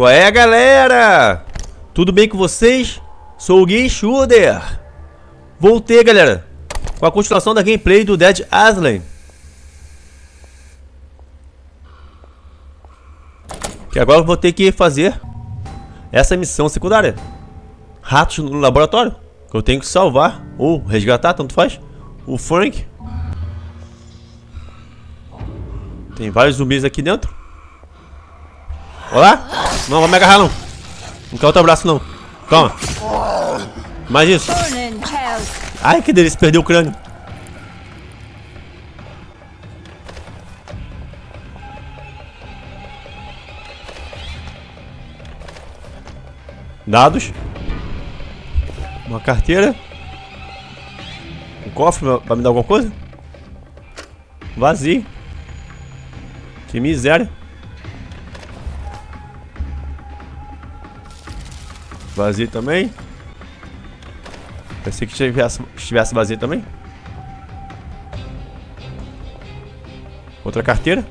Qual é, galera? Tudo bem com vocês? Sou o Gui. Voltei, galera, com a continuação da gameplay do Dead Island. Que agora eu vou ter que fazer essa missão secundária. Ratos no laboratório. Que eu tenho que salvar ou resgatar, tanto faz. O Frank. Tem vários zumbis aqui dentro. Olá? Não, vai me agarrar não. Não quer outro abraço não. Toma. Mais isso. Ai, que delícia, perdeu o crânio. Dados. Uma carteira. Um cofre vai me dar alguma coisa? Vazio. Que miséria. Vazio também. Pensei que estivesse, estivesse vazio também. Outra carteira.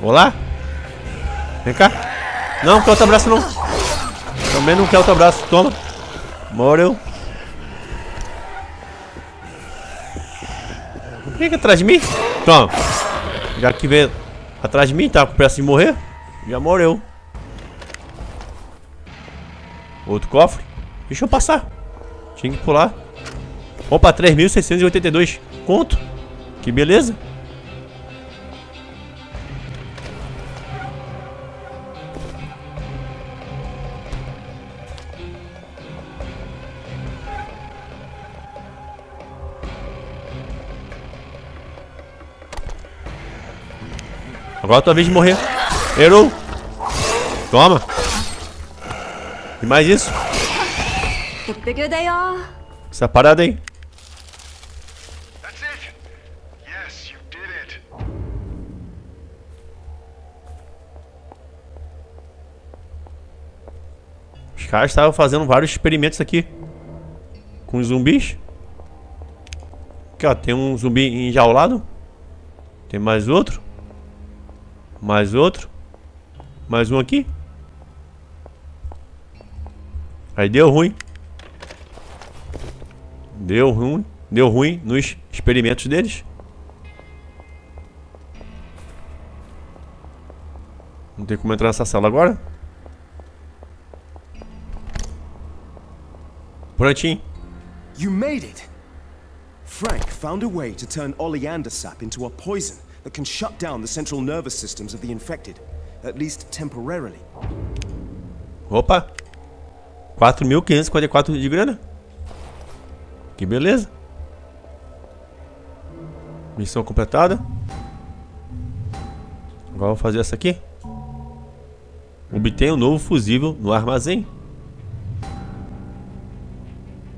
Olá? Vem cá. Não, quer outro abraço não. Também não quer outro abraço. Toma. Morreu. Fica atrás de mim. Toma. Já que veio atrás de mim, tá com pressa de morrer. Já morreu. Outro cofre. Deixa eu passar. Tinha que pular. Opa, 3.682 conto. Que beleza. Agora é a tua vez de morrer. Errou. Toma. E mais isso. Essa parada aí. Os caras estavam fazendo vários experimentos aqui. Com os zumbis. Aqui ó, tem um zumbi enjaulado. Tem mais outro. Mais outro. Mais um aqui. Aí deu ruim. Deu ruim. Deu ruim nos experimentos deles. Não tem como entrar nessa sala agora. Prontinho. You made it. Frank found a way to turn oleander sap into a poison that can shut down the central nervous systems of the infected, at least temporarily. Opa! 4.554 de grana. Que beleza. Missão completada. Agora vou fazer essa aqui. Obtenha um novo fusível no armazém.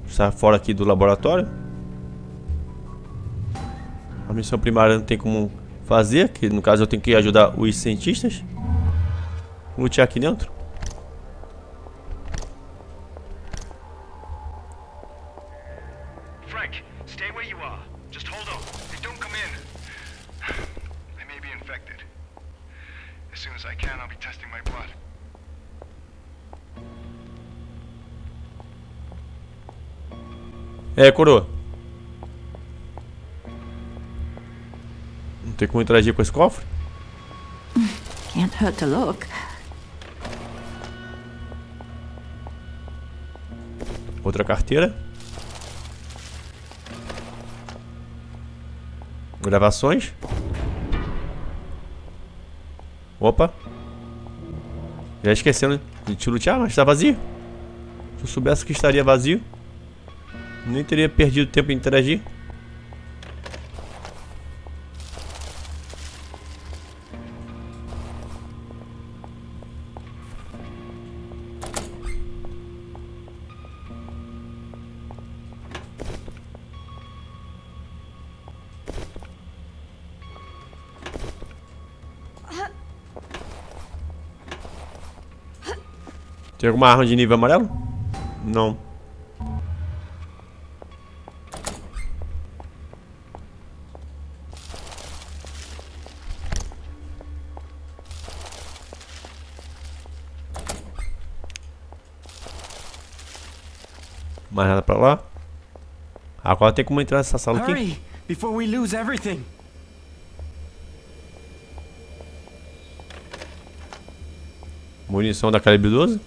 Está fora aqui do laboratório. A missão primária não tem como fazer, que no caso eu tenho que ajudar os cientistas. Vou lutear aqui dentro. Frank, stay where you are. Just hold on. Hey, don't come in. I may be infected. As soon as I can, I'll be testing my blood. É, coroa. Tem como interagir com esse cofre? Can't hurt to look. Outra carteira. Gravações. Opa. Já esquecendo de te lutear, mas está vazio. Se eu soubesse que estaria vazio, nem teria perdido tempo em interagir. Tem alguma arma de nível amarelo? Não. Mais nada pra lá. Agora tem como entrar nessa sala aqui. Before we lose everything. Munição da calibre 12?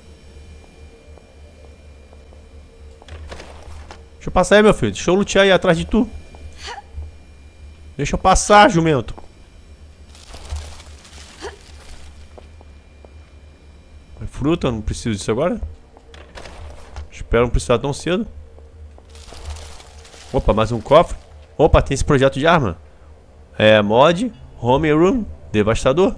Eu passar aí, meu filho. Deixa eu lutear aí atrás de tu. Deixa eu passar, jumento. É Fruta, não preciso disso agora. Espero não precisar tão cedo. Opa, mais um cofre. Opa, tem esse projeto de arma. É, mod, home room, devastador.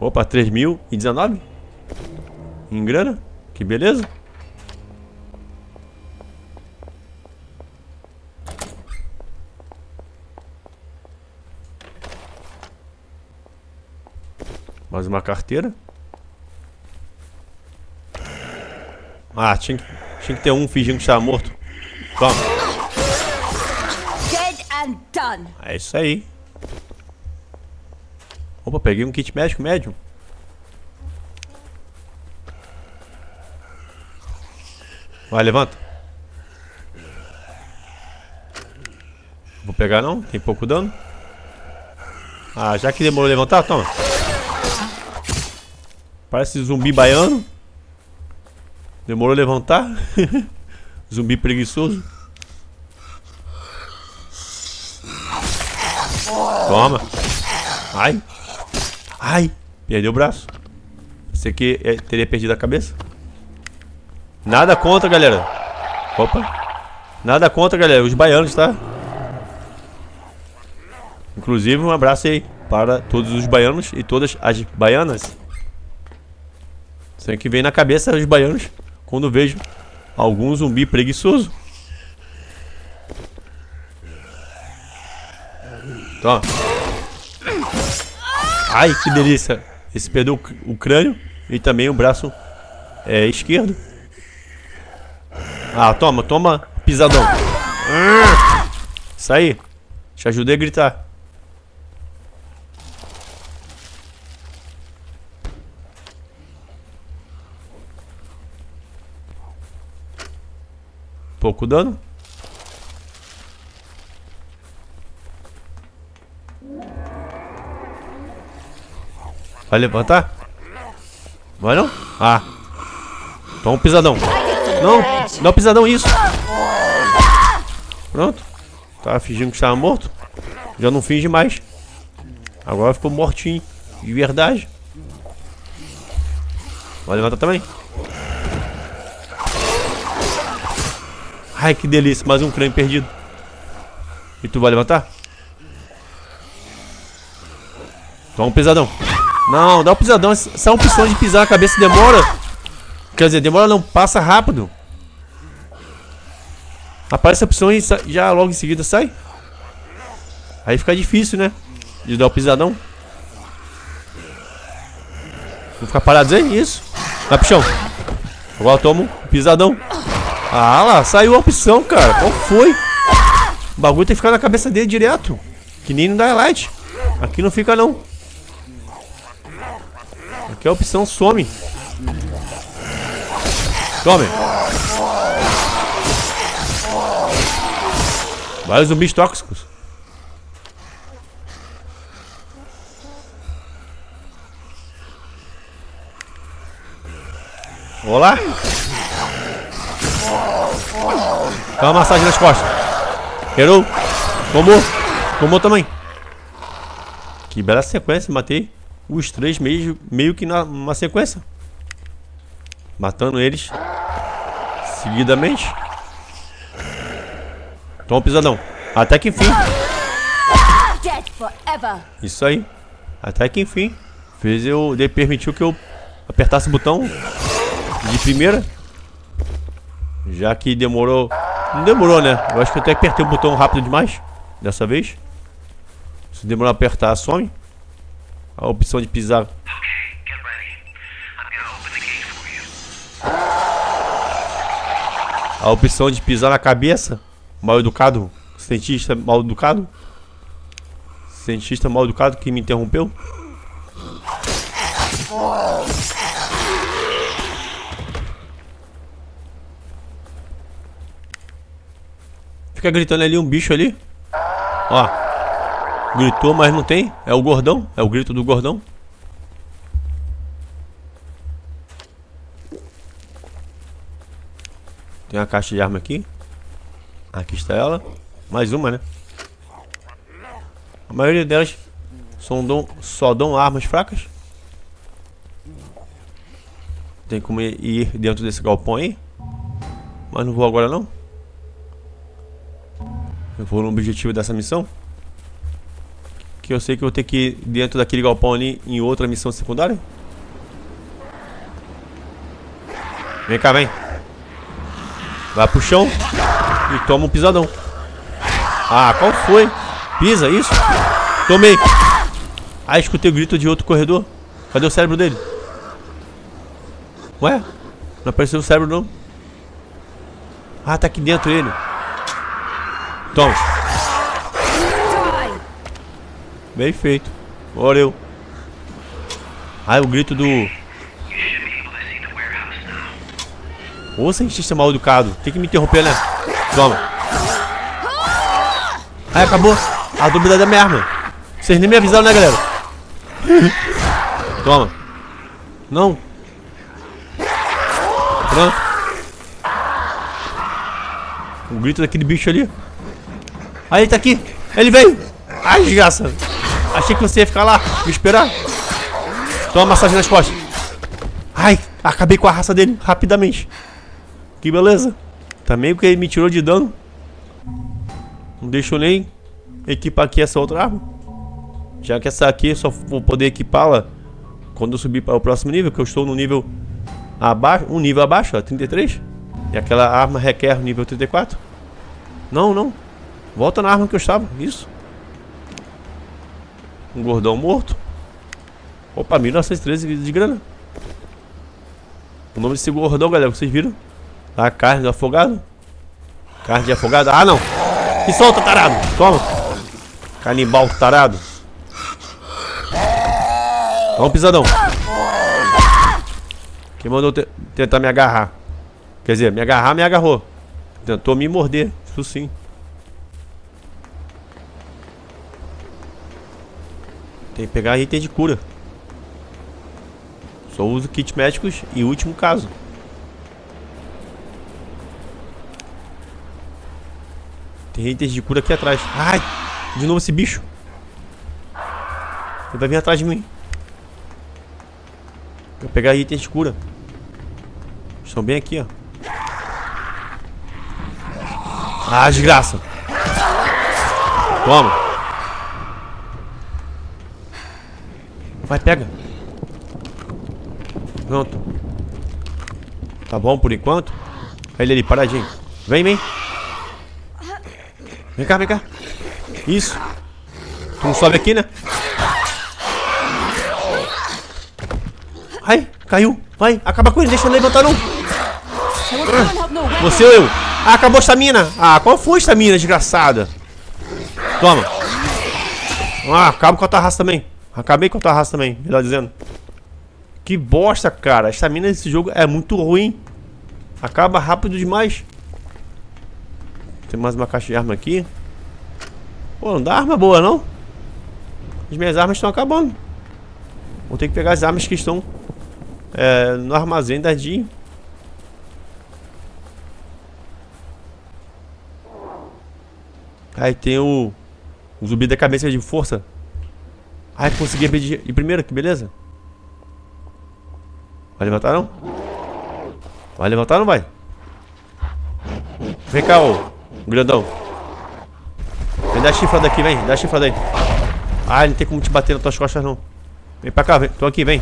Opa, 3.019 em grana. Que beleza. Mais uma carteira. Ah, tinha que, tinha que ter um fingindo que estava morto. Toma. Dead and done. É isso aí. Opa, peguei um kit médico médio. Vai, levanta. Vou pegar não, tem pouco dano. Ah, já que demorou levantar, toma. Parece zumbi baiano. Demorou levantar. zumbi preguiçoso. Toma. Ai. Ai. Perdeu o braço. Você que é, teria perdido a cabeça. Nada contra, galera. Opa. Nada contra, galera. Os baianos, tá? Inclusive, um abraço aí para todos os baianos e todas as baianas. Isso que vem na cabeça os baianos quando vejo algum zumbi preguiçoso. Toma. Ai, que delícia. Esse perdeu o crânio e também o braço é, esquerdo. Ah, toma, toma, pisadão. Isso aí. Te ajudei a gritar. Pouco dano. Vai levantar? Vai não? Ah. Toma um pisadão. Não, dá um pisadão isso. Pronto. Tava fingindo que estava morto. Já não finge mais. Agora ficou mortinho. De verdade. Vai levantar também. Ai, que delícia. Mais um crânio perdido. E tu vai levantar? Toma um pisadão. Não, dá um pisadão. Essa opção de pisar a cabeça demora. Quer dizer, demora não, passa rápido. Aparece a opção e já logo em seguida sai. Aí fica difícil, né? De dar o pisadão. Vou ficar parado aí? Isso. Vai pro chão. Agora eu tomo o pisadão. Ah lá, saiu a opção, cara. Qual foi? O bagulho tem que ficar na cabeça dele direto. Que nem no Daylight. Aqui não fica não. Aqui a opção some. Tome. Vários zumbis tóxicos. Olá. Dá uma massagem nas costas. Herou. Tomou. Tomou também. Que bela sequência, matei os três meio, meio que numa sequência. Matando eles seguidamente. Toma pisadão. Até que enfim. Isso aí. Até que enfim. Fez eu. Ele permitiu que eu apertasse o botão de primeira. Já que demorou. Não demorou, né? Eu acho que eu até apertei o botão rápido demais. Dessa vez. Se demorar a apertar, some. A opção de pisar. A opção de pisar na cabeça. Mal educado. Cientista mal educado. Cientista mal educado que me interrompeu. Fica gritando ali um bicho ali. Ó. Gritou, mas não tem. É o gordão. É o grito do gordão. Tem uma caixa de arma aqui. Aqui está ela. Mais uma, né? A maioria delas são dom, só dão armas fracas. Tem como ir dentro desse galpão aí. Mas não vou agora não. Vou no objetivo dessa missão. Que eu sei que eu vou ter que ir dentro daquele galpão ali em outra missão secundária. Vem cá, vem. Vai pro chão e toma um pisadão. Ah, qual foi? Pisa, isso? Tomei. Ah, escutei o grito de outro corredor. Cadê o cérebro dele? Ué? Não apareceu o cérebro não. Ah, tá aqui dentro ele. Toma. Bem feito. Valeu. Ah, o grito do... Ô, cientista mal educado. Tem que me interromper, né? Toma. Aí, acabou. A dúvida da minha arma. Vocês nem me avisaram, né, galera? Toma. Não. Pronto. O grito daquele bicho ali. Aí, ele tá aqui. Ele veio. Ai, desgraça. Achei que você ia ficar lá, me esperar. Toma massagem nas costas. Ai, acabei com a raça dele rapidamente. Que beleza. Também porque ele me tirou de dano. Não deixou nem equipar aqui essa outra arma. Já que essa aqui eu só vou poder equipá-la quando eu subir para o próximo nível, que eu estou no nível abaixo, um nível abaixo, ó, 33. E aquela arma requer nível 34. Não, não. Volta na arma que eu estava, isso. Um gordão morto. Opa, 1913 de grana. O nome desse gordão, galera, vocês viram? A carne do afogado. Carne de afogado. Ah, não. E solta, tarado. Toma. Canibal tarado. Um pisadão. Quem mandou te tentar me agarrar? Quer dizer, me agarrar, me agarrou. Tentou me morder. Isso sim. Tem que pegar item de cura. Só uso kit médicos e último caso. Tem itens de cura aqui atrás. Ai! De novo esse bicho. Ele vai vir atrás de mim. Vou pegar itens de cura. Estão bem aqui, ó. Ah, desgraça. Toma. Vai, pega. Pronto. Tá bom por enquanto. Ele ali, paradinho. Vem, vem. Vem cá, vem cá. Isso. Tu não sobe aqui, né? Ai, caiu. Vai, acaba com ele, deixa eu levantar não. Você ou eu? Ah, acabou a estamina. Ah, qual foi a estamina, desgraçada? Toma. Ah, acaba com a tua raça também. Acabei com a tua raça também, melhor dizendo. Que bosta, cara. A estamina desse jogo é muito ruim. Acaba rápido demais. Tem mais uma caixa de arma aqui. Pô, não dá arma boa, não? As minhas armas estão acabando. Vou ter que pegar as armas que estão é, no armazém da Jean. Aí tem o, o zumbi da cabeça de força. Ai, consegui abrir de, de primeira, que beleza. Vai levantar não? Vai levantar ou não vai? Vem cá, ô grandão. Vem dar chifrada aqui, vem. Dá chifrada aí. Ah, não tem como te bater nas tuas costas, não. Vem pra cá, vem. Tô aqui, vem.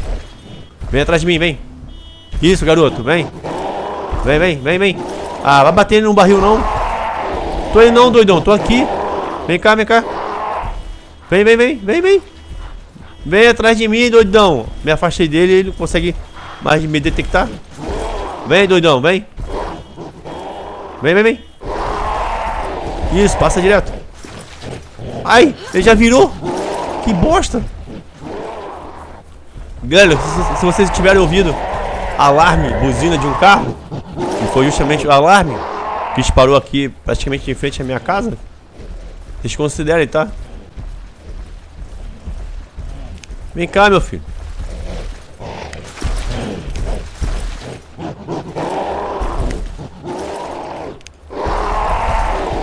Vem atrás de mim, vem. Isso, garoto, vem. Vem, vem, vem, vem. Ah, vai bater no barril, não. Tô aí não, doidão. Tô aqui. Vem cá, vem cá. Vem, vem, vem, vem, vem. Vem atrás de mim, doidão. Me afastei dele, ele consegue mais me detectar. Vem, doidão, vem. Vem, vem, vem. Isso, passa direto. Ai, ele já virou. Que bosta. Galera, se, se vocês tiverem ouvido alarme, buzina de um carro, que foi justamente o alarme, Que disparou aqui praticamente em frente à minha casa. Vocês considerem, tá? Vem cá, meu filho.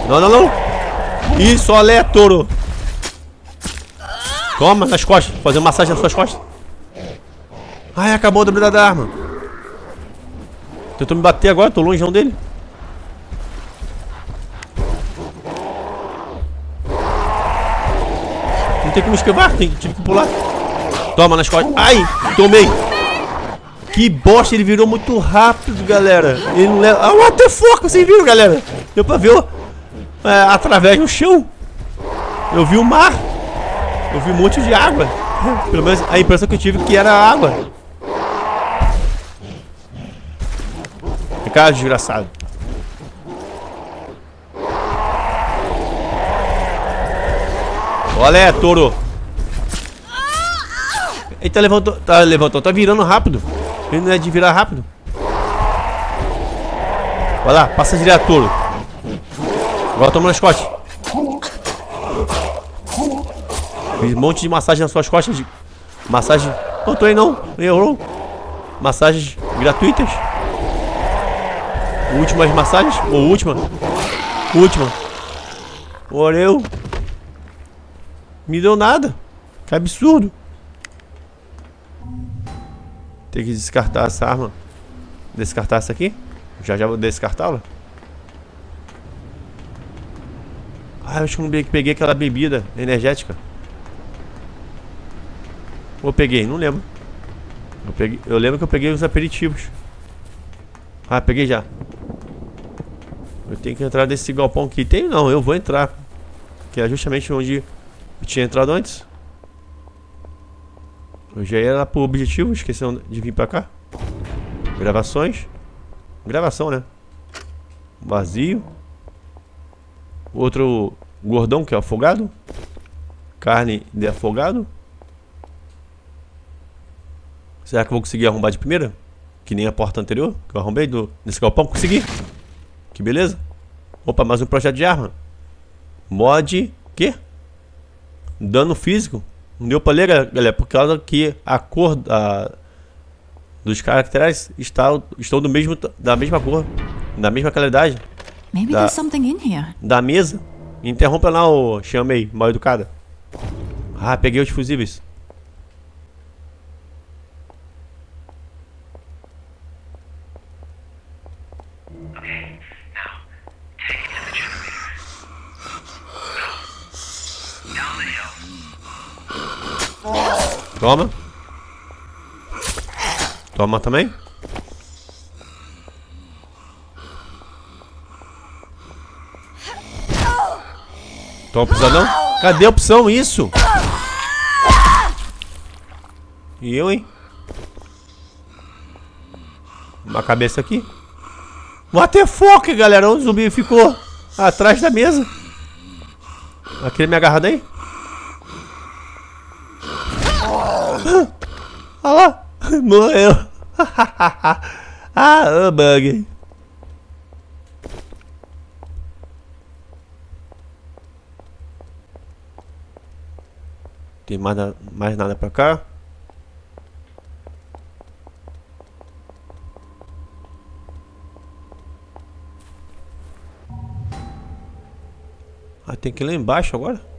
Não, não, não. Isso, olé, touro. Toma, nas costas. Fazer massagem nas suas costas. Ai, acabou a dobrada da arma. Tentou me bater agora, tô longe dele. Não tem como esquivar, tem, tive que pular. Toma nas costas. Ai, tomei. Que bosta, ele virou muito rápido, galera. Ele não leva... Ah, what the fuck, vocês viram, galera? Deu pra ver é, através do chão. Eu vi o mar. Eu vi um monte de água. Pelo menos a impressão que eu tive que era água. Cara, desgraçado. Olha, touro. Ele tá levantando, tá levantando, tá virando rápido. Ele não é de virar rápido. Vai lá, passa direto, touro. Agora toma nas costas. Fiz um monte de massagem nas suas costas. De... Massagem. Não tô aí não. Errou. Massagens gratuitas. Últimas massagens? Ou última? Última. Oreu. Me deu nada. Que absurdo. Tem que descartar essa arma. Descartar essa aqui? Já já vou descartá-la. Ah, eu acho que peguei aquela bebida energética. Ou peguei? Não lembro. Eu, peguei, eu lembro que eu peguei os aperitivos. Ah, peguei já. Eu tenho que entrar nesse galpão aqui. Tem? Não, eu vou entrar. Que é justamente onde eu tinha entrado antes. Eu já ia lá pro objetivo, esqueci de vir pra cá. Gravações. Gravação, né? Vazio. Outro gordão que é afogado. Carne de afogado. Será que eu vou conseguir arrombar de primeira? Que nem a porta anterior que eu arrombei do, nesse galpão. Consegui. Que beleza. Opa, mais um projeto de arma. Mod... Que? Dano físico. Não deu pra ler, galera, por causa que a cor a, dos caracteres está, estão do mesmo, da mesma cor, da mesma qualidade. Maybe da, there's something in here. Da mesa. Interrompa lá o chamei, mal educada. Ah, peguei os fusíveis. Toma. Toma também. Toma, precisa não? Cadê a opção? Isso? E eu, hein? Uma cabeça aqui. What the fuck, galera? O zumbi ficou atrás da mesa. Aquele me agarrado aí? Olha lá. Morreu. ah, o bug. Tem mais, mais nada pra cá? Ah, tem que ir lá embaixo agora?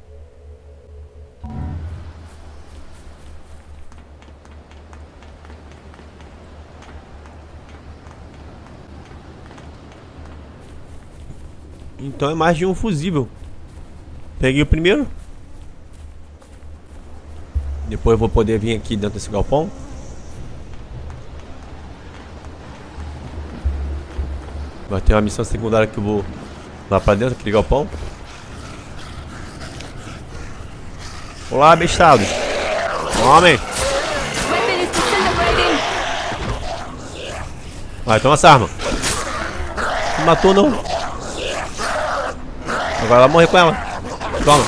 Então é mais de um fusível. Peguei o primeiro. Depois eu vou poder vir aqui dentro desse galpão. Vai ter uma missão secundária que eu vou lá pra dentro, aquele galpão. Olá, bestados. Homem. Vai, toma essa arma. Não matou não. Agora ela morrer com ela. Toma.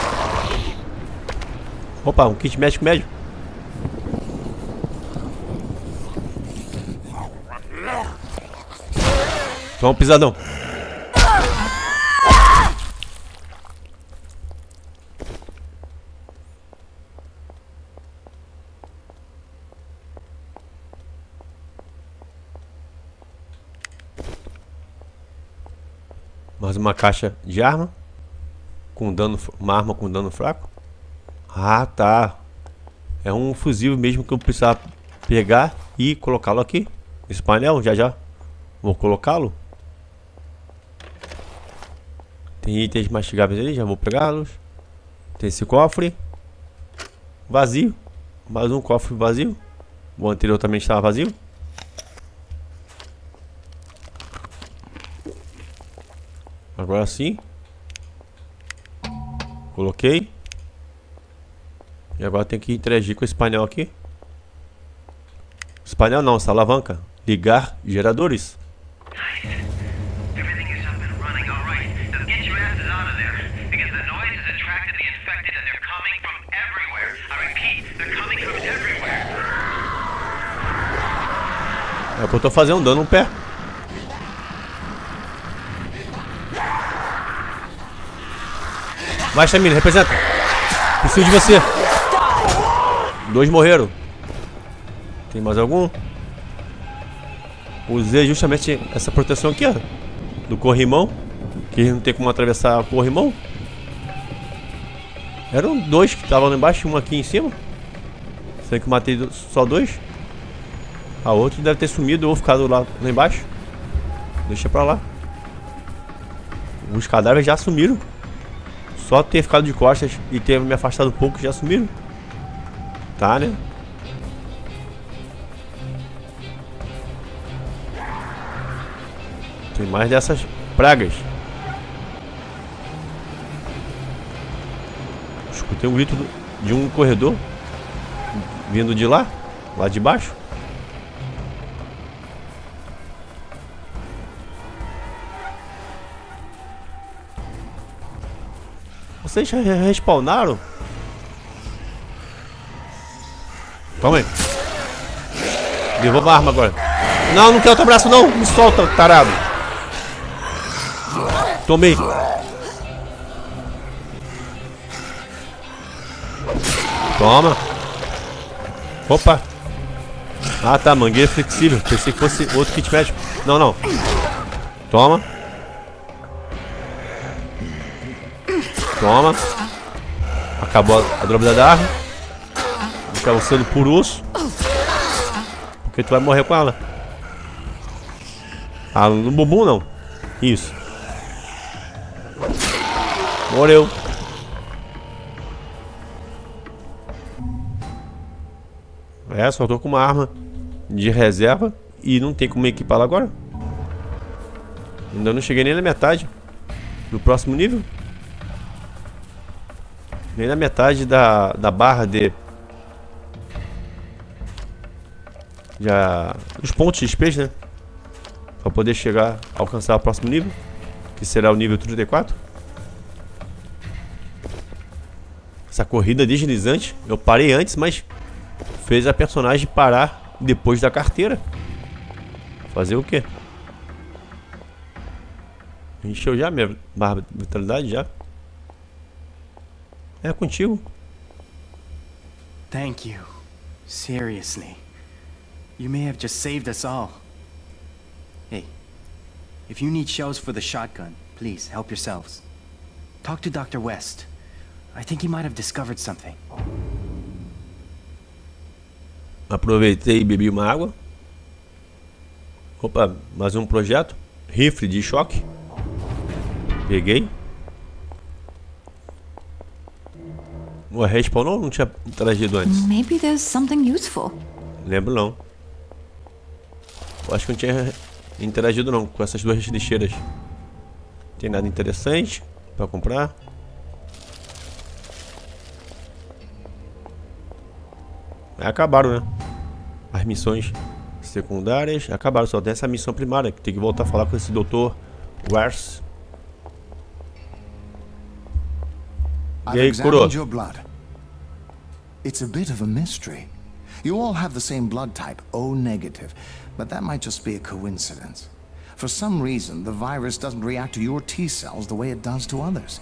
Opa, um kit médico médio. Toma um pisadão. Mais uma caixa de arma. Com dano. Uma arma com dano fraco. Ah, tá. É um fuzil mesmo que eu precisava pegar e colocá-lo aqui. Esse painel, já já. Vou colocá-lo. Tem itens mastigáveis ali, já vou pegá-los. Tem esse cofre. Vazio. Mais um cofre vazio. O anterior também estava vazio. Agora sim. Coloquei. E agora tem que interagir com esse painel aqui. Esse painel não, essa alavanca. Ligar geradores. É o que eu tô fazendo, dando um pé. Vai, Stamina, representa. Preciso de você. Dois morreram. Tem mais algum? Usei justamente essa proteção aqui, ó. Do corrimão. Que não tem como atravessar o corrimão. Eram dois que estavam lá embaixo, um aqui em cima. Sei que matei só dois. A outra deve ter sumido ou ficado lá, lá embaixo. Deixa pra lá. Os cadáveres já sumiram. Só ter ficado de costas e ter me afastado um pouco já sumiram. Tá, né? Tem mais dessas pragas. Escutei um grito de um corredor vindo de lá, lá de baixo. Vocês respawnaram? Toma aí. Devolva a arma agora. Não, não quero outro braço não. Me solta, tarado. Tomei. Toma. Opa. Ah, tá. Mangueira flexível. Pensei que fosse outro kit médico. Não, não. Toma. Toma. Acabou a, droga da arma. Deixar você no por urso. Porque tu vai morrer com ela. Ah, no bumbum não. Isso. Morreu. É, só tô com uma arma de reserva e não tem como equipá-la agora. Ainda não cheguei nem na metade do próximo nível. Nem na metade da, da barra de... Já... Os pontos de XP, né? Pra poder chegar, alcançar o próximo nível. Que será o nível 34. Essa corrida deslizante. Eu parei antes, mas... Fez a personagem parar depois da carteira. Fazer o quê? Encheu já minha barra de vitalidade já. É contigo. Thank you. Seriously. You may have just saved us all. Hey, if you need shells for the shotgun, please help yourselves. Talk to Dr. West. I think he might have discovered something. Aproveitei e bebi uma água. Opa, mais um projeto. Rifle de choque. Peguei. Respawnou não tinha trazido antes? Maybe there's something useful. Lembro não. Eu acho que não tinha interagido não com essas duas lixeiras. Tem nada interessante para comprar. Acabaram, né? As missões secundárias acabaram. Só tem essa missão primária que tem que voltar a falar com esse doutor Wers. E your blood. It's a bit of a mystery. You all have the same blood type, O negative, but that might just be a coincidence. For some reason, the virus doesn't react to your T cells the way it does to others.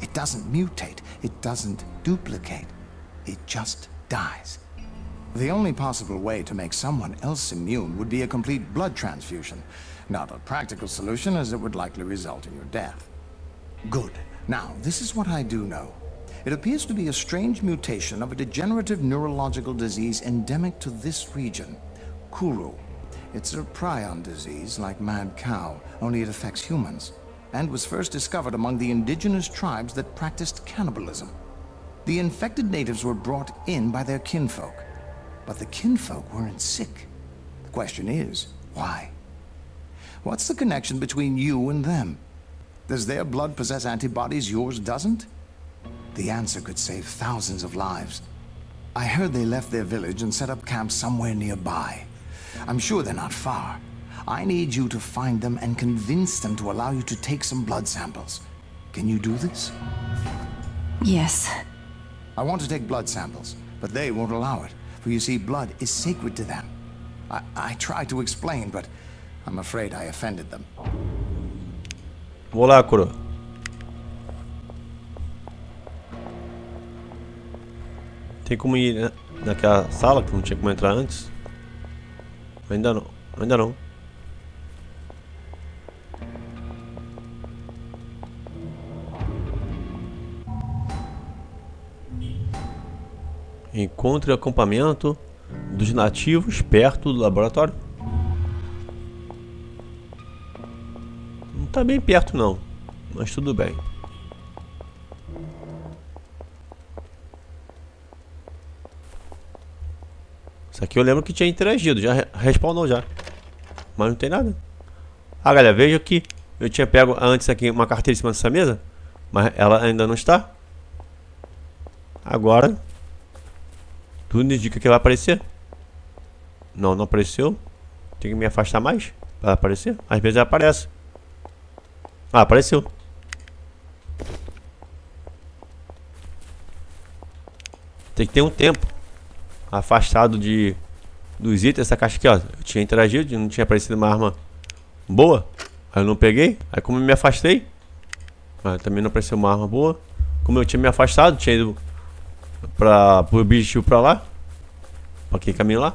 It doesn't mutate, it doesn't duplicate, it just dies. The only possible way to make someone else immune would be a complete blood transfusion, Not a practical solution, as it would likely result in your death. Good. Now, this is what I do know. It appears to be a strange mutation of a degenerative neurological disease endemic to this region, Kuru. It's a prion disease like mad cow, only it affects humans, and was first discovered among the indigenous tribes that practiced cannibalism. The infected natives were brought in by their kinfolk, but the kinfolk weren't sick. The question is, why? What's the connection between you and them? Does their blood possess antibodies yours doesn't? The answer could save thousands of lives. I heard they left their village and set up camp somewhere nearby. I'm sure they're not far. I need you to find them and convince them to allow you to take some blood samples. Can you do this? Yes. I want to take blood samples, but they won't allow it, for you see, blood is sacred to them. I, I tried to explain, but I'm afraid I offended them. Vou lá, coroa. Tem como ir naquela sala que não tinha como entrar antes? Ainda não. Ainda não. Encontre acampamento dos nativos perto do laboratório. Tá bem perto não, mas tudo bem. Isso aqui eu lembro que tinha interagido, já respawnou já. Mas não tem nada. Ah, galera, veja que eu tinha pego antes aqui uma carteira em cima dessa mesa, mas ela ainda não está. Agora, tudo indica que vai aparecer. Não, não apareceu. Tem que me afastar mais para aparecer. Às vezes aparece. Ah, apareceu. Tem que ter um tempo afastado de dos itens. Essa caixa aqui, ó. Eu tinha interagido, não tinha aparecido uma arma boa. Aí eu não peguei. Aí como eu me afastei, também não apareceu uma arma boa. Como eu tinha me afastado, tinha ido para o objetivo para lá. Pra aquele caminho lá.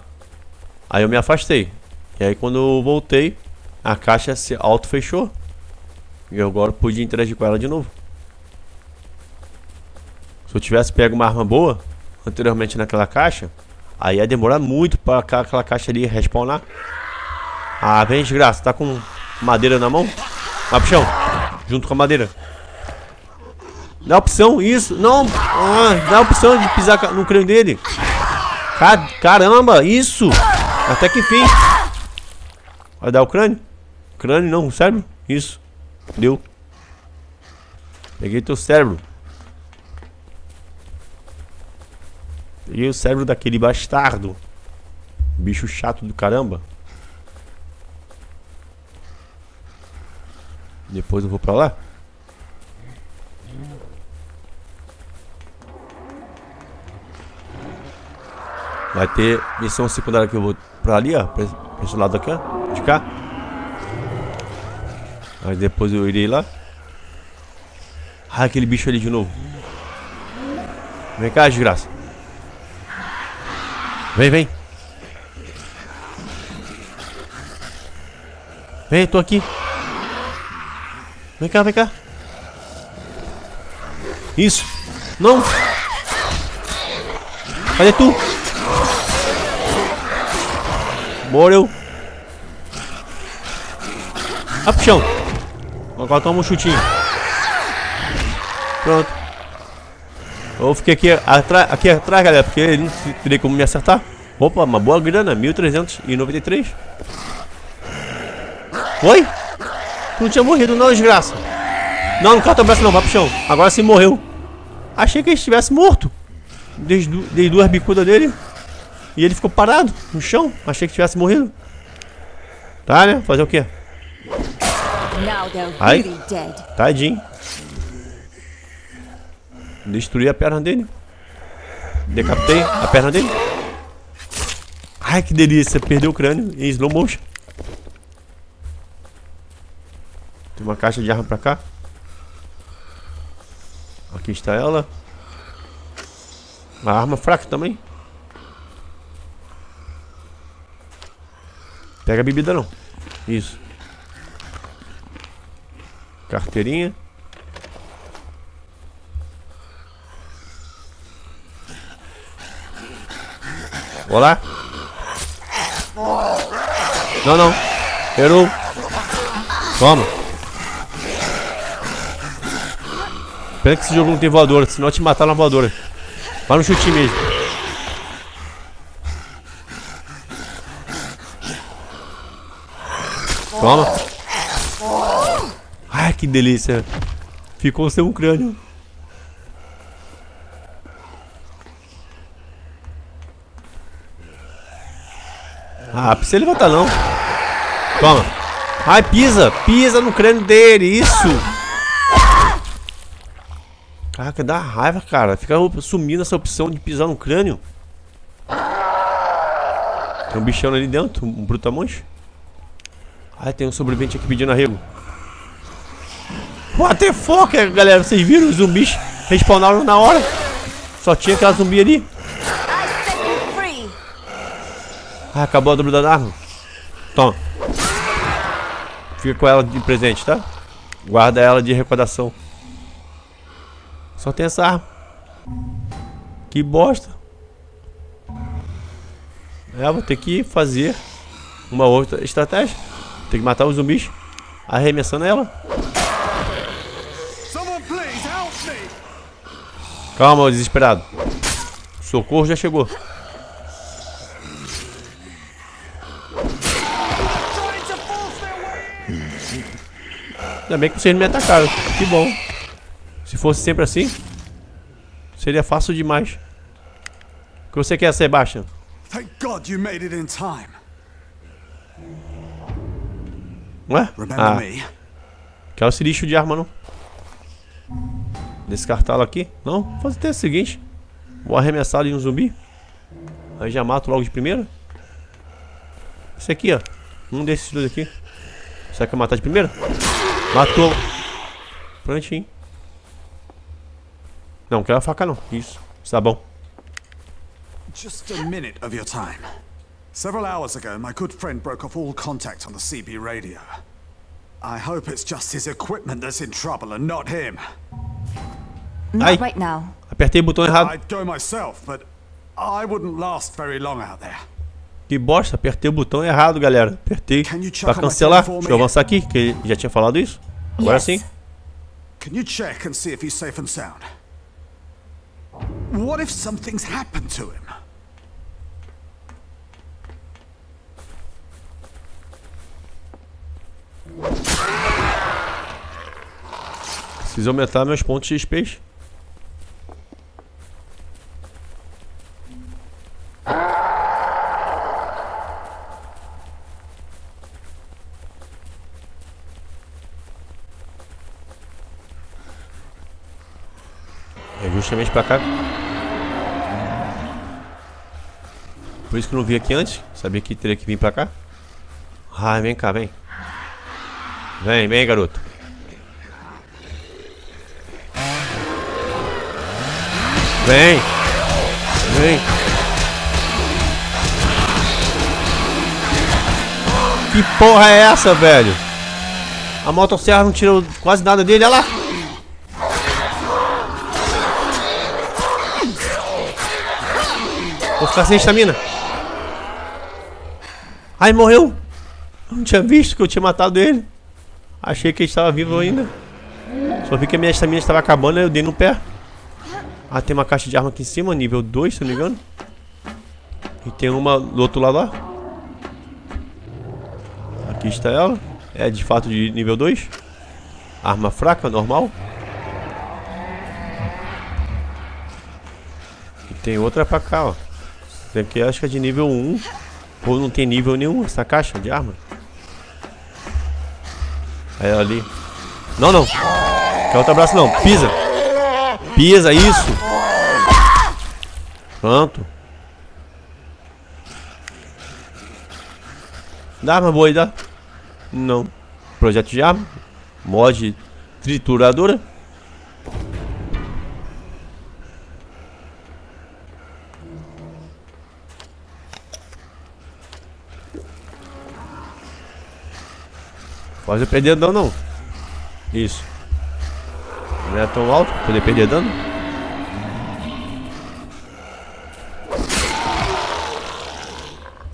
Aí eu me afastei. E aí quando eu voltei, a caixa se auto E eu agora pude interagir com ela de novo. Se eu tivesse pego uma arma boa anteriormente naquela caixa, aí ia demorar muito para aquela caixa ali respawnar. Ah, vem desgraça, tá com madeira na mão? Vai pro chão, junto com a madeira. Dá opção, isso. Não, ah, dá opção de pisar no crânio dele. Caramba, isso. Até que fim. Vai dar o crânio? Crânio não, o? Isso. Deu. Peguei teu cérebro. Peguei o cérebro daquele bastardo. Bicho chato do caramba. Depois eu vou pra lá. Vai ter missão secundária que eu vou pra ali, ó. Pra esse lado aqui, ó. De cá. Aí depois eu irei lá. Ah, aquele bicho ali de novo. Vem cá, desgraça. Vem, vem. Vem, tô aqui. Vem cá, vem cá. Isso. Não. Cadê tu? Morreu. Chão. Agora toma um chutinho. Pronto. Eu fiquei aqui atrás, aqui atrás, galera, porque ele não teria como me acertar. Opa, uma boa grana, 1393. Oi? Tu não tinha morrido não, desgraça. Não, não corta o braço não, vai pro chão. Agora sim morreu. Achei que ele estivesse morto. Dei, dei duas bicudas dele. E ele ficou parado no chão. Achei que tivesse morrido. Tá, né? Fazer o quê? Ai, tadinho. Destruí a perna dele. Decapitei a perna dele. Ai, que delícia. Perdeu o crânio em slow motion. Tem uma caixa de arma pra cá. Aqui está ela. Uma arma fraca também. Pega a bebida não. Isso. Carteirinha. Olá. Não, não. Errou. Toma. Pena que esse jogo não tem voadora, senão eu te matar na voadora. Vai no chute mesmo. Toma. Que delícia. Ficou sem um crânio. Ah, precisa levantar não. Toma. Ai, pisa. Pisa no crânio dele. Isso. Caraca, dá raiva, cara. Fica sumindo essa opção de pisar no crânio. Tem um bichão ali dentro. Um brutamonte. Ai, tem um sobrevivente aqui pedindo arrego. What the fuck, galera? Vocês viram? Os zumbis respawnaram na hora. Só tinha aquela zumbi ali. Ah, acabou a dobra da arma. Toma. Fica com ela de presente, tá? Guarda ela de recordação. Só tem essa arma. Que bosta. É, vou ter que fazer uma outra estratégia. Tem que matar os zumbis arremessando ela. Calma, desesperado. Socorro já chegou. Ainda bem que vocês não me atacaram. Que bom. Se fosse sempre assim, seria fácil demais. O que você quer, Sebastian? Thank God you made it in time. Ué? Ah, me? quer esse lixo de arma, não? Descartá-lo aqui? Não? Vou fazer o seguinte. Vou arremessar ali um zumbi. Aí já mato logo de primeira. Esse aqui, ó. Um desses dois aqui. Será que eu matar de primeira? Matou. Prontinho. Não, quero a faca não. Isso. Tá bom. Just a minute of your time. Several hours ago, my good friend broke off all contact on the CB radio. I hope it's just his equipment that's in trouble and not him. Ai. right now. Apertei o botão errado. I'd go myself, but I wouldn't last very long out there. Que bosta, apertei o botão errado, galera. Apertei pra cancelar. Deixa eu avançar aqui, que ele já tinha falado isso. Agora Yes. sim. Can you check and see if he's safe and sound? What if something's happened to him? Preciso aumentar meus pontos de XP. É justamente pra cá. Por isso que eu não vi aqui antes. Sabia que teria que vir pra cá. Ai, vem cá, vem. Vem, vem, garoto. Vem. Vem. Que porra é essa, velho? A motosserra não tirou quase nada dele, olha lá. Vou ficar sem estamina. Ai, morreu. Eu não tinha visto que eu tinha matado ele. Achei que ele estava vivo ainda. Só vi que a minha estamina estava acabando, eu dei no pé. Ah, tem uma caixa de arma aqui em cima, nível 2, se não me engano. E tem uma do outro lado lá. Aqui está ela. É de fato de nível 2. Arma fraca, normal. E tem outra pra cá, ó. Tem aqui, acho que é de nível 1. Ou não tem nível nenhum essa caixa de arma. Aí ela ali. Não, não. Quer outro abraço não. Pisa. Pisa, isso. Pronto. Dá arma boa dá? Não. Projeto de arma. Mod trituradora. Pode perder não, não. Isso. Não é tão alto pra poder perder dano.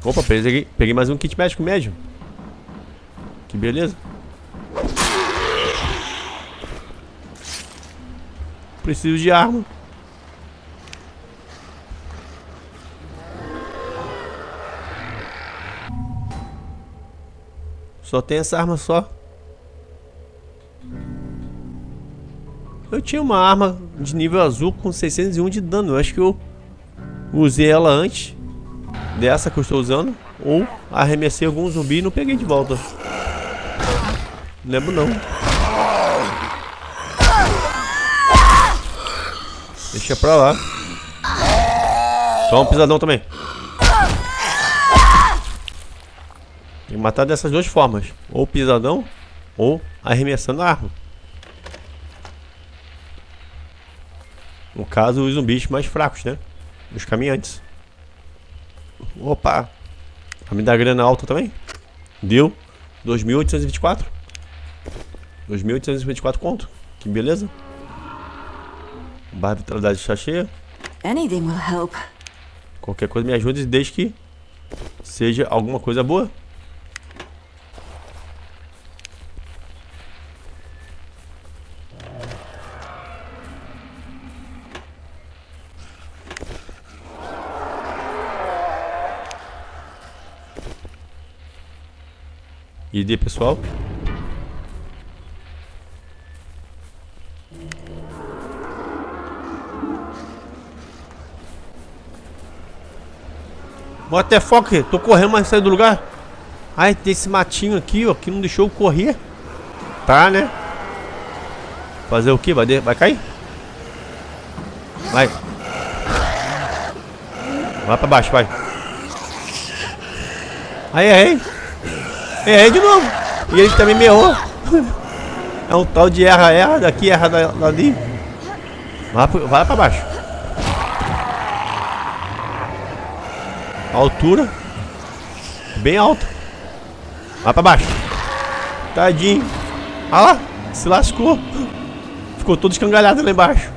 Opa, peguei, peguei mais um kit médico médio. Que beleza. Preciso de arma. Só tem essa arma só. Eu tinha uma arma de nível azul com 601 de dano. Eu acho que eu usei ela antes dessa que eu estou usando. Ou arremessei algum zumbi e não peguei de volta. Lembro não. Deixa pra lá. Toma um pisadão também. Tem que matar dessas duas formas. Ou pisadão, ou arremessando a arma. No caso, os zumbis mais fracos, né? Os caminhantes. Opa! A me dá grana alta também? Deu 2.824 2.824 conto. Que beleza. Barra de vitalidade está cheia. Qualquer coisa me ajude desde que seja alguma coisa boa. ID pessoal. Foco, tô correndo, mas sair do lugar. Ai, tem esse matinho aqui, ó, que não deixou eu correr. Tá, né? Fazer o que? Vai, de... vai cair? Vai. Vai pra baixo, vai. Aí, aí. Errei de novo. E ele também me errou. É um tal de erra, erra, daqui, erra dali. Vai, vai pra baixo. altura. Bem alta. Vai pra baixo. Tadinho. Olha lá. Se lascou. Ficou todo escangalhado lá embaixo.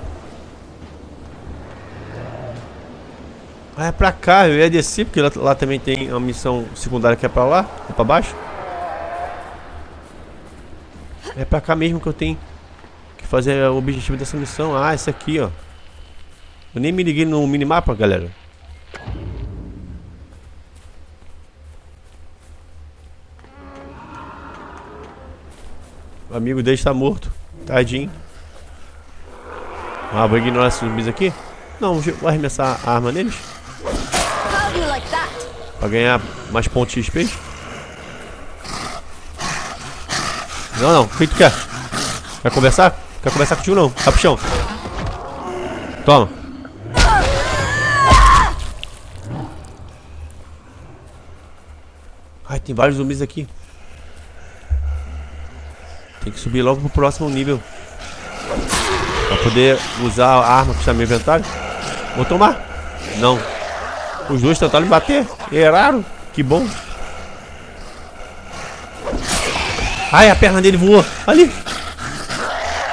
Vai pra cá. Eu ia descer, porque lá, lá também tem uma missão secundária que é pra lá. Ou pra baixo. É pra cá mesmo que eu tenho que fazer o objetivo dessa missão. Ah, esse aqui, ó. Eu nem me liguei no minimapa, galera. O amigo dele está morto. Tadinho. Ah, vou ignorar esses zumbis aqui? Não, vou arremessar a arma neles. Pra ganhar mais pontos de XP. Não, não. O que tu quer? Quer conversar? Quer conversar contigo não? Vai pro chão. Toma. Ai, tem vários zumbis aqui. Tem que subir logo pro próximo nível. Pra poder usar a arma que está no meu inventário. Vou tomar. Não. Os dois tentaram me bater. Erraram. Que bom. Ai, a perna dele voou. Ali.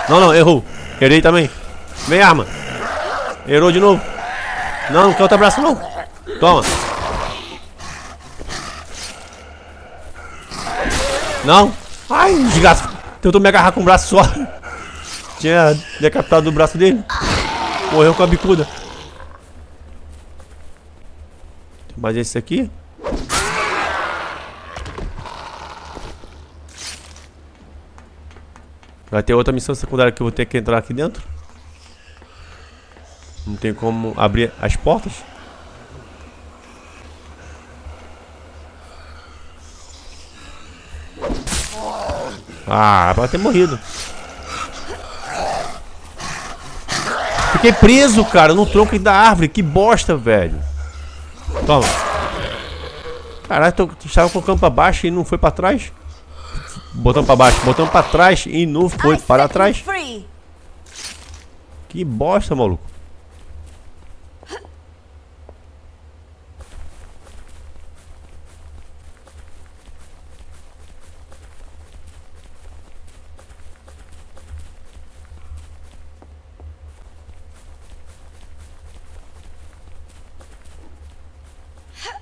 Não, não, errou. Errei também. Vem, arma. Errou de novo. Não, não quer outro abraço, não. Toma. Não. Ai, desgraça. Tentou me agarrar com o braço só. Tinha decapitado o braço dele. Morreu com a bicuda. Mais esse aqui. Vai ter outra missão secundária que eu vou ter que entrar aqui dentro. Não tem como abrir as portas. Ah, pode ter morrido. Fiquei preso, cara, no tronco da árvore. Que bosta, velho. Toma. Caralho, tu estava com o campo pra baixo e não foi pra trás? Botão pra baixo, botão pra trás e novo foi para trás. Que bosta, maluco.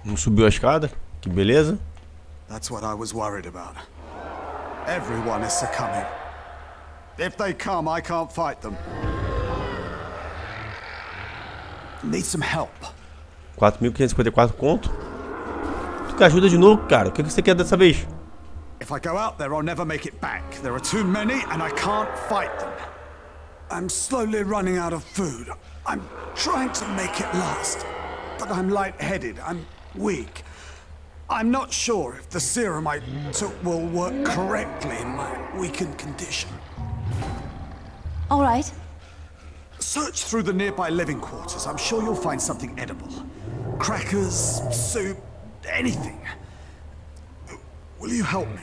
Não subiu a escada? Que beleza. That's what I was worried about. Everyone is succumbing. If they come, I can't fight them. Need some help. 4.554 conto. Tu que ajuda de novo, cara. O que que você quer dessa vez? If I go out there, I'll never make it back. There are too many, and I can't fight them. I'm slowly running out of food. I'm trying to make it last. But I'm light-headed. I'm weak. I'm not sure if the serum I took will work correctly in my weakened condition. All right. Search through the nearby living quarters. I'm sure you'll find something edible. Crackers, soup, anything. Will you help me?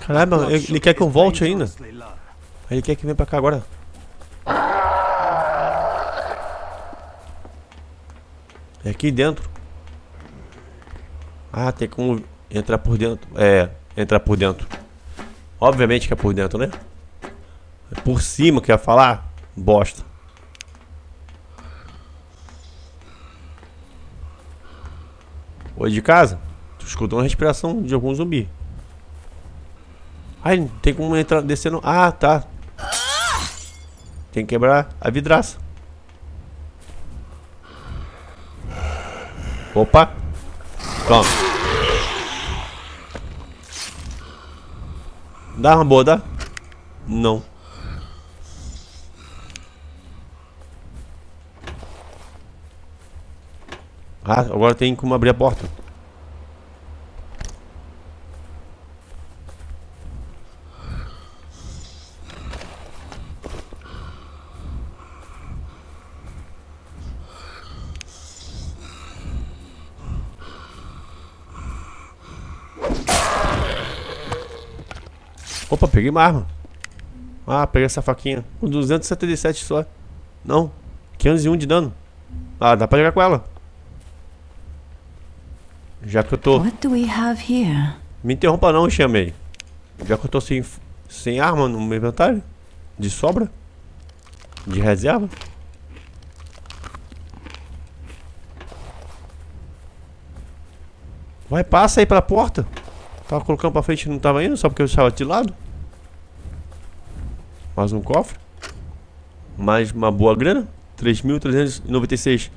Caralho, ele, ele quer que eu volte ainda. Dangerously low. Ele quer que venha pra cá agora. É aqui dentro. Ah, tem como entrar por dentro. É, entrar por dentro. Obviamente que é por dentro, né? É por cima que ia falar? Bosta. Oi de casa? Tu escutou uma respiração de algum zumbi. Ai, tem como entrar descendo. Ah, tá. Tem que quebrar a vidraça. Opa. Toma. Dá uma boa, dá? Não. Ah, agora tem como abrir a porta. Opa, peguei uma arma. Ah, peguei essa faquinha. Com 277 só. Não. 501 de dano. Ah, dá pra jogar com ela. Já que eu tô. What do we have here? Me interrompa não, chamei. Já que eu tô sem, sem arma no meu inventário. De sobra. De reserva. Vai, passa aí pela porta. Tava colocando pra frente e não tava indo, só porque eu estava de lado. Mais um cofre. Mais uma boa grana. 3.396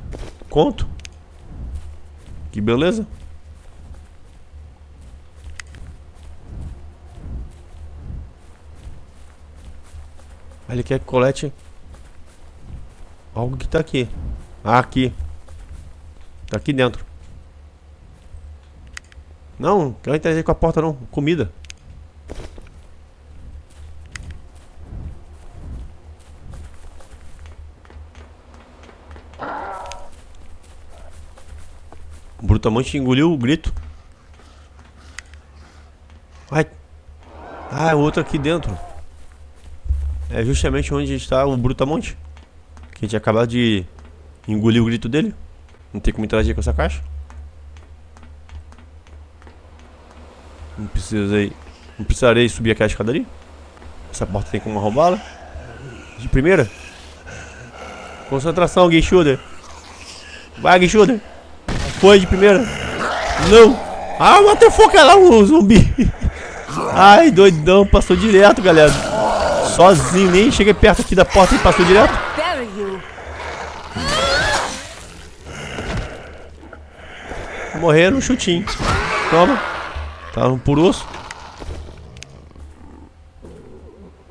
conto. Que beleza. Ele quer que colete algo que tá aqui. Ah, aqui. Tá aqui dentro. Não, quero interagir com a porta não. Comida. O Brutamonte engoliu o grito. Ai. Ah, o outro aqui dentro. É justamente onde está o Brutamonte. Que a gente acabou de engolir o grito dele. Não tem como interagir com essa caixa. Não precisei. Não precisarei subir aquela escadaria. Essa porta tem como roubá-la. De primeira. Concentração, Guinchuder. Vai, Guinchuder. Foi de primeira. Não. Ah, matei foca lá o zumbi. Ai, doidão. Passou direto, galera. Sozinho. Nem cheguei perto aqui da porta e passou direto. Morreram um chutinho. Toma. Tava por osso.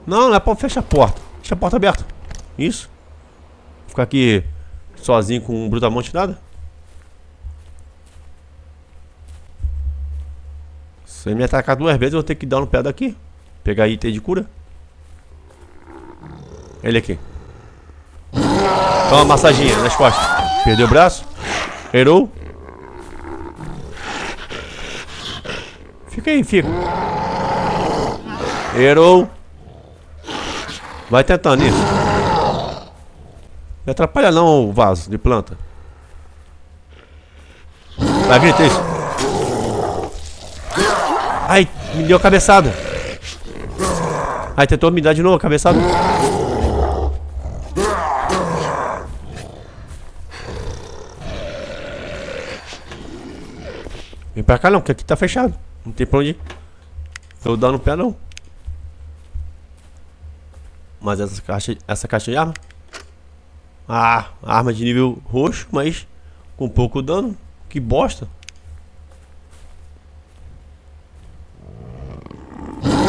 Não, não é pra fechar a porta. Deixa a porta aberta. Isso. Ficar aqui sozinho com um brutamonte nada. Se ele me atacar duas vezes, eu vou ter que dar no pé daqui. Pegar item de cura. Ele aqui. Toma massaginha nas costas. Perdeu o braço. Herou. Fica aí, fica. Herou. Vai tentando isso. Não atrapalha não o vaso de planta. Vai, grita isso. Ai, me deu a cabeçada. Ai, tentou me dar de novo a cabeçada. Vem pra cá não, que aqui tá fechado. Não tem pra onde ir. Eu dar no pé não. Mas essa caixa, essa caixa de arma. Ah, arma de nível roxo, mas com pouco dano. Que bosta.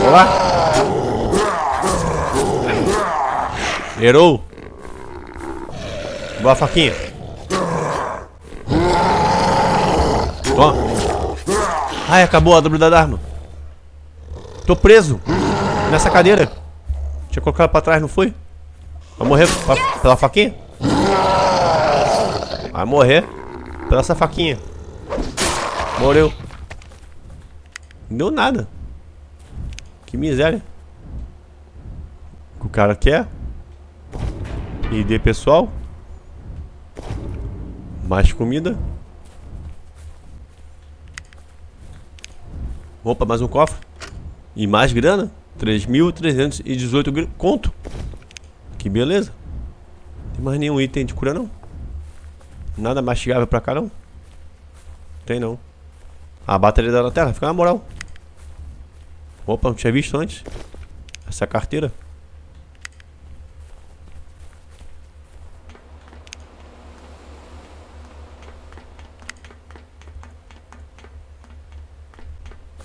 Olá. Erou. Boa faquinha. Toma. Ai, acabou a dobra da arma. Tô preso. Nessa cadeira. Tinha colocado pra trás, não foi? Vai morrer pra, pela faquinha? Vai morrer pela essa faquinha. Morreu. Não deu nada. Que miséria. O que o cara quer? ID pessoal. Mais comida. Opa, mais um cofre. E mais grana. 3.318 conto. Que beleza. Tem mais nenhum item de cura não. Nada mastigável pra cá não. Tem não. A bateria da lanterna, fica na moral. Opa, não tinha visto antes. Essa carteira.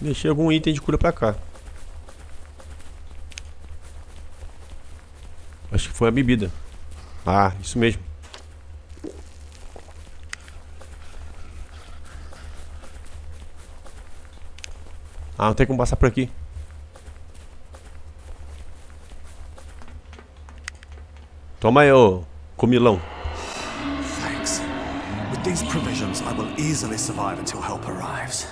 Deixei algum item de cura pra cá. Acho que foi a bebida. Ah, isso mesmo. Ah, não tem como passar por aqui. Toma aí, ô comilão. Thanks. With these provisions, I will easily survive until help arrives.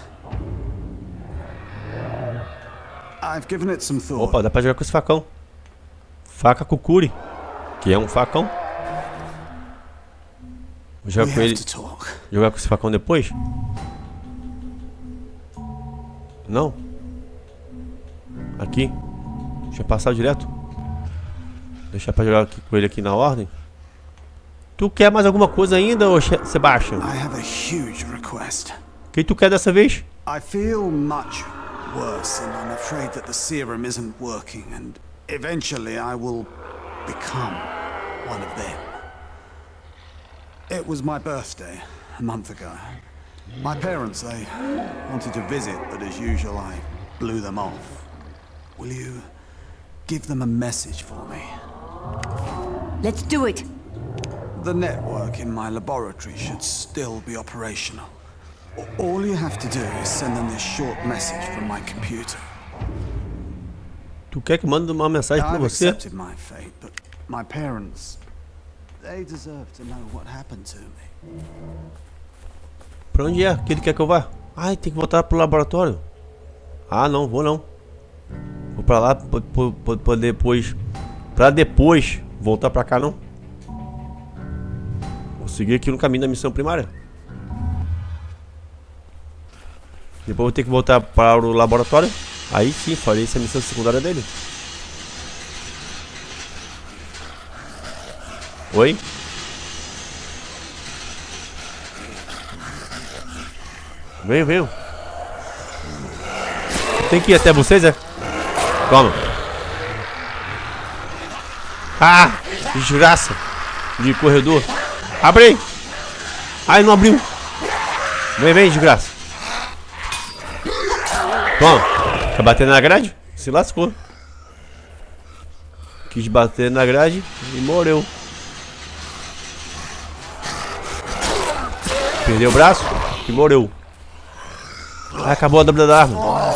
I've given it some thought. Opa, dá pra jogar com esse facão. Faca Kukuri. Que é um facão. Vou jogar We com ele. Jogar com esse facão depois? Não. Aqui. Deixa eu passar direto. Deixar pra jogar aqui com ele aqui na ordem. Tu quer mais alguma coisa ainda, ô Che- Sebastian? I have a huge request. O que tu quer dessa vez? I feel much worse, and I'm afraid that the serum isn't working, and eventually I will become one of them. It was my birthday a month ago. My parents, they wanted to visit, but as usual, I blew them off. Will you give them a message for me? Let's do it. The network in my laboratory should still be operational. All you have to do is send them this short message from my computer. Tu quer que mande uma mensagem pra I've você? accepted my fate, but my parents, they deserve to know what happened to me. Pra onde é que ele quer que eu vá? Ai, tem que voltar pro laboratório. Ah, não, vou não. Vou pra lá pra poder depois. Pra depois voltar pra cá, não. Vou seguir aqui no caminho da missão primária. Depois vou ter que voltar para o laboratório. Aí sim, farei essa missão secundária dele. Oi? Venho, venho. Tem que ir até vocês, é? Toma. Ah! Desgraça. De corredor. Abre aí. Ai, não abriu. Vem, vem, desgraça. Toma. Quer bater na grade? Se lascou. Quis bater na grade e morreu. Perdeu o braço e morreu. Ah, acabou a dobra da arma.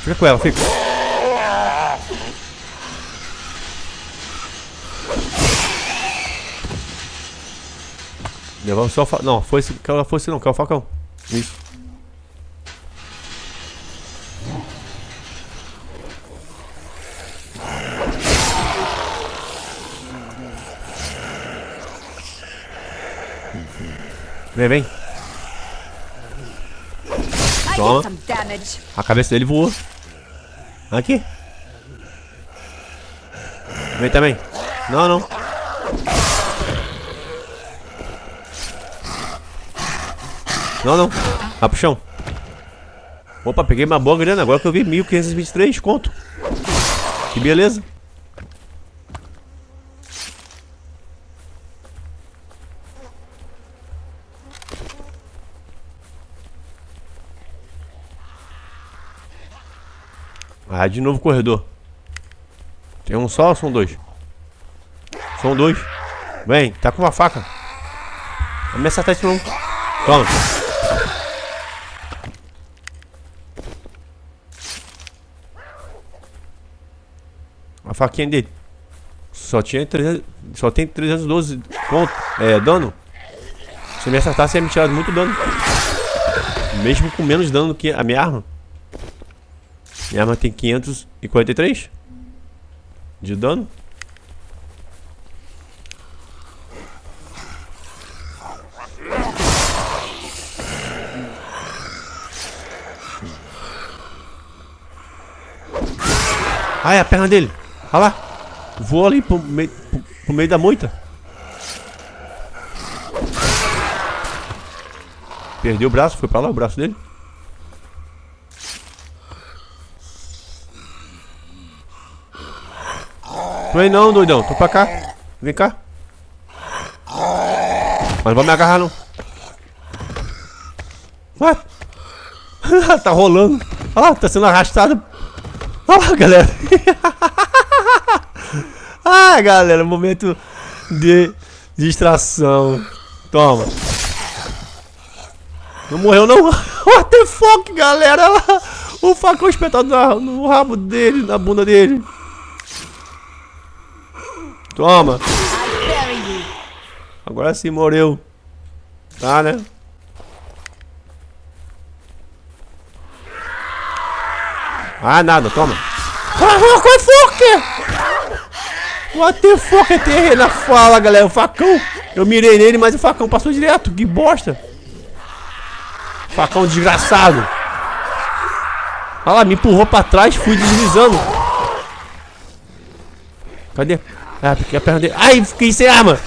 Fica com ela, fica. Levamos só o fa... Não, foi esse... Aquela foi esse não, que é o facão. Isso. Vem, vem. I Toma. did some damage. A cabeça dele voou. Aqui. Vem também. Não, não. Não, não. Vai pro chão. Opa, peguei uma boa grana. Agora que eu vi 1523 conto. Que beleza. Ah, de novo corredor. Tem um só ou são dois? São dois. Vem, tá com uma faca. Não me acertar isso não. Toma. A faquinha dele. Só tinha 300, só tem 312 ponto, é, dano. Se me acertar, você ia me tirar muito dano. Mesmo com menos dano que a minha arma. Minha arma tem 543 de dano. Ai, a perna dele. Olha lá. Voou ali pro meio, pro, pro meio da moita. Perdeu o braço, foi pra lá o braço dele. Não vem não, doidão. Tô pra cá. Vem cá. Mas não vai me agarrar não. What? tá rolando. Olha lá, tá sendo arrastado. Olha lá, galera. ah, galera, momento de distração. Toma. Não morreu não? What the fuck, galera? O facão espetado no rabo dele, na bunda dele. Toma. Agora sim morreu. Tá, né? Ah, nada, toma. Ah, what the fuck? What the fuck é terrena? Fala, galera. O facão. Eu mirei nele, mas o facão passou direto. Que bosta. Facão desgraçado. Olha lá, me empurrou pra trás, fui deslizando. Cadê? Ah, porque a perna dele. Ai, fiquei sem arma.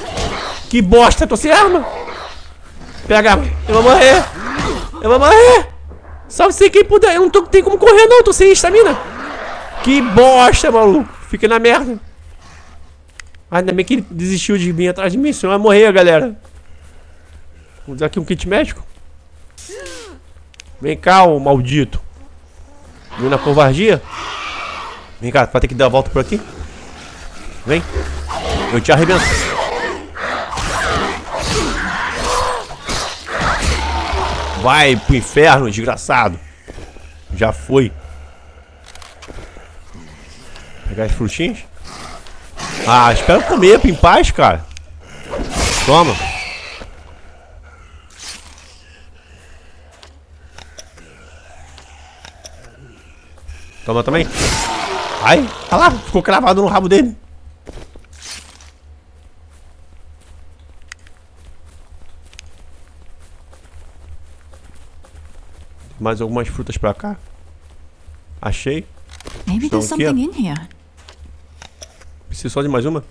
Que bosta, tô sem arma. Pega a arma. Eu vou morrer. Eu vou morrer. Salve se quem puder. Eu não tô, tem como correr, não. Tô sem estamina. Que bosta, maluco. Fiquei na merda. Ainda bem que ele desistiu de vir atrás de mim. Senão vai morrer, galera. Vamos usar aqui um kit médico. Vem cá, ô maldito. Vem na covardia. Vem cá, vai ter que dar a volta por aqui. Vem. Eu te arrebento. Vai pro inferno, desgraçado. Já foi. Pegar as frutinhas. Ah, espera comer em paz, cara. Toma. Toma também. Ai, olha lá, ficou cravado no rabo dele. Mais algumas frutas pra cá. Achei. Maybe there's something in here. Preciso só de mais uma.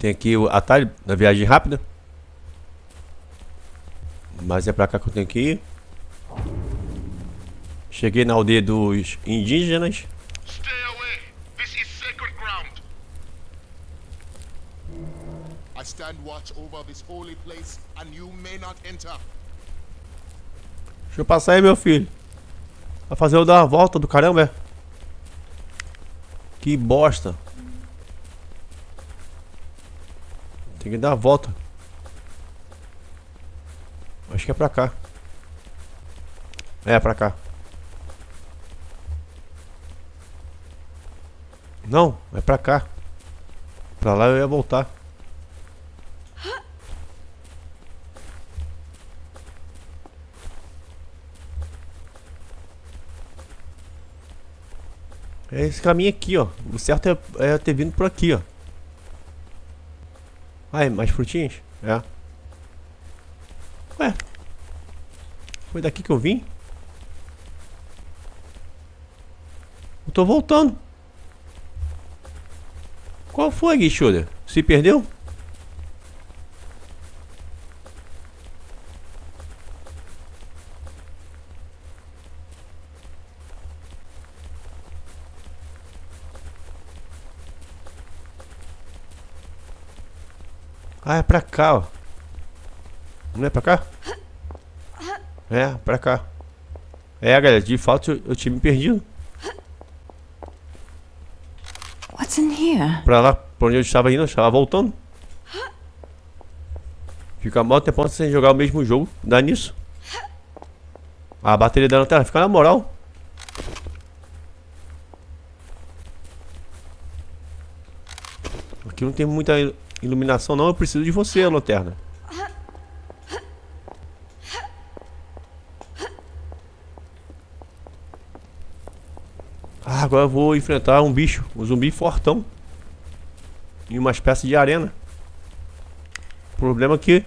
Tem aqui o atalho da viagem rápida. Mas é pra cá que eu tenho que ir. Cheguei na aldeia dos indígenas. Stay away. This is sacred ground. I stand watch over this holy place, and you may not enter. Deixa eu passar aí, meu filho. Vai fazer eu dar a volta do caramba, é? Que bosta. Tem que dar a volta. Acho que é pra cá. É, pra cá. Não, é pra cá. Pra lá eu ia voltar. É esse caminho aqui, ó. O certo é, é ter vindo por aqui, ó. Ai, mais frutinhas? É. Ué. Foi daqui que eu vim? Eu tô voltando. Qual foi, Guichuda? Se perdeu? Ah, é pra cá, ó. Não é pra cá? É, pra cá. É, galera, de fato eu, eu tinha me perdido. What's in here? Pra lá, pra onde eu estava indo, eu estava voltando. Fica mal tempo sem jogar o mesmo jogo, dá nisso. A bateria da lanterna fica na moral. Aqui não tem muita iluminação não, eu preciso de você, lanterna. Ah, agora eu vou enfrentar um bicho, um zumbi fortão. Em uma espécie de arena. O problema é que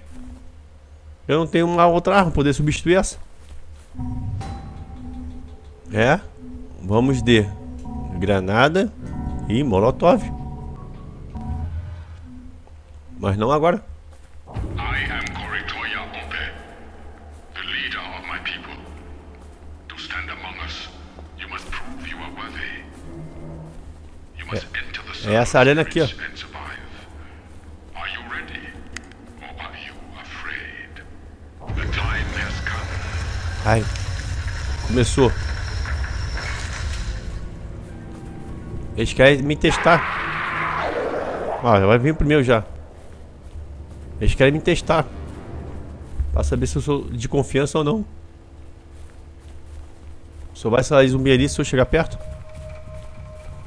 eu não tenho uma outra arma pra poder substituir essa. É. Vamos de granada e molotov. Mas não agora. I am Koritoya Ope, the leader of my people. To stand among us, you must prove you are worthy. You must enter the É essa arena aqui, ó. Ai. Começou. Eles querem me testar. Ah, vai vir o primeiro já. Eles querem me testar. Pra saber se eu sou de confiança ou não. Só vai sair zumbi ali se eu chegar perto?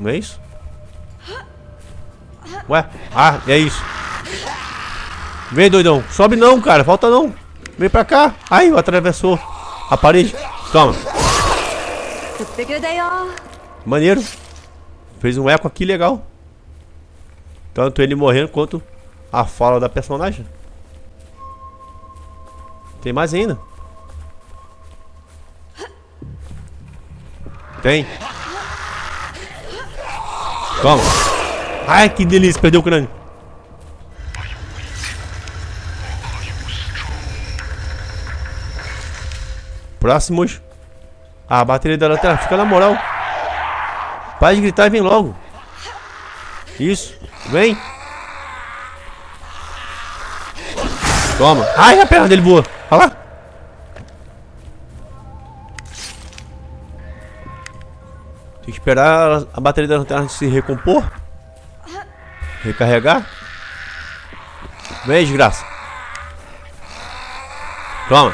Não é isso? Ué? Ah, é isso. Vem, doidão. Sobe não, cara. Falta não. Vem pra cá. Ai, atravessou a parede. Toma. Maneiro. Fez um eco aqui legal. Tanto ele morrendo quanto a fala da personagem. Tem mais ainda. Tem. Toma. Ai, que delícia. Perdeu o crânio. Próximos. A bateria da lanterna fica na moral. Para de gritar e vem logo. Isso. Vem. Toma. Ai, a perna dele voa. Olha lá. Tem que esperar a bateria da lanterna se recompor. Recarregar. Vem, desgraça. Toma.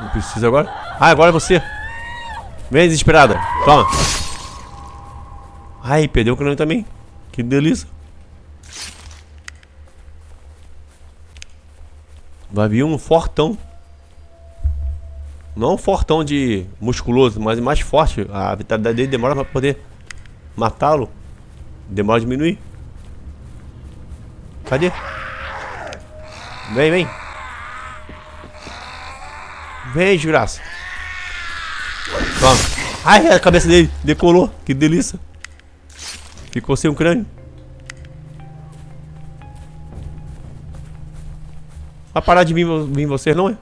Não precisa agora. Ah, agora é você. Vem, desesperada. Toma. Ai, perdeu o crânio também. Que delícia. Vai vir um fortão. Não um fortão de musculoso, mas mais forte. A vitalidade dele demora pra poder matá-lo. Demora a diminuir. Cadê? Vem, vem. Vem, desgraça. Toma. Ai, a cabeça dele decolou. Que delícia. Ficou sem um crânio. Vai parar de vir, vir vocês, não é?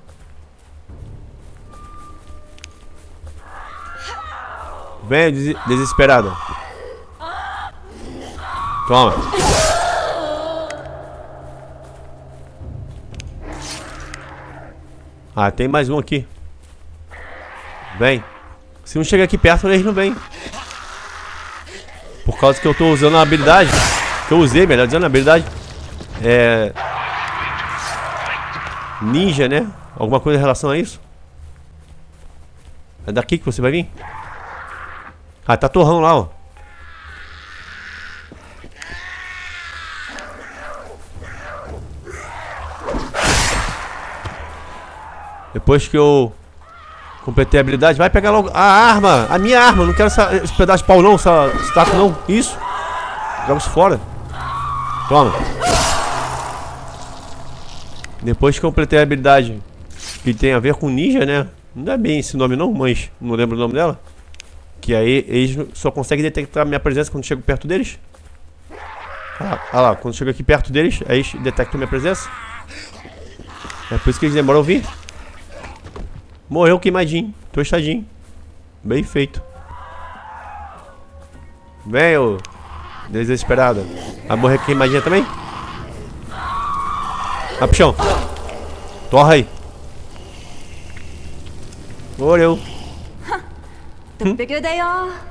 Vem, des desesperada. Toma. Ah, tem mais um aqui. Vem. Se não chega aqui perto, eles não vêm. Por causa que eu tô usando a habilidade. Que eu usei, melhor dizendo, a habilidade. É. Ninja, né? Alguma coisa em relação a isso? É daqui que você vai vir? Ah, tá torrão lá, ó. Depois que eu completei a habilidade, vai pegar logo a arma, a minha arma. Não quero essa, esse pedaço de pau não, essa, taco não. Isso. Joga isso fora. Toma. Depois que completei a habilidade que tem a ver com ninja, né? Não é bem esse nome não, mas não lembro o nome dela. Que aí eles só conseguem detectar minha presença quando chego perto deles. Ah, lá, quando chego aqui perto deles, aí eles detectam minha presença. É por isso que eles demoram a ouvir. Morreu queimadinho, tostadinho. Bem feito. Vem, ô desesperada. Vai morrer queimadinha também? Vai pro chão. Torra aí. Morreu. Are,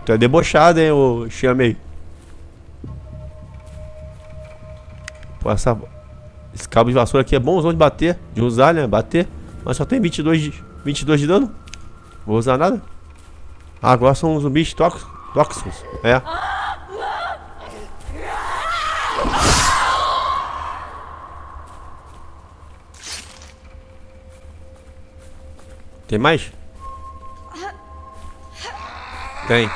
Tu é debochado, hein, ô chamei. Pô, essa... Esse cabo de vassoura aqui é bonzão de bater. De usar, né? Bater. Mas só tem 22 de, 22 de dano. Vou usar nada. Ah, agora são zumbis tóxicos. É. Tem mais? Tem.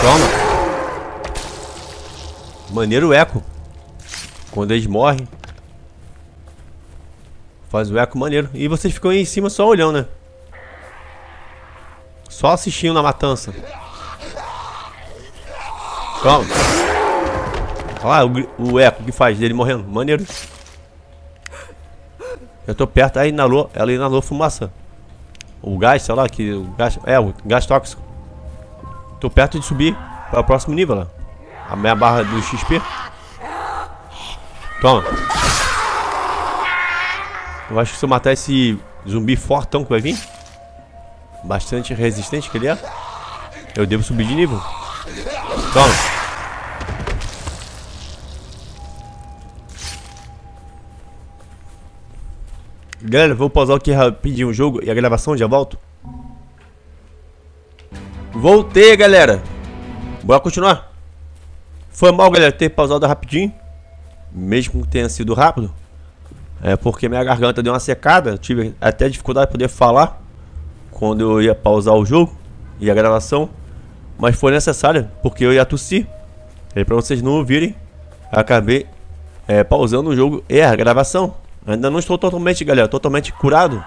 Toma. Maneiro eco. Quando eles morrem. Faz o eco maneiro. E vocês ficam aí em cima só olhando, né? Só assistindo na matança. Toma. Olha lá o, o eco que faz dele morrendo. Maneiro. Eu tô perto, aí inalou, ela inalou fumaça. O gás, sei lá, que o gás, é, o gás tóxico. Tô perto de subir para o próximo nível lá. A minha barra do XP. Toma. Eu acho que se eu matar esse zumbi fortão que vai vir, bastante resistente que ele é, eu devo subir de nível. Toma. Galera, vou pausar aqui rapidinho o jogo e a gravação, já volto. Voltei, galera. Bora continuar. Foi mal, galera, ter pausado rapidinho. Mesmo que tenha sido rápido. É porque minha garganta deu uma secada. Tive até dificuldade de poder falar. Quando eu ia pausar o jogo e a gravação. Mas foi necessário, porque eu ia tossir. E pra vocês não ouvirem, acabei é, pausando o jogo e a gravação. Ainda não estou totalmente, galera, totalmente curado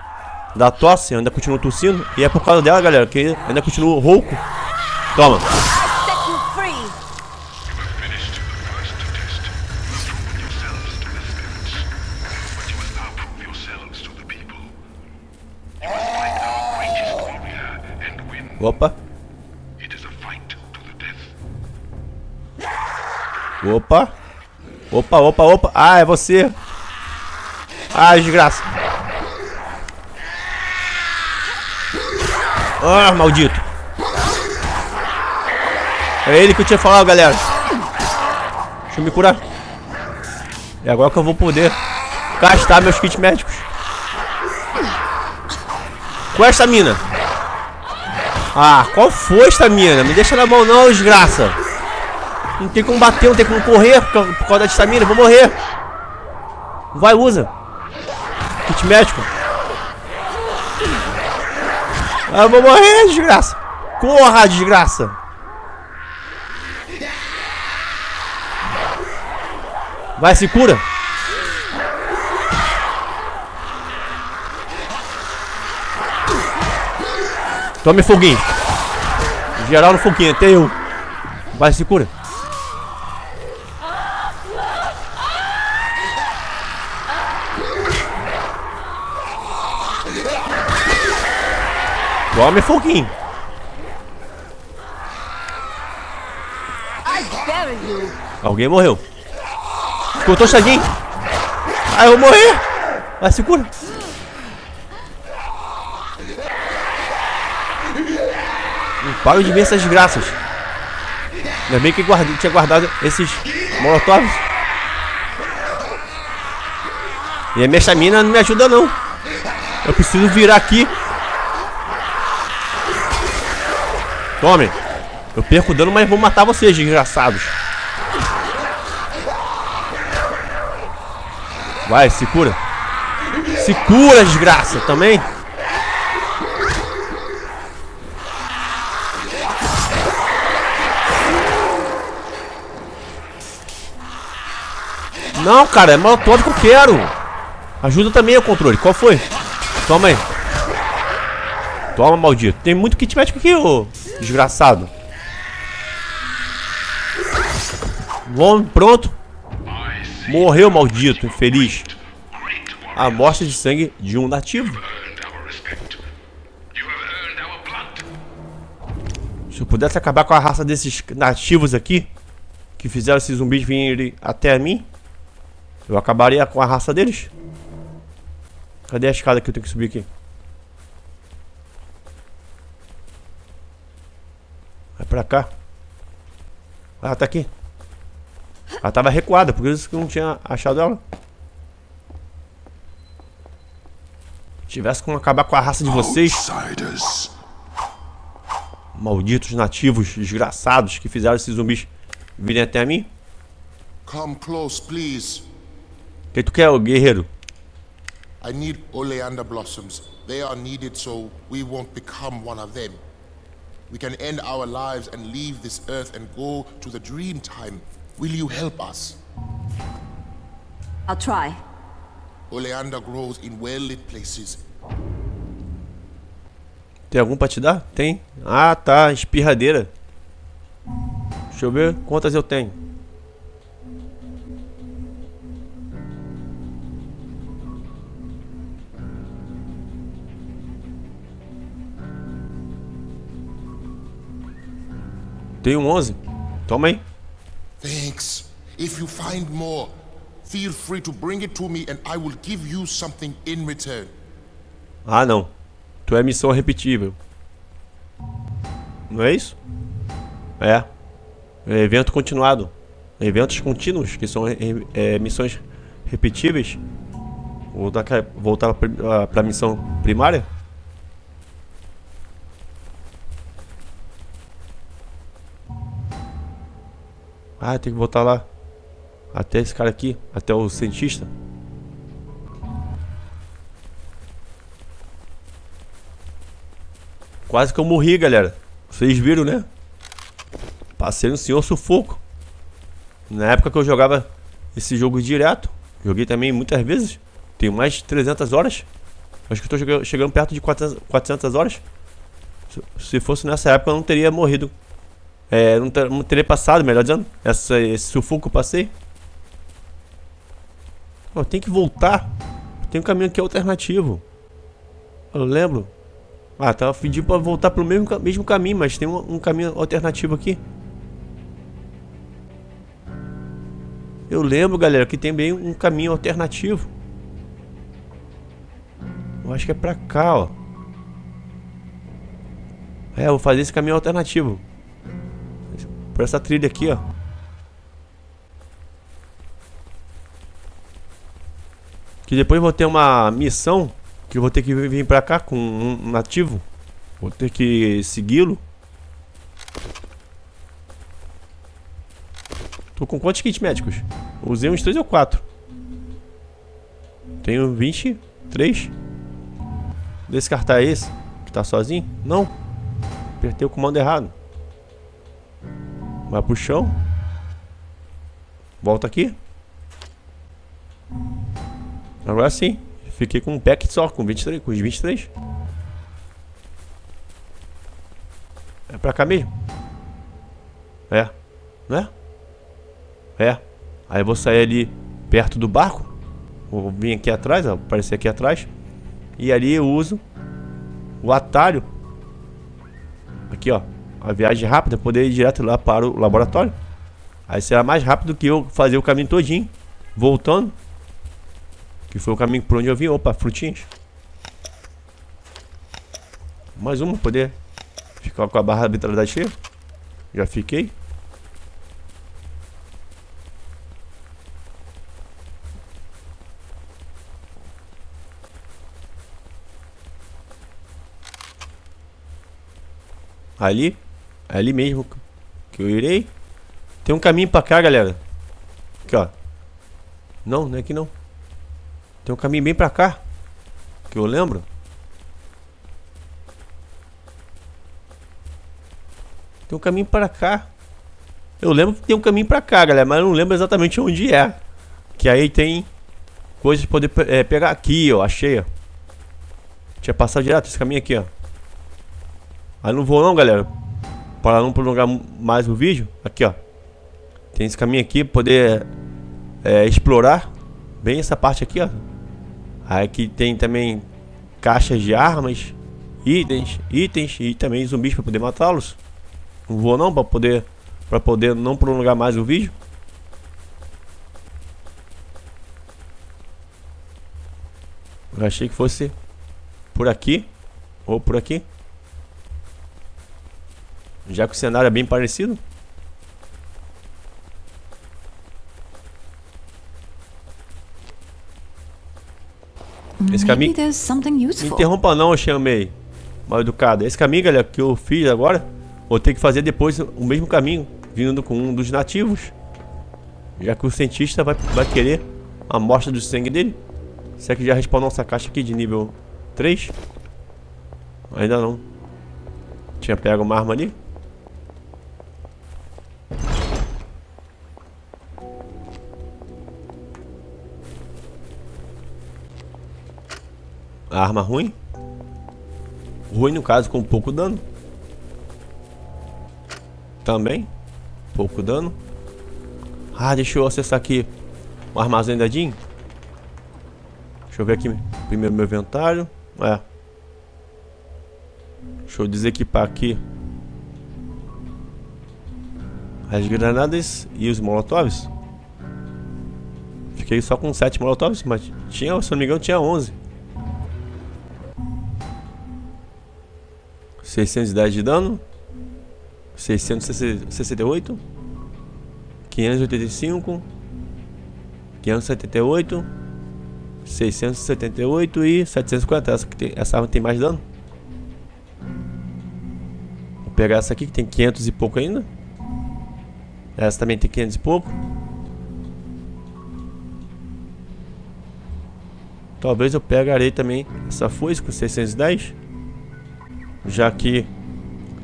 da tosse, ainda continuo tossindo. E é por causa dela, galera, que ainda continuo rouco. Toma. Opa, opa. Opa, opa, opa. Ah, é você. Ah, desgraça. Ah, maldito. É ele que eu tinha falado, galera. Deixa eu me curar. É agora que eu vou poder gastar meus kits médicos. Qual é esta mina? Ah, qual foi esta mina? Me deixa na mão não, desgraça. Não tem como bater, não tem como correr por causa, da estamina, vou morrer. Vai, usa. Kit médico. Ah, vou morrer, desgraça. Corra, desgraça. Vai, se cura. Tome foguinho. Geral no foguinho, até eu. Vai, se cura. Tome foguinho. Alguém morreu. Ficou tostadinho. Ah, eu vou morrer. Vai, se cura. Paro de ver essas desgraças. Ainda bem que guardei, tinha guardado esses molotovs. E a minha estamina não me ajuda não. Eu preciso virar aqui. Tome. Eu perco dano, mas vou matar vocês, desgraçados. Vai, se cura. Se cura, desgraça, também. Não, cara, é molotov que eu quero. Ajuda também o controle. Qual foi? Toma aí. Toma, maldito. Tem muito kit médico aqui, ô desgraçado. Vamos, pronto. Morreu, maldito, infeliz. Amostra de sangue de um nativo. Se eu pudesse acabar com a raça desses nativos aqui, que fizeram esses zumbis virem até mim, eu acabaria com a raça deles. Cadê a escada que eu tenho que subir aqui? Vai pra cá. Ah, tá aqui. Ela tava recuada, por isso que eu não tinha achado ela. Se tivesse como acabar com a raça de vocês. Malditos nativos desgraçados que fizeram esses zumbis virem até mim. Come close, please. Que tu quer, guerreiro? I need oleander blossoms. They are needed so we won't become one of them. We can end our lives and leave this earth and go to the dream time. Will you help us? I'll try. Oleander grows in well-lit places. Tem algum pra te dar? Tem. Ah, tá. Espirradeira. Deixa eu ver quantas eu tenho. Tenho 11. Toma aí. Thanks. If you find more, feel free to bring it to me and I will give you something in return. Ah, não. Tu é missão repetível. Não é isso? É. É evento continuado. Eventos contínuos, que são é, missões repetíveis. Ca- voltar pra, pra missão primária. Ah, tem que voltar lá. Até esse cara aqui. Até o cientista. Quase que eu morri, galera. Vocês viram, né? Passei no senhor sufoco. Na época que eu jogava esse jogo direto. Joguei também muitas vezes. Tenho mais de 300 horas. Acho que estou chegando perto de 400, 400 horas. Se fosse nessa época eu não teria morrido. É, não, ter- não teria passado, melhor dizendo. Essa, esse sufoco que eu passei. Ó, tem que voltar. Tem um caminho aqui alternativo. Eu lembro. Ah, tava pedindo pra voltar pro mesmo, mesmo caminho, mas tem um, um caminho alternativo aqui. Eu lembro, galera, que tem bem um caminho alternativo. Eu acho que é pra cá, ó. É, eu vou fazer esse caminho alternativo. Por essa trilha aqui, ó. Que depois vou ter uma missão que eu vou ter que vir pra cá com um nativo. Vou ter que segui-lo. Tô com quantos kits médicos? Usei uns 3 ou 4. Tenho 23. Descartar esse, que tá sozinho? Não. Apertei o comando errado. Vai pro chão. Volta aqui. Agora sim. Fiquei com um pack só, com 23, com os 23. É pra cá mesmo? É. Né? É. Aí eu vou sair ali perto do barco. Vou vir aqui atrás, ó, aparecer aqui atrás. E ali eu uso o atalho. Aqui, ó. A viagem rápida, poder ir direto lá para o laboratório. Aí será mais rápido que eu fazer o caminho todinho. Voltando. Que foi o caminho por onde eu vim. Opa, frutinhas. Mais uma, poder ficar com a barra de vitalidade cheia. Já fiquei. Ali. Ali mesmo que eu irei. Tem um caminho pra cá, galera. Aqui, ó. Não, não é aqui não. Tem um caminho bem pra cá. Que eu lembro. Tem um caminho pra cá. Eu lembro que tem um caminho pra cá, galera. Mas eu não lembro exatamente onde é. Que aí tem coisas pra poder é, pegar aqui, ó. Achei, ó. Tinha passado direto esse caminho aqui, ó. Aí não vou não, galera. Para não prolongar mais o vídeo. Aqui, ó. Tem esse caminho aqui poder é, explorar bem essa parte aqui, ó. Aqui tem também caixas de armas, itens, itens e também zumbis para poder matá-los. Não vou não para poder para poder não prolongar mais o vídeo. Eu achei que fosse por aqui ou por aqui. Já que o cenário é bem parecido. Esse caminho. Me interrompa não, chamei. Mal educado. Esse caminho, galera, que eu fiz agora, vou ter que fazer depois o mesmo caminho, vindo com um dos nativos. Já que o cientista vai, vai querer a amostra do sangue dele. Será que já respawnou nossa caixa aqui de nível 3? Ainda não. Tinha pego uma arma ali. A arma ruim? Ruim no caso com pouco dano. Também. Pouco dano. Ah, deixa eu acessar aqui o armazém da Jean. Deixa eu ver aqui primeiro meu inventário. É. Deixa eu desequipar aqui as granadas e os molotovs. Fiquei só com 7 molotovs, mas tinha, se não me engano, tinha 11. 610 de dano. 668. 585. 578. 678 e 750. Essa, que tem, essa arma tem mais dano. Vou pegar essa aqui que tem 500 e pouco ainda. Essa também tem 500 e pouco. Talvez eu pegarei também essa foice com 610 já que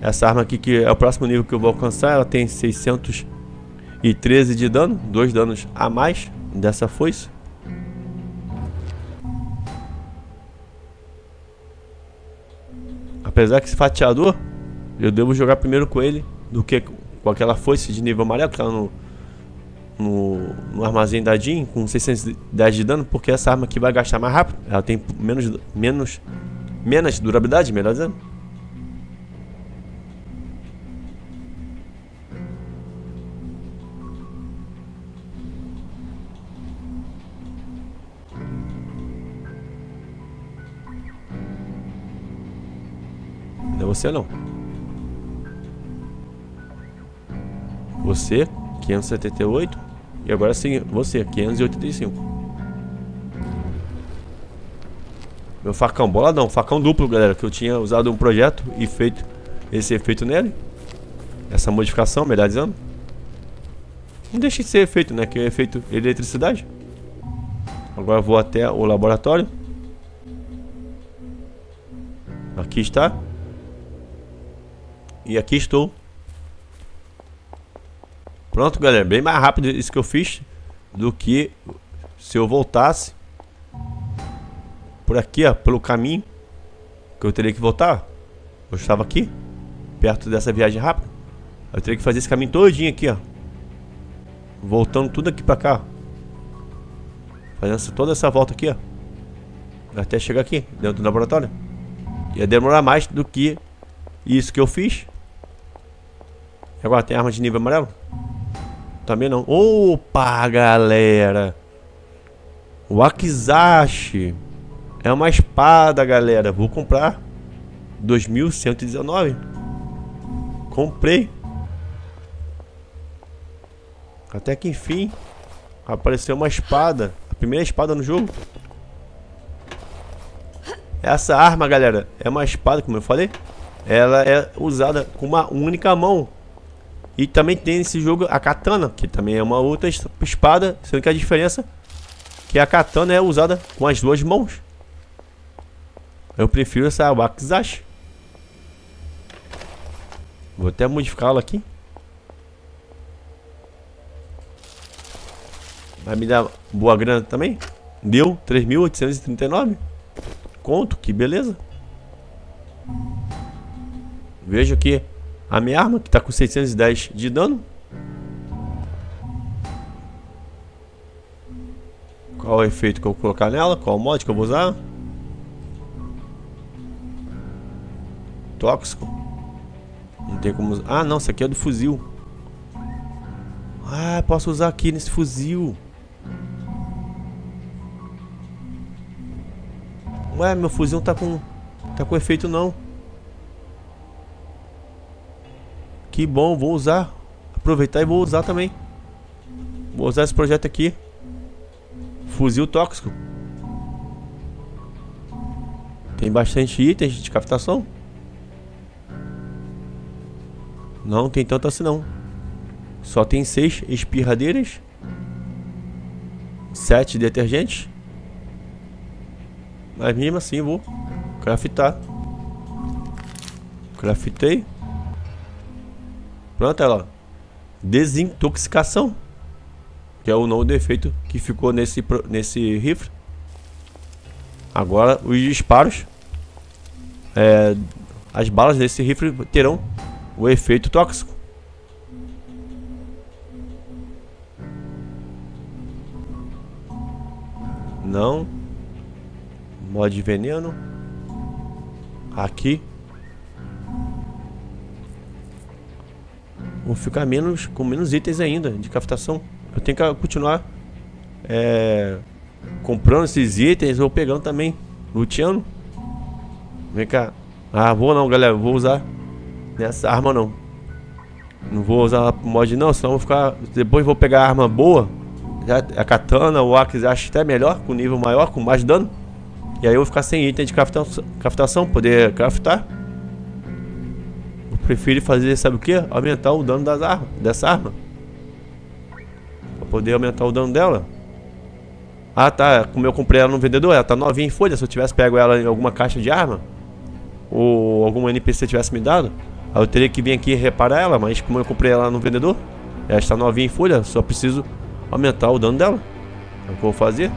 essa arma aqui que é o próximo nível que eu vou alcançar, ela tem 613 de dano, dois danos a mais dessa foice. Apesar que esse fatiador, eu devo jogar primeiro com ele do que com aquela foice de nível amarelo que tá no, no, no armazém da Jean com 610 de dano, porque essa arma aqui vai gastar mais rápido, ela tem menos, menos, menos durabilidade, melhor dizendo. Você não. Você, 578. E agora sim, você, 585. Meu facão, boladão, facão duplo, galera. Que eu tinha usado um projeto e feito esse efeito nele. Essa modificação, melhor dizendo. Não deixa de ser efeito, né? Que é efeito eletricidade. Agora vou até o laboratório. Aqui está. E aqui estou. Pronto, galera. Bem mais rápido isso que eu fiz do que se eu voltasse por aqui, ó, pelo caminho que eu teria que voltar. Eu estava aqui, perto dessa viagem rápida. Eu teria que fazer esse caminho todinho aqui, ó. Voltando tudo aqui pra cá. Fazendo toda essa volta aqui, ó. Até chegar aqui, dentro do laboratório. Ia demorar mais do que isso que eu fiz. Agora tem arma de nível amarelo? Também não. Opa, galera. O Akizashi. É uma espada, galera. Vou comprar. 2119. Comprei. Até que enfim apareceu uma espada. A primeira espada no jogo. Essa arma, galera, é uma espada, como eu falei. Ela é usada com uma única mão. E também tem nesse jogo a katana, que também é uma outra espada, sendo que a diferença é que a katana é usada com as duas mãos. Eu prefiro essa Wakizashi. Vou até modificá-la aqui. Vai me dar boa grana também? Deu 3.839. Conto, que beleza. Vejo aqui a minha arma, que tá com 610 de dano. Qual o efeito que eu vou colocar nela? Qual o mod que eu vou usar? Tóxico. Não tem como usar. Ah, não, isso aqui é do fuzil. Ah, posso usar aqui nesse fuzil. Ué, meu fuzil tá com. Tá com efeito não. Que bom, vou usar. Aproveitar e vou usar também. Vou usar esse projeto aqui. Fuzil tóxico. Tem bastante itens de captação. Não tem tanto assim não. Só tem seis espirradeiras. Sete detergentes. Mas mesmo assim vou craftar. Craftei. Pronto, ela. Desintoxicação. Que é o novo defeito que ficou nesse, nesse rifle. Agora os disparos. É, as balas desse rifle terão o efeito tóxico. Não Mod veneno. Aqui. Vou ficar menos, com menos itens ainda de captação. Eu tenho que continuar é, comprando esses itens ou pegando também. Luteando. Vem cá. Ah, vou não, galera. Vou usar nessa arma não. Não vou usar mod não, senão vou ficar. Depois vou pegar a arma boa. A katana, o Axe acho até melhor, com nível maior, com mais dano. E aí eu vou ficar sem item de craftação, craftação poder craftar. Prefiro fazer, sabe o que? Aumentar o dano das armas, dessa arma. Pra poder aumentar o dano dela. Ah tá, como eu comprei ela no vendedor, ela tá novinha em folha. Se eu tivesse pego ela em alguma caixa de arma, ou algum NPC tivesse me dado, aí eu teria que vir aqui reparar ela. Mas como eu comprei ela no vendedor, ela está novinha em folha, só preciso aumentar o dano dela. É o que eu vou fazer.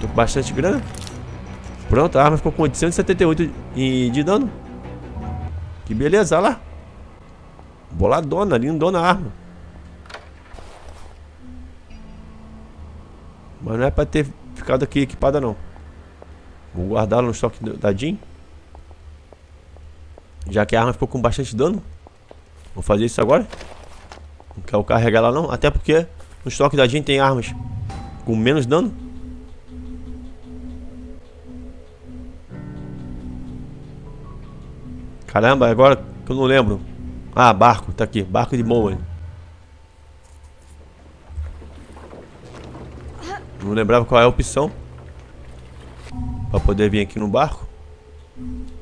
Tô com bastante grana. Pronto, a arma ficou com 878 de dano. Que beleza, olha lá. Boladona, lindona a arma. Mas não é pra ter ficado aqui equipada não. Vou guardá-la no estoque da Jean. Já que a arma ficou com bastante dano. Vou fazer isso agora. Não quero carregar ela não. Até porque no estoque da Jean tem armas com menos dano. Caramba, agora que eu não lembro. Ah, barco, tá aqui. Barco de boa. Não lembrava qual é a opção. Pra poder vir aqui no barco.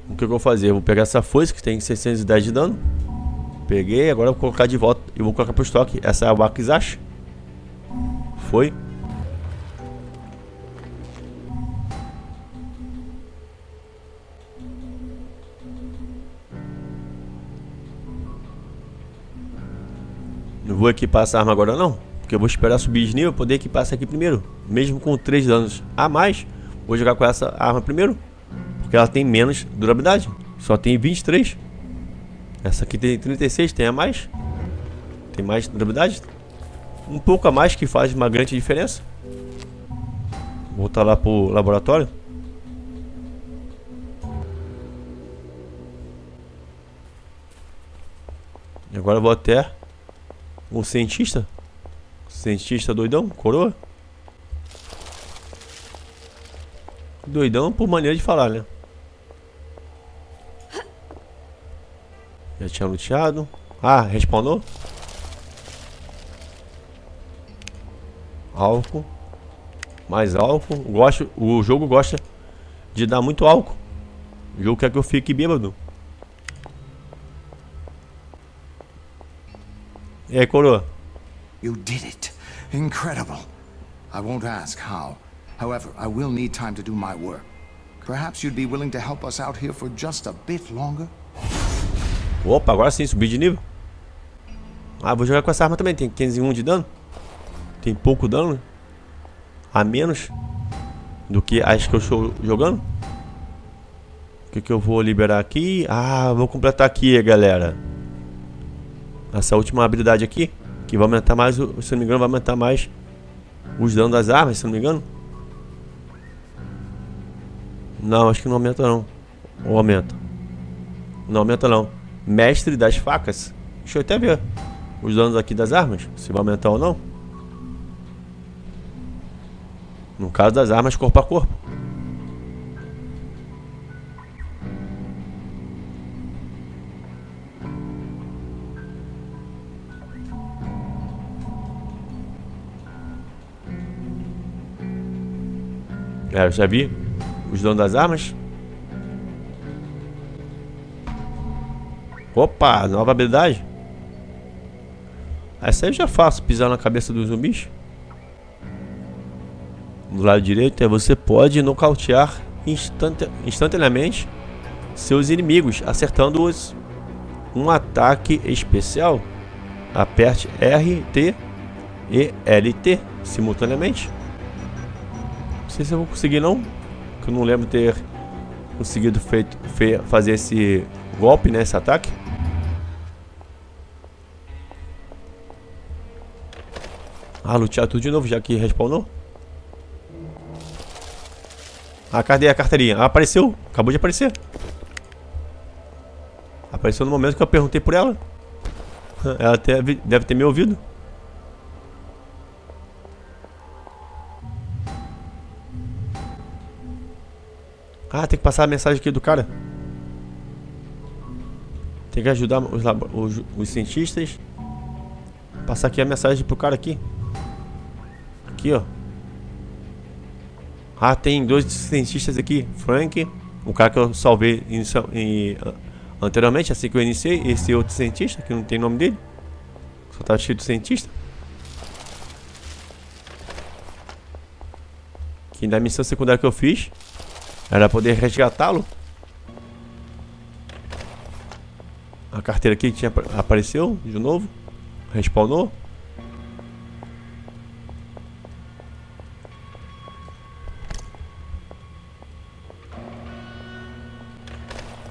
O que eu vou fazer? Eu vou pegar essa foice que tem 610 de dano. Peguei, agora eu vou colocar de volta e vou colocar pro estoque. Essa é a Wakizashi. Foi. Não vou equipar essa arma agora não. Porque eu vou esperar subir de nível poder equipar essa aqui primeiro. Mesmo com 3 danos a mais, vou jogar com essa arma primeiro. Porque ela tem menos durabilidade. Só tem 23. Essa aqui tem 36, tem a mais. Tem mais durabilidade. Um pouco a mais que faz uma grande diferença. Vou voltar lá pro laboratório. Agora vou até um cientista? Cientista doidão? Coroa? Doidão por maneira de falar, né? Já tinha luteado. Ah, respawnou? Álcool. Mais álcool. Gosto, o jogo gosta de dar muito álcool. O jogo quer que eu fique bêbado. E aí, coroa? You did it. Incredible. I won't ask how. However, I will need time to do my work. Perhaps you'd be willing to help us out here for just a bit longer? Opa, agora sim, subi de nível. Ah, vou jogar com essa arma também. Tem 501 de dano. Tem pouco dano. A menos do que as que eu estou jogando. O que, que eu vou liberar aqui? Ah, vou completar aqui, galera. Essa última habilidade aqui. Que vai aumentar mais, se não me engano, vai aumentar mais os danos das armas, se não me engano. Não, acho que não aumenta não. Ou aumenta? Não aumenta não. Mestre das facas. Deixa eu até ver os danos aqui das armas. Se vai aumentar ou não. No caso das armas corpo a corpo. É, já vi os danos das armas. Opa, nova habilidade. Essa aí eu já faço, pisar na cabeça dos zumbis. Do lado direito é você pode nocautear instantane- instantaneamente seus inimigos, acertando-os um ataque especial. Aperte RT e LT simultaneamente. Sei se eu vou conseguir não, que eu não lembro ter conseguido feito, fe- fazer esse golpe, né, esse ataque. Ah, lutear tudo de novo, já que respawnou. Ah, cadê a carteirinha? Ah, apareceu. Acabou de aparecer. Apareceu no momento que eu perguntei por ela. Ela deve ter me ouvido. Ah, tem que passar a mensagem aqui do cara. Tem que ajudar os, os, os cientistas. Passar aqui a mensagem pro cara aqui. Aqui, ó. Ah, tem dois cientistas aqui. Frank, o cara que eu salvei inicia- em- a- anteriormente, assim que eu iniciei. Esse outro cientista, que não tem nome dele. Só tá escrito cientista. Que da missão secundária que eu fiz era poder resgatá-lo. A carteira aqui tinha apa- apareceu de novo. Respawnou.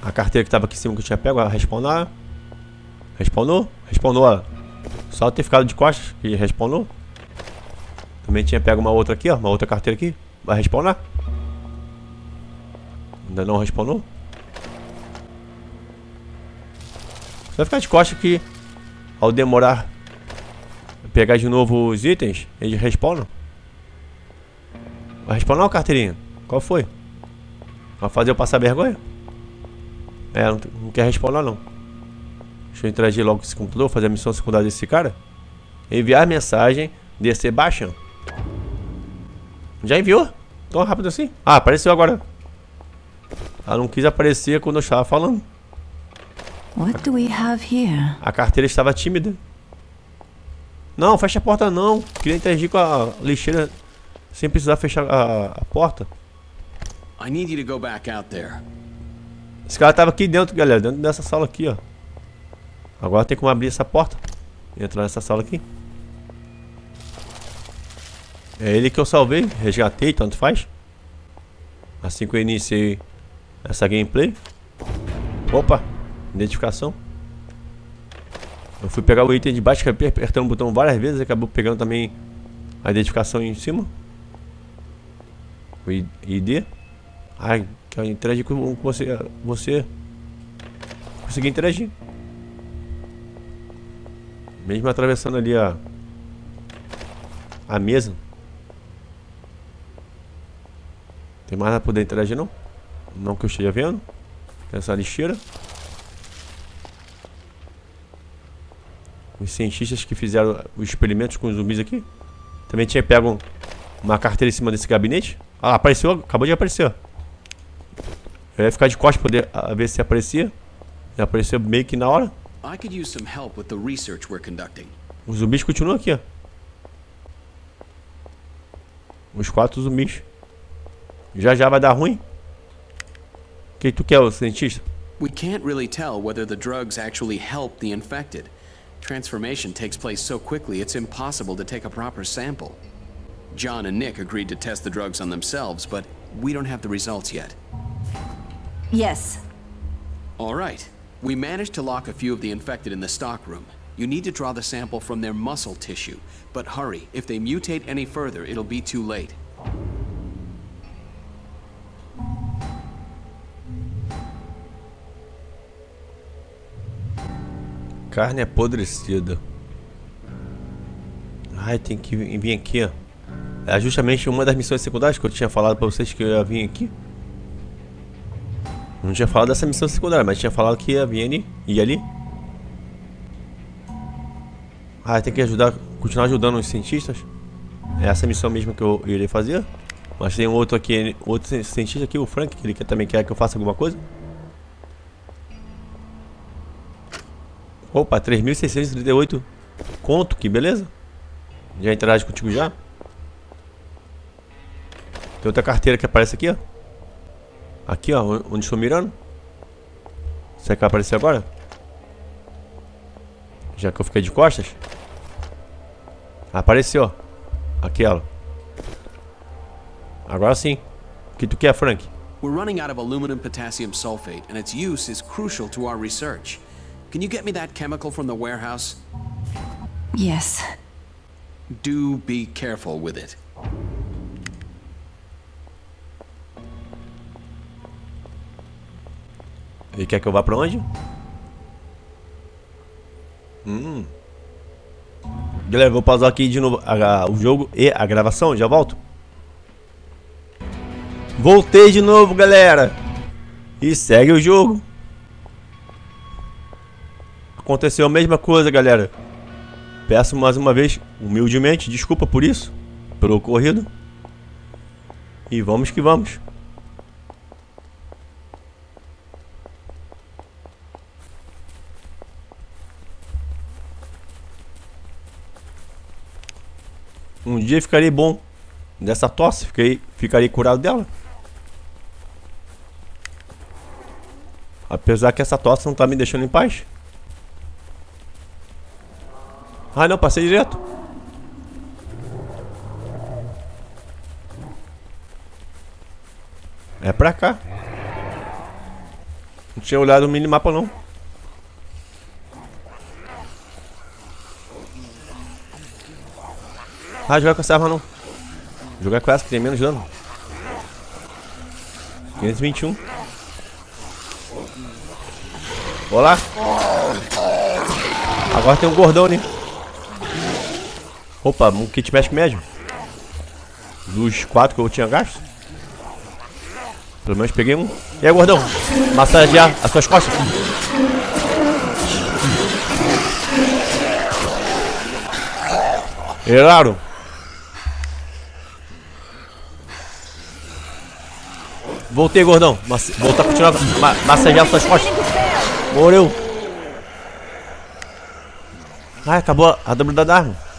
A carteira que tava aqui em cima que eu tinha pego, ela respawnar. Respawnou? Respawnou ela. Só ter ficado de costas que respawnou. Também tinha pego uma outra aqui, ó. Uma outra carteira aqui. Vai respawnar. Ainda não respawnou. Você vai ficar de costas que ao demorar pegar de novo os itens, eles respawnam. Vai respawnar ou carteirinha? Qual foi? Vai fazer eu passar vergonha? É, não, não quer respawnar não. Deixa eu interagir logo com esse computador, fazer a missão secundária desse cara. Enviar mensagem, descer baixando. Já enviou? Tão rápido assim? Ah, apareceu agora. Ela não quis aparecer quando eu estava falando. What do we have here? A carteira estava tímida. Não, fecha a porta não. Queria interagir com a lixeira sem precisar fechar a, a porta. I need you to go back out there. Esse cara tava aqui dentro, galera. Dentro dessa sala aqui, ó. Agora tem como abrir essa porta. E entrar nessa sala aqui. É ele que eu salvei, resgatei, tanto faz. Assim que eu iniciei essa gameplay. Opa, identificação. Eu fui pegar o item de baixo, acabei apertando o botão várias vezes, acabou pegando também a identificação em cima. O ID. Ai, quero interagir com você. Você. Consegui interagir. Mesmo atravessando ali a. A mesa. Tem mais pra poder interagir não? Não que eu esteja vendo. Essa lixeira. Os cientistas que fizeram os experimentos com os zumbis aqui. Também tinha pego uma carteira em cima desse gabinete. Ah, apareceu, acabou de aparecer. Eu ia ficar de costas poder ah, ver se aparecia. E apareceu meio que na hora. Os zumbis continuam aqui, ó. Os quatro zumbis. Já já vai dar ruim. O que tu quer, o cientista? We can't really tell whether the drugs actually help the infected. Transformation takes place so quickly, it's impossible to take a proper sample. John and Nick agreed to test the drugs on themselves, but we don't have the results yet. Yes. All right. We managed to lock a few of the infected in the stockroom. You need to draw the sample from their muscle tissue. But hurry, if they mutate any further, it'll be too late. Carne apodrecida. Ai, tem que vir aqui, ó. É justamente uma das missões secundárias que eu tinha falado pra vocês que eu ia vir aqui. Não tinha falado dessa missão secundária, mas tinha falado que ia vir ali. Ia ali. Ah, tem que ajudar, continuar ajudando os cientistas. É essa missão mesmo que eu irei fazer. Mas tem outro aqui, outro cientista aqui, o Frank, que ele também quer que eu faça alguma coisa. Opa, 3.638 conto, que beleza. Já interage contigo já. Tem outra carteira que aparece aqui, ó. Aqui, ó, onde estou mirando. Será que vai aparecer agora? Já que eu fiquei de costas. Apareceu, ó. Aqui ela. Agora sim. O que tu quer, Frank? We're running out of aluminum potassium sulfate, and its use is crucial to our research. Can you get me that chemical from the warehouse? Yes. Do be careful with it. Ele quer que eu vá pra onde? Hum. Galera, vou pausar aqui de novo a, a, o jogo e a gravação, já volto. Voltei de novo, galera. E segue o jogo. Aconteceu a mesma coisa, galera. Peço mais uma vez, humildemente, desculpa por isso, pelo ocorrido. E vamos que vamos. Um dia ficarei bom dessa tosse, ficarei, ficarei curado dela. Apesar que essa tosse não tá me deixando em paz. Ah não, passei direto. É pra cá. Não tinha olhado o minimapa não. Ah, jogar com essa arma não. Jogar com essa que tem menos dano. 521. Olá. Agora tem um gordão ali. Opa, um kit médico médio. Dos quatro que eu tinha gasto. Pelo menos peguei um. E aí, gordão? Massagear as suas costas. Claro. Voltei, gordão. Mas, voltar a continuar ma massagear suas costas. Morreu. Ah, acabou a dobra da arma.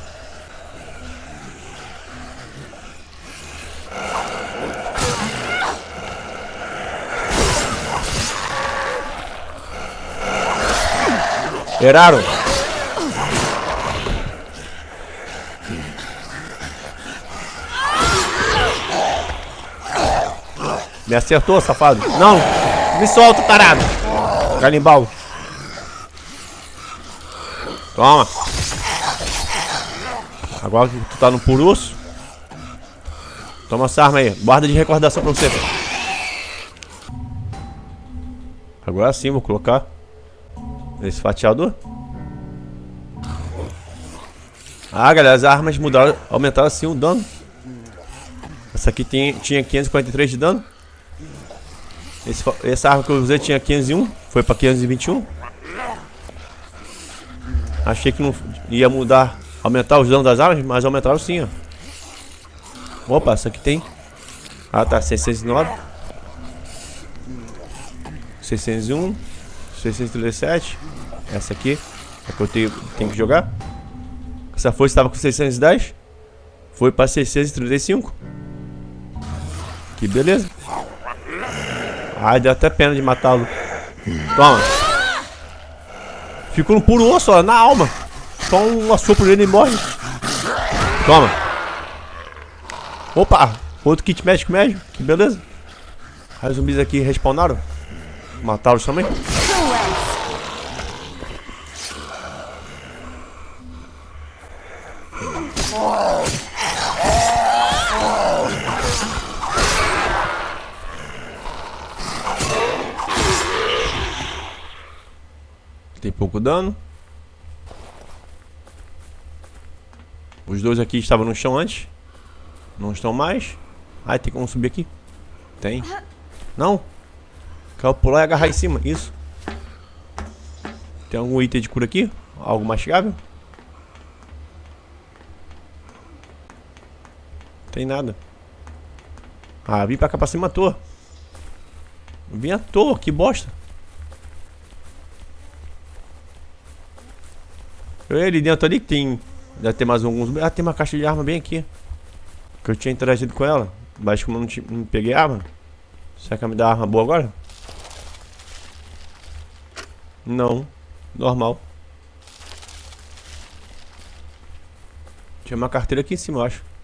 Eraram. Me acertou, safado. Não! Me solta, tarado! Calimbal. Toma. Agora que tu tá no puruço. Toma essa arma aí. Guarda de recordação pra você. Agora sim, vou colocar esse fatiador. Ah, galera, as armas mudaram, aumentaram assim o dano. Essa aqui tem, tinha 543 de dano. Esse, essa arma que eu usei tinha 501, foi pra 521. Achei que não ia mudar, aumentar os danos das armas, mas aumentaram sim, ó. Opa, essa aqui tem. Ah, tá, 609. 601. 637. Essa aqui é que eu tenho, tenho que jogar. Essa força estava com 610. Foi para 635. Que beleza. Ai, deu até pena de matá-lo. Toma. Ficou no puro osso, ó, na alma. só um assopro nele e morre. Toma. Opa, outro kit médico médio. Que beleza. Aí os zumbis aqui respawnaram. Mataram também. Tem pouco dano. Os dois aqui estavam no chão antes. Não estão mais. Ai, tem como subir aqui? Tem. Não. Quero pular e agarrar em cima. Isso. Tem algum item de cura aqui? Algo mastigável? Tem nada. Ah, vim pra cá pra cima à toa. Vim à toa, que bosta. Ali dentro ali tem. Deve ter mais alguns. Ah, tem uma caixa de arma bem aqui. Que eu tinha interagido com ela. Mas como eu não, não peguei arma. Será que ela me dá arma boa agora? Não. Normal. Tinha uma carteira aqui em cima, eu acho.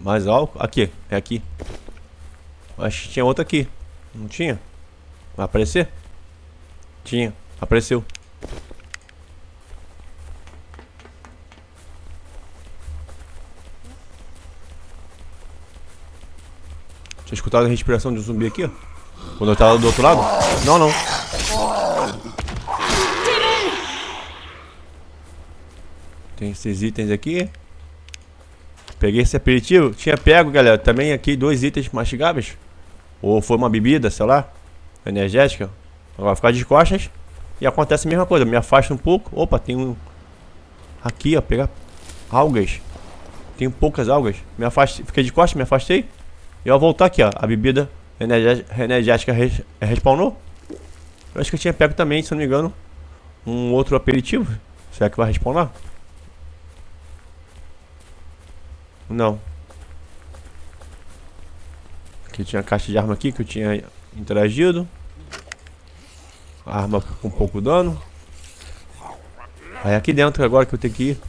Mais álcool? Aqui, é aqui. Acho que tinha outra aqui. Não tinha? Vai aparecer? Tinha. Apareceu. Tinha escutado a respiração de um zumbi aqui, ó. Quando eu tava do outro lado? Não, não. Tem esses itens aqui. Peguei esse aperitivo. Tinha pego, galera, também aqui dois itens mastigáveis. Ou foi uma bebida, sei lá. Energética. Agora ficar de costas. E acontece a mesma coisa. Me afasta um pouco. Opa, tem um... Aqui, ó. Pegar algas. Tem poucas algas. Me afastei. Fiquei de costas, me afastei. E ao voltar aqui, ó. A bebida energética res... respawnou. Eu acho que eu tinha pego também, se não me engano. Um outro aperitivo. Será que vai respawnar? Não. Aqui tinha a caixa de arma aqui que eu tinha interagido. Arma com pouco dano. Aí aqui dentro agora que eu tenho que ir.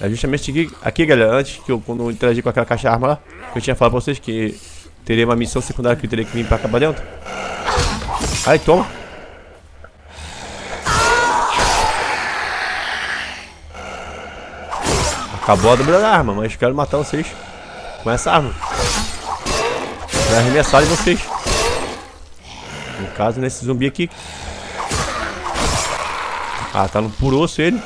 É justamente aqui, aqui galera, antes que eu quando eu interagi com aquela caixa de arma lá, eu tinha falado pra vocês que teria uma missão secundária que eu teria que vir pra pra dentro. Aí, toma. Acabou a dobra da arma, mas quero matar vocês com essa arma. Vai arremessar de vocês. No caso, nesse zumbi aqui. Ah, tá no puro osso ele.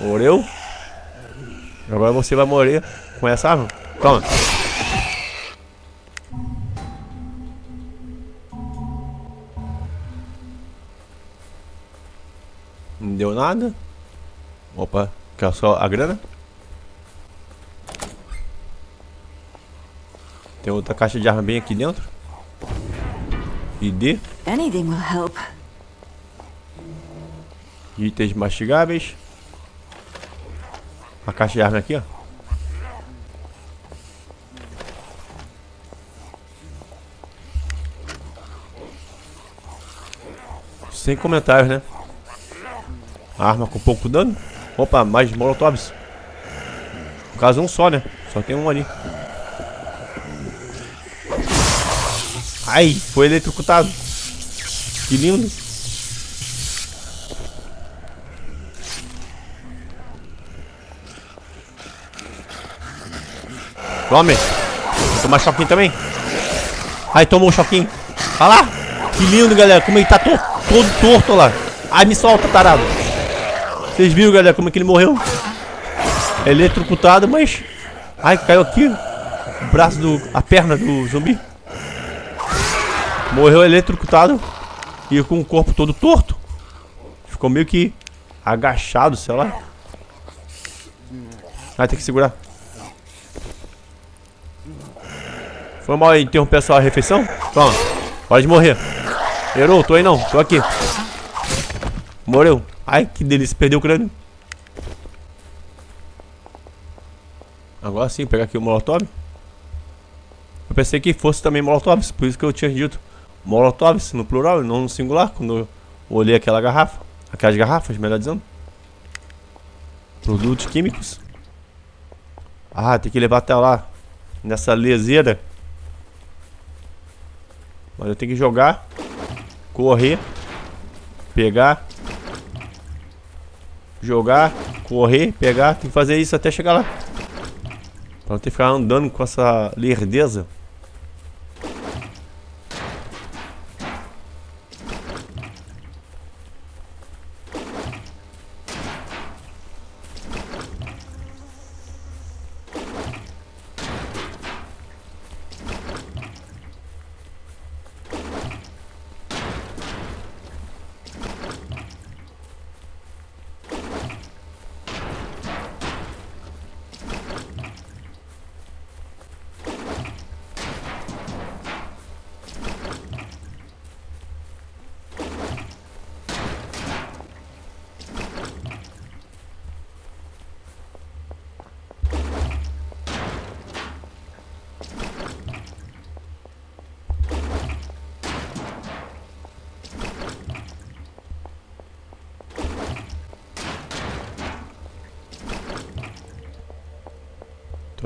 Morreu. Agora você vai morrer com essa arma. Toma. Não deu nada. Opa, quer só a grana? Tem outra caixa de arma bem aqui dentro. ID. Anything will help. Itens mastigáveis. A caixa de arma aqui, ó. Sem comentários, né? Arma com pouco dano. Opa, mais molotovs. No caso, um só, né? Só tem um ali. Ai, foi eletrocutado. Que lindo. Tome. Vou tomar choquinho também. Ai, tomou choquinho. Olha lá. Que lindo, galera. Como ele tá to todo torto lá. Ai, me solta, tarado. Vocês viram, galera, como é que ele morreu? Eletrocutado, mas... Ai, caiu aqui. O braço do... A perna do zumbi. Morreu eletrocutado. E com o corpo todo torto. Ficou meio que agachado, sei lá. Vai ter que segurar. Foi mal interromper a sua refeição? Toma. Pode morrer. Errou, tô aí não. Tô aqui. Morreu. Ai, que delícia. Perdeu o crânio. Agora sim, pegar aqui o molotov. Eu pensei que fosse também Molotovs, por isso que eu tinha dito Molotovs no plural não no singular, quando eu olhei aquela garrafa. Aquelas garrafas, melhor dizendo. Produtos químicos. Ah, tem que levar até lá. Nessa leseira. Mas eu tenho que jogar. Correr. Pegar. Jogar. Correr. Pegar. Tem que fazer isso até chegar lá. Pra não ter que ficar andando com essa lerdeza.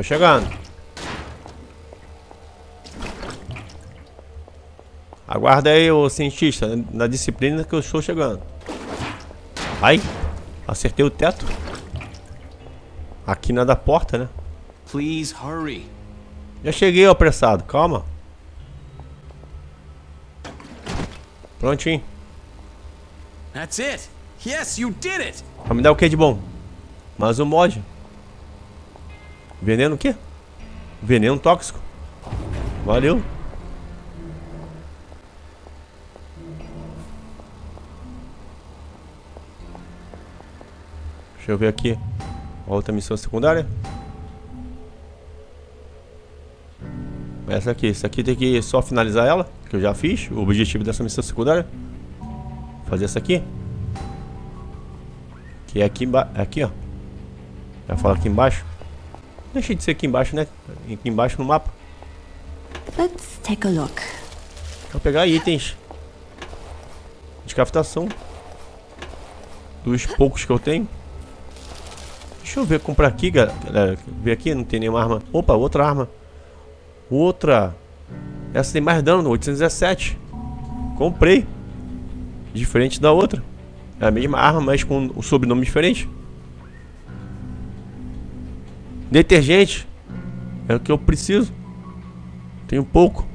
Chegando. Aguarda aí, o cientista, na disciplina que eu estou chegando. Ai, acertei o teto. Aqui na da porta, né? Please hurry. Já cheguei, apressado. Calma. Prontinho. That's it. Yes, you did it. Vai me dar o que de bom? Mais um mod. Veneno o quê? Veneno tóxico. Valeu. Deixa eu ver aqui. Outra missão secundária. Essa aqui. Essa aqui tem que só finalizar ela. Que eu já fiz. O objetivo dessa missão secundária. Fazer essa aqui. Que é aqui embaixo. Aqui, ó. Já fala aqui embaixo. Deixa de ser aqui embaixo, né? Aqui embaixo no mapa. Let's take a look. Vou pegar itens de captação. Dos poucos que eu tenho. Deixa eu ver, comprar aqui, galera. Ver aqui, não tem nenhuma arma. Opa, outra arma. Outra. Essa tem mais dano, 817. Comprei. Diferente da outra. É a mesma arma, mas com um sobrenome diferente. Detergente. É o que eu preciso. Tenho pouco.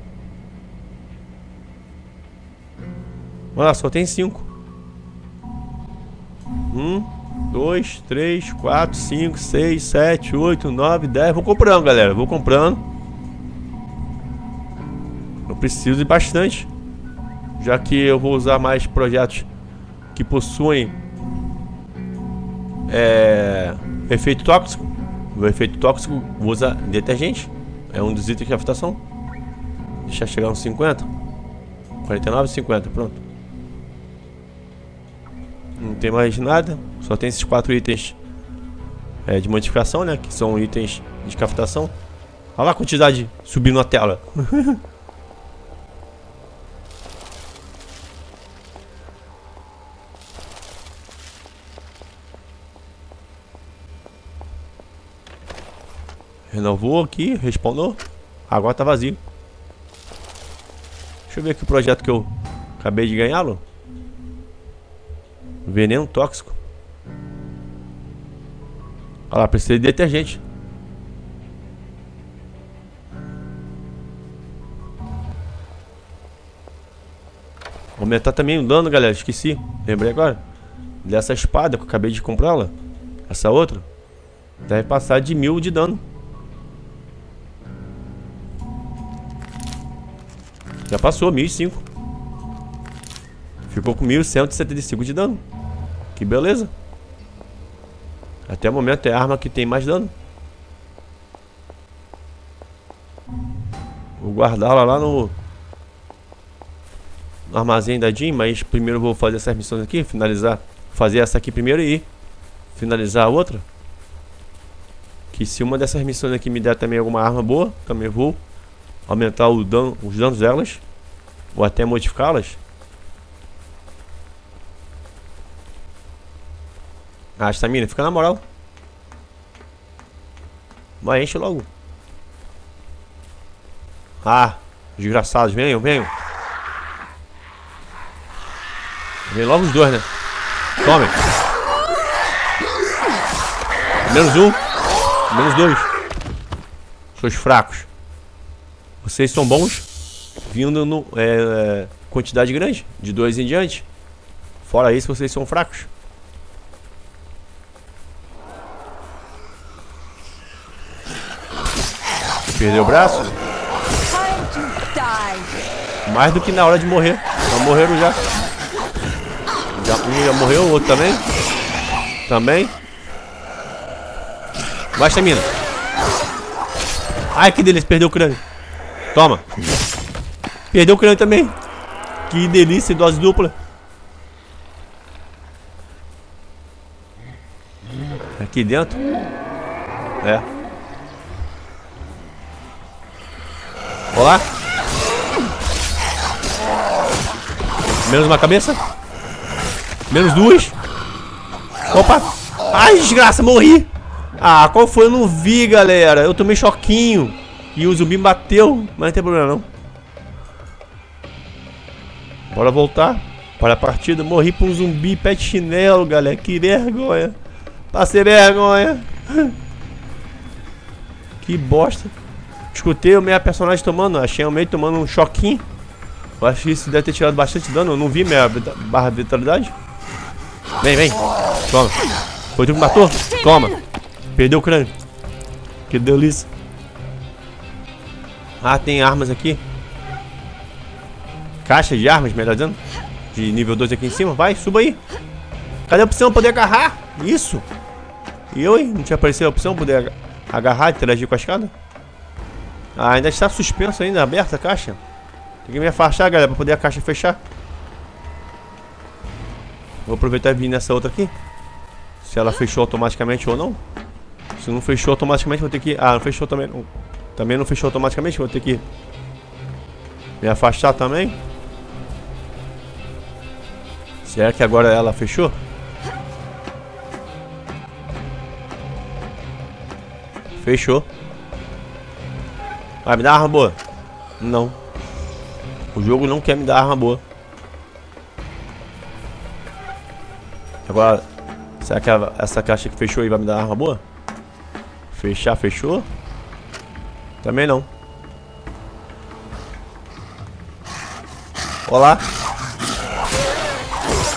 Olha lá, só tem cinco. Um, dois, três, quatro, cinco, seis, sete, oito, nove, dez. Vou comprando, galera. Vou comprando. Eu preciso de bastante. Já que eu vou usar mais projetos que possuem é, efeito tóxico. O efeito tóxico usa detergente. É um dos itens de captação. Deixa chegar uns 50. 49, 50, pronto. Não tem mais nada. Só tem esses quatro itens é, de modificação, né? Que são itens de captação. Olha lá a quantidade subindo na tela. Renovou aqui, respawnou. Agora tá vazio. Deixa eu ver aqui o projeto que eu acabei de ganhá-lo. Veneno tóxico. Olha lá, precisa de detergente. Aumentar também o dano, galera. Esqueci. Lembrei agora. Dessa espada que eu acabei de comprá-la. Essa outra. Deve passar de mil de dano. Já passou, 1005. Ficou com 1175 de dano. Que beleza. Até o momento é a arma que tem mais dano. Vou guardá-la lá no, no armazém da Jean, mas primeiro vou fazer essas missões aqui, finalizar, fazer essa aqui primeiro e finalizar a outra. Que se uma dessas missões aqui me der também alguma arma boa, também vou aumentar os danos delas. Ou até modificá-las. Ah, estamina, fica na moral. Vai, enche logo. Ah, desgraçados, venham, venham. Vem logo os dois, né? Tomem. Menos um. Menos dois. Seus fracos. Vocês são bons vindo no é, é, quantidade grande, de dois em diante. Fora isso, vocês são fracos. Perdeu o braço? Mais do que na hora de morrer. Já morreram já. já um já morreu, o outro também. Também. Vai, estamina. Ai, que delícia, perdeu o crânio. Toma. Perdeu o crânio também. Que delícia, dose dupla. Aqui dentro. É. Olá. Menos uma cabeça. Menos duas. Opa. Ai, desgraça, morri. Ah, qual foi? Eu não vi, galera. Eu tomei choquinho. E o zumbi bateu. Mas não tem problema, não. Bora voltar para a partida. Morri para um zumbi pé de chinelo, galera. Que vergonha. Passei vergonha. Que bosta. Escutei o minha personagem tomando. Achei o meio tomando um choquinho. Eu acho que isso deve ter tirado bastante dano. Eu não vi minha barra de vitalidade. Vem, vem. Toma. Foi tu que matou? Toma. Perdeu o crânio. Que delícia. Ah, tem armas aqui. Caixa de armas, melhor dizendo. De nível 2 aqui em cima. Vai, suba aí. Cadê a opção poder agarrar? Isso. E eu, hein? Não tinha aparecido a opção poder agarrar, interagir com a escada? Ah, ainda está suspenso ainda, aberta a caixa. Tem que me afastar, galera, pra poder a caixa fechar. Vou aproveitar e vir nessa outra aqui. Se ela fechou automaticamente ou não. Se não fechou automaticamente, vou ter que... Ah, não fechou também não. Também não fechou automaticamente, vou ter que... Me afastar também. Será que agora ela fechou? Fechou. Vai me dar arma boa? Não. O jogo não quer me dar arma boa. Agora, será que essa caixa que fechou aí vai me dar arma boa? Fechar, fechou? Também não. Olá.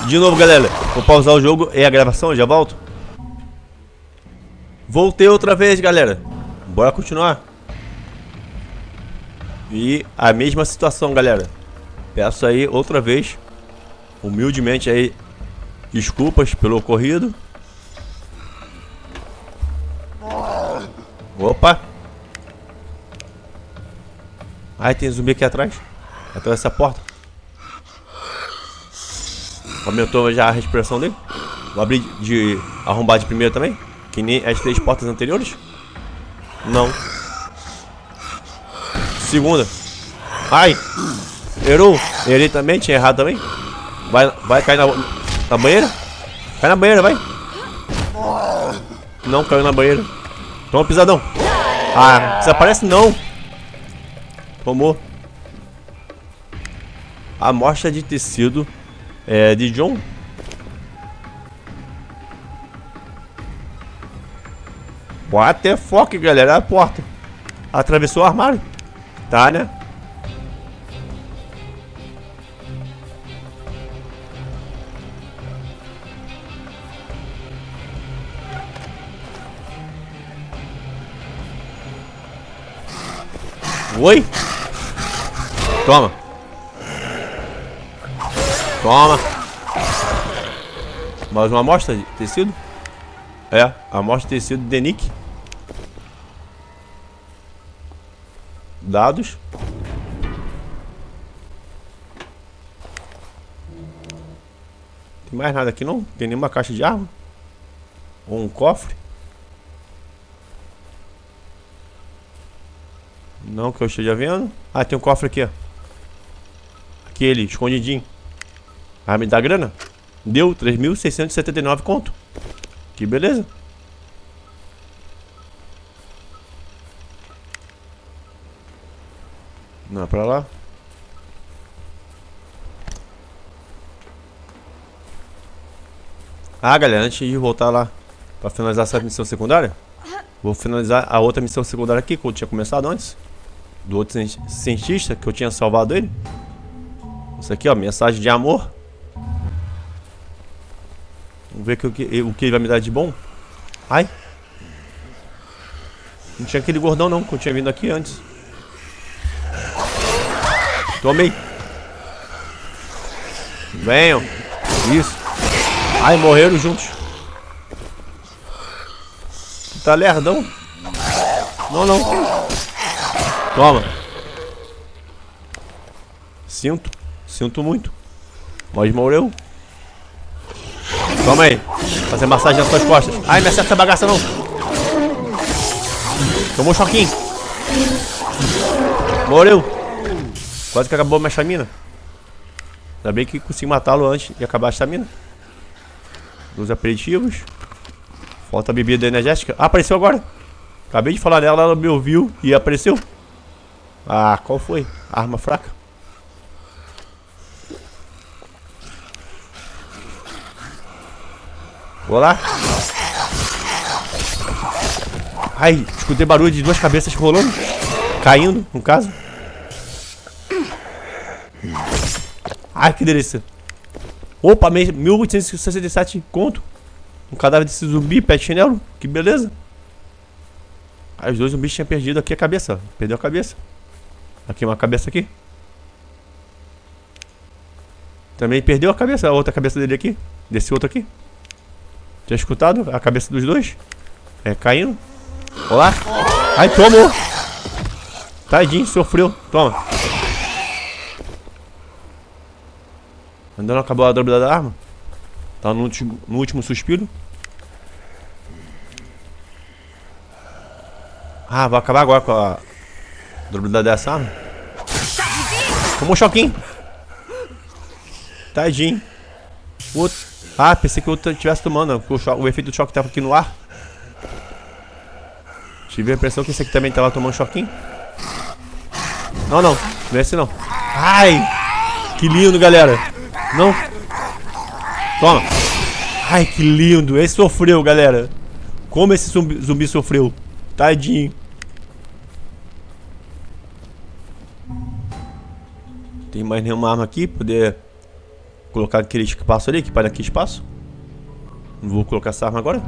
De novo, galera. Vou pausar o jogo e a gravação, já volto. Voltei outra vez, galera. Bora continuar. E a mesma situação, galera. Peço aí outra vez, humildemente aí, desculpas pelo ocorrido. Opa! Ai, tem zumbi aqui atrás. Atrás dessa porta. Aumentou já a respiração dele. Vou abrir de arrombar de primeira também. Que nem as três portas anteriores. Não. Segunda. Ai. Errou. Errei também. Tinha errado também. Vai, vai cair na, na banheira. Cai na banheira, vai. Não caiu na banheira. Toma pisadão. Ah, desaparece não. Tomou. Amostra de tecido é de John. What the galera? A porta. Atravessou o armário. Tá, né? Oi? Toma. Toma. Mais uma amostra de tecido? É, amostra de tecido de Nick. Dados. Tem mais nada aqui não? Tem nenhuma caixa de arma? Ou um cofre? Não que eu esteja vendo. Ah, tem um cofre aqui, ó. Aquele, escondidinho. Ah, me dá grana? Deu 3.679 conto. Que beleza. Não é pra lá? Ah, galera, antes de voltar lá pra finalizar essa missão secundária, vou finalizar a outra missão secundária aqui, que eu tinha começado antes. Do outro cientista, que eu tinha salvado ele. Isso aqui, ó, mensagem de amor. Vamos ver o, que, o que ele vai me dar de bom. Ai. Não tinha aquele gordão não, que eu tinha vindo aqui antes. Tomei. Venham. Isso. Ai, morreram juntos. Tá lerdão. Não, não. Toma. Sinto. Sinto muito. Mas morreu. Toma aí. Fazer massagem nas suas costas. Ai, me acerta essa bagaça não. Tomou um choquinho. Morreu. Quase que acabou a minha chamina. Ainda bem que consegui matá-lo antes de acabar a chamina. Dos aperitivos. Falta bebida energética. Ah, apareceu agora. Acabei de falar dela, ela me ouviu e apareceu. Ah, qual foi? Arma fraca. Vou lá. Ai, escutei barulho de duas cabeças rolando. Caindo, no caso. Ai, que delícia. Opa, 1867 conto. Um cadáver desse zumbi, de chinelo. Que beleza. Aí os dois zumbis tinham perdido aqui a cabeça. Perdeu a cabeça. Aqui uma cabeça aqui. Também perdeu a cabeça. A outra cabeça dele aqui. Desse outro aqui. Tinha escutado a cabeça dos dois? É, caindo. Olá. Ai, tomou. Tadinho, sofreu. Toma. Ainda não acabou a dobra da arma? Tá no último, no último suspiro. Ah, vou acabar agora com a dobra dessa arma. Tomou um choquinho. Tadinho. Outro. Ah, pensei que outro estivesse tomando. O, choque, o efeito do choque tava aqui no ar. Tive a impressão que esse aqui também tava tomando choquinho. Não, não. Não é esse não. Ai! Que lindo, galera. Não. Toma. Ai, que lindo. Esse sofreu, galera. Como esse zumbi, zumbi sofreu. Tadinho. Tem mais nenhuma arma aqui. Poder colocar aquele espaço ali. Equipar aqui espaço. Vou colocar essa arma agora.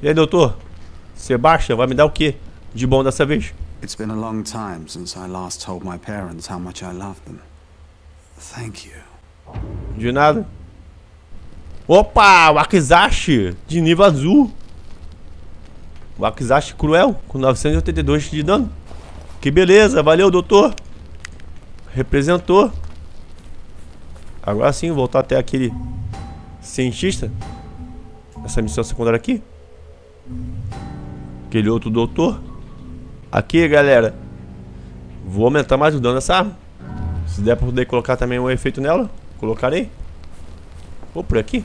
E aí, doutor? Sebastian, vai me dar o que de bom dessa vez? It's been a long time since I last told my parents how much I love them. Thank you. De nada. Opa, o Akizashi de nível azul. O Akizashi cruel com 982 de dano. Que beleza, valeu, doutor. Representou. Agora sim, voltar até aquele cientista. Essa missão secundária aqui. Aquele outro doutor. Aqui, galera. Vou aumentar mais o dano dessa arma. Se der pra poder colocar também um efeito nela, colocarei. Ou por aqui.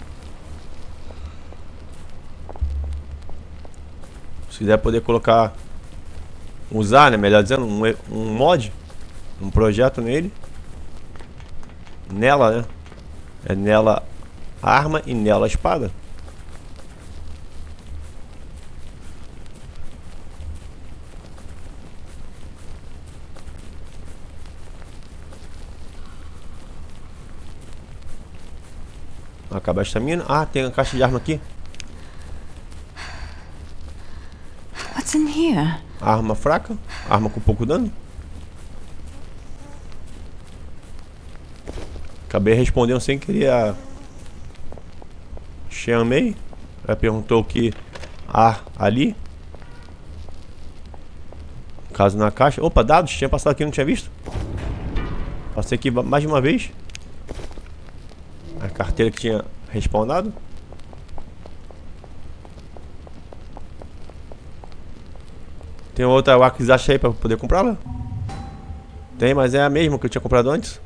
Se der poder colocar... Usar, né? Melhor dizendo, um, um mod. Um projeto nele. Nela, né? É nela arma e nela espada. Acabar a estamina. Ah, tem uma caixa de arma aqui. What's in here? Arma fraca. Arma com pouco dano. Acabei respondendo sem querer a... Chamei. Ela perguntou o que... Ah, ali. Caso na caixa. Opa, dados. Tinha passado aqui, não tinha visto. Passei aqui mais de uma vez. A carteira que tinha respawnado. Tem outra Wakizashi aí pra poder comprá-la? Tem, mas é a mesma que eu tinha comprado antes.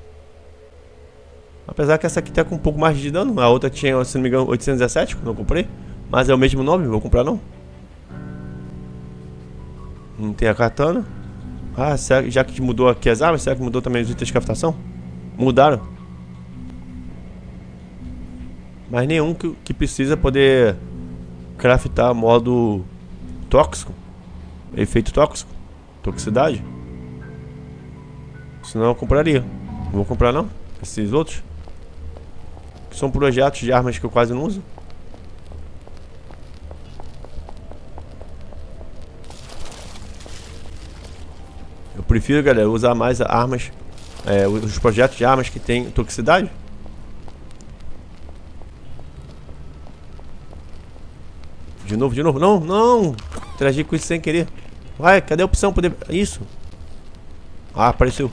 Apesar que essa aqui tá com um pouco mais de dano. A outra tinha, se não me engano, 817 quando eu comprei. Mas é o mesmo nome, vou comprar não. Não tem a katana. Ah, será, já que mudou aqui as armas, será que mudou também os itens de captação? Mudaram. Mas nenhum que, que precisa poder craftar modo tóxico. Efeito tóxico. Toxicidade. Senão eu compraria. Não vou comprar não. Esses outros. São projetos de armas que eu quase não uso. Eu prefiro, galera, usar mais armas. É, os projetos de armas que tem toxicidade. De novo, de novo. Não, não. Interagir com isso sem querer. Vai, cadê a opção? Poder... Isso. Ah, apareceu.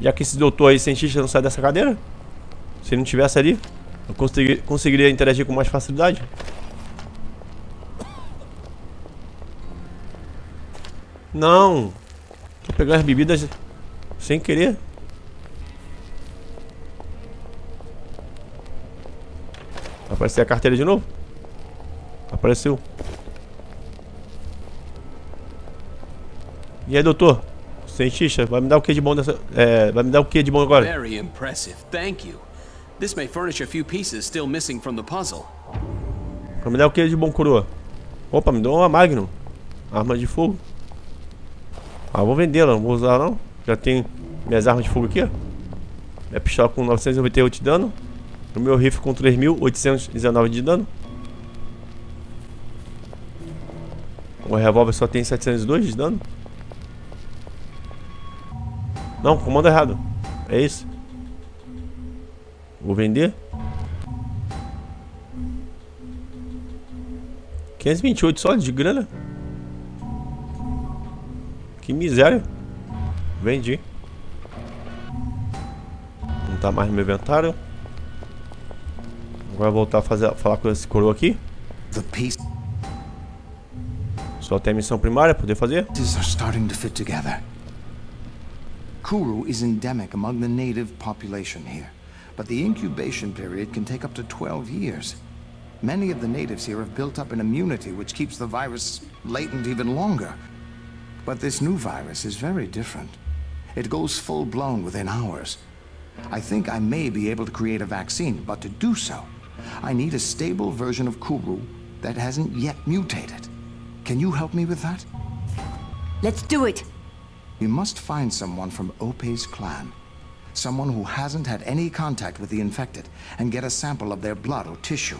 Já que esse doutor aí, cientista, não sai dessa cadeira. Se ele não tivesse ali, eu consegui, conseguiria interagir com mais facilidade. Não. Tô pegando as bebidas sem querer. Apareceu a carteira de novo? Apareceu. E aí, doutor? Cientista, vai me dar o que de bom dessa. É, vai me dar o que de bom agora? Very impressive. Thank you. This may furnish a few pieces still missing from the puzzle. Vai me dar o que de bom, coroa? Opa, me deu uma Magnum. Arma de fogo. Ah, vou vendê-la, não vou usar não. Já tem minhas armas de fogo aqui, ó. Minha pistola com 998 de dano. O meu rifle com 3.819 de dano. O revólver só tem 702 de dano. Não, comando errado. É isso. Vou vender. 528 só de grana. Que miséria. Vendi. Não tá mais no meu inventário. Agora voltar a fazer, falar com esse coroa aqui. Só tem a missão primária poder fazer. are starting to fit together. Kuru is endemic among the native population here, but the incubation period can take up to 12 years. Many of the natives here have built up an immunity which keeps the virus latent even longer. But this new virus is very different. It goes full blown within hours. I think I may be able to create a vaccine, but to do so, I need a stable version of Kuru that hasn't yet mutated. Can you help me with that? Let's do it. You must find someone from Ope's clan. Someone who hasn't had any contact with the infected, and get a sample of their blood or tissue.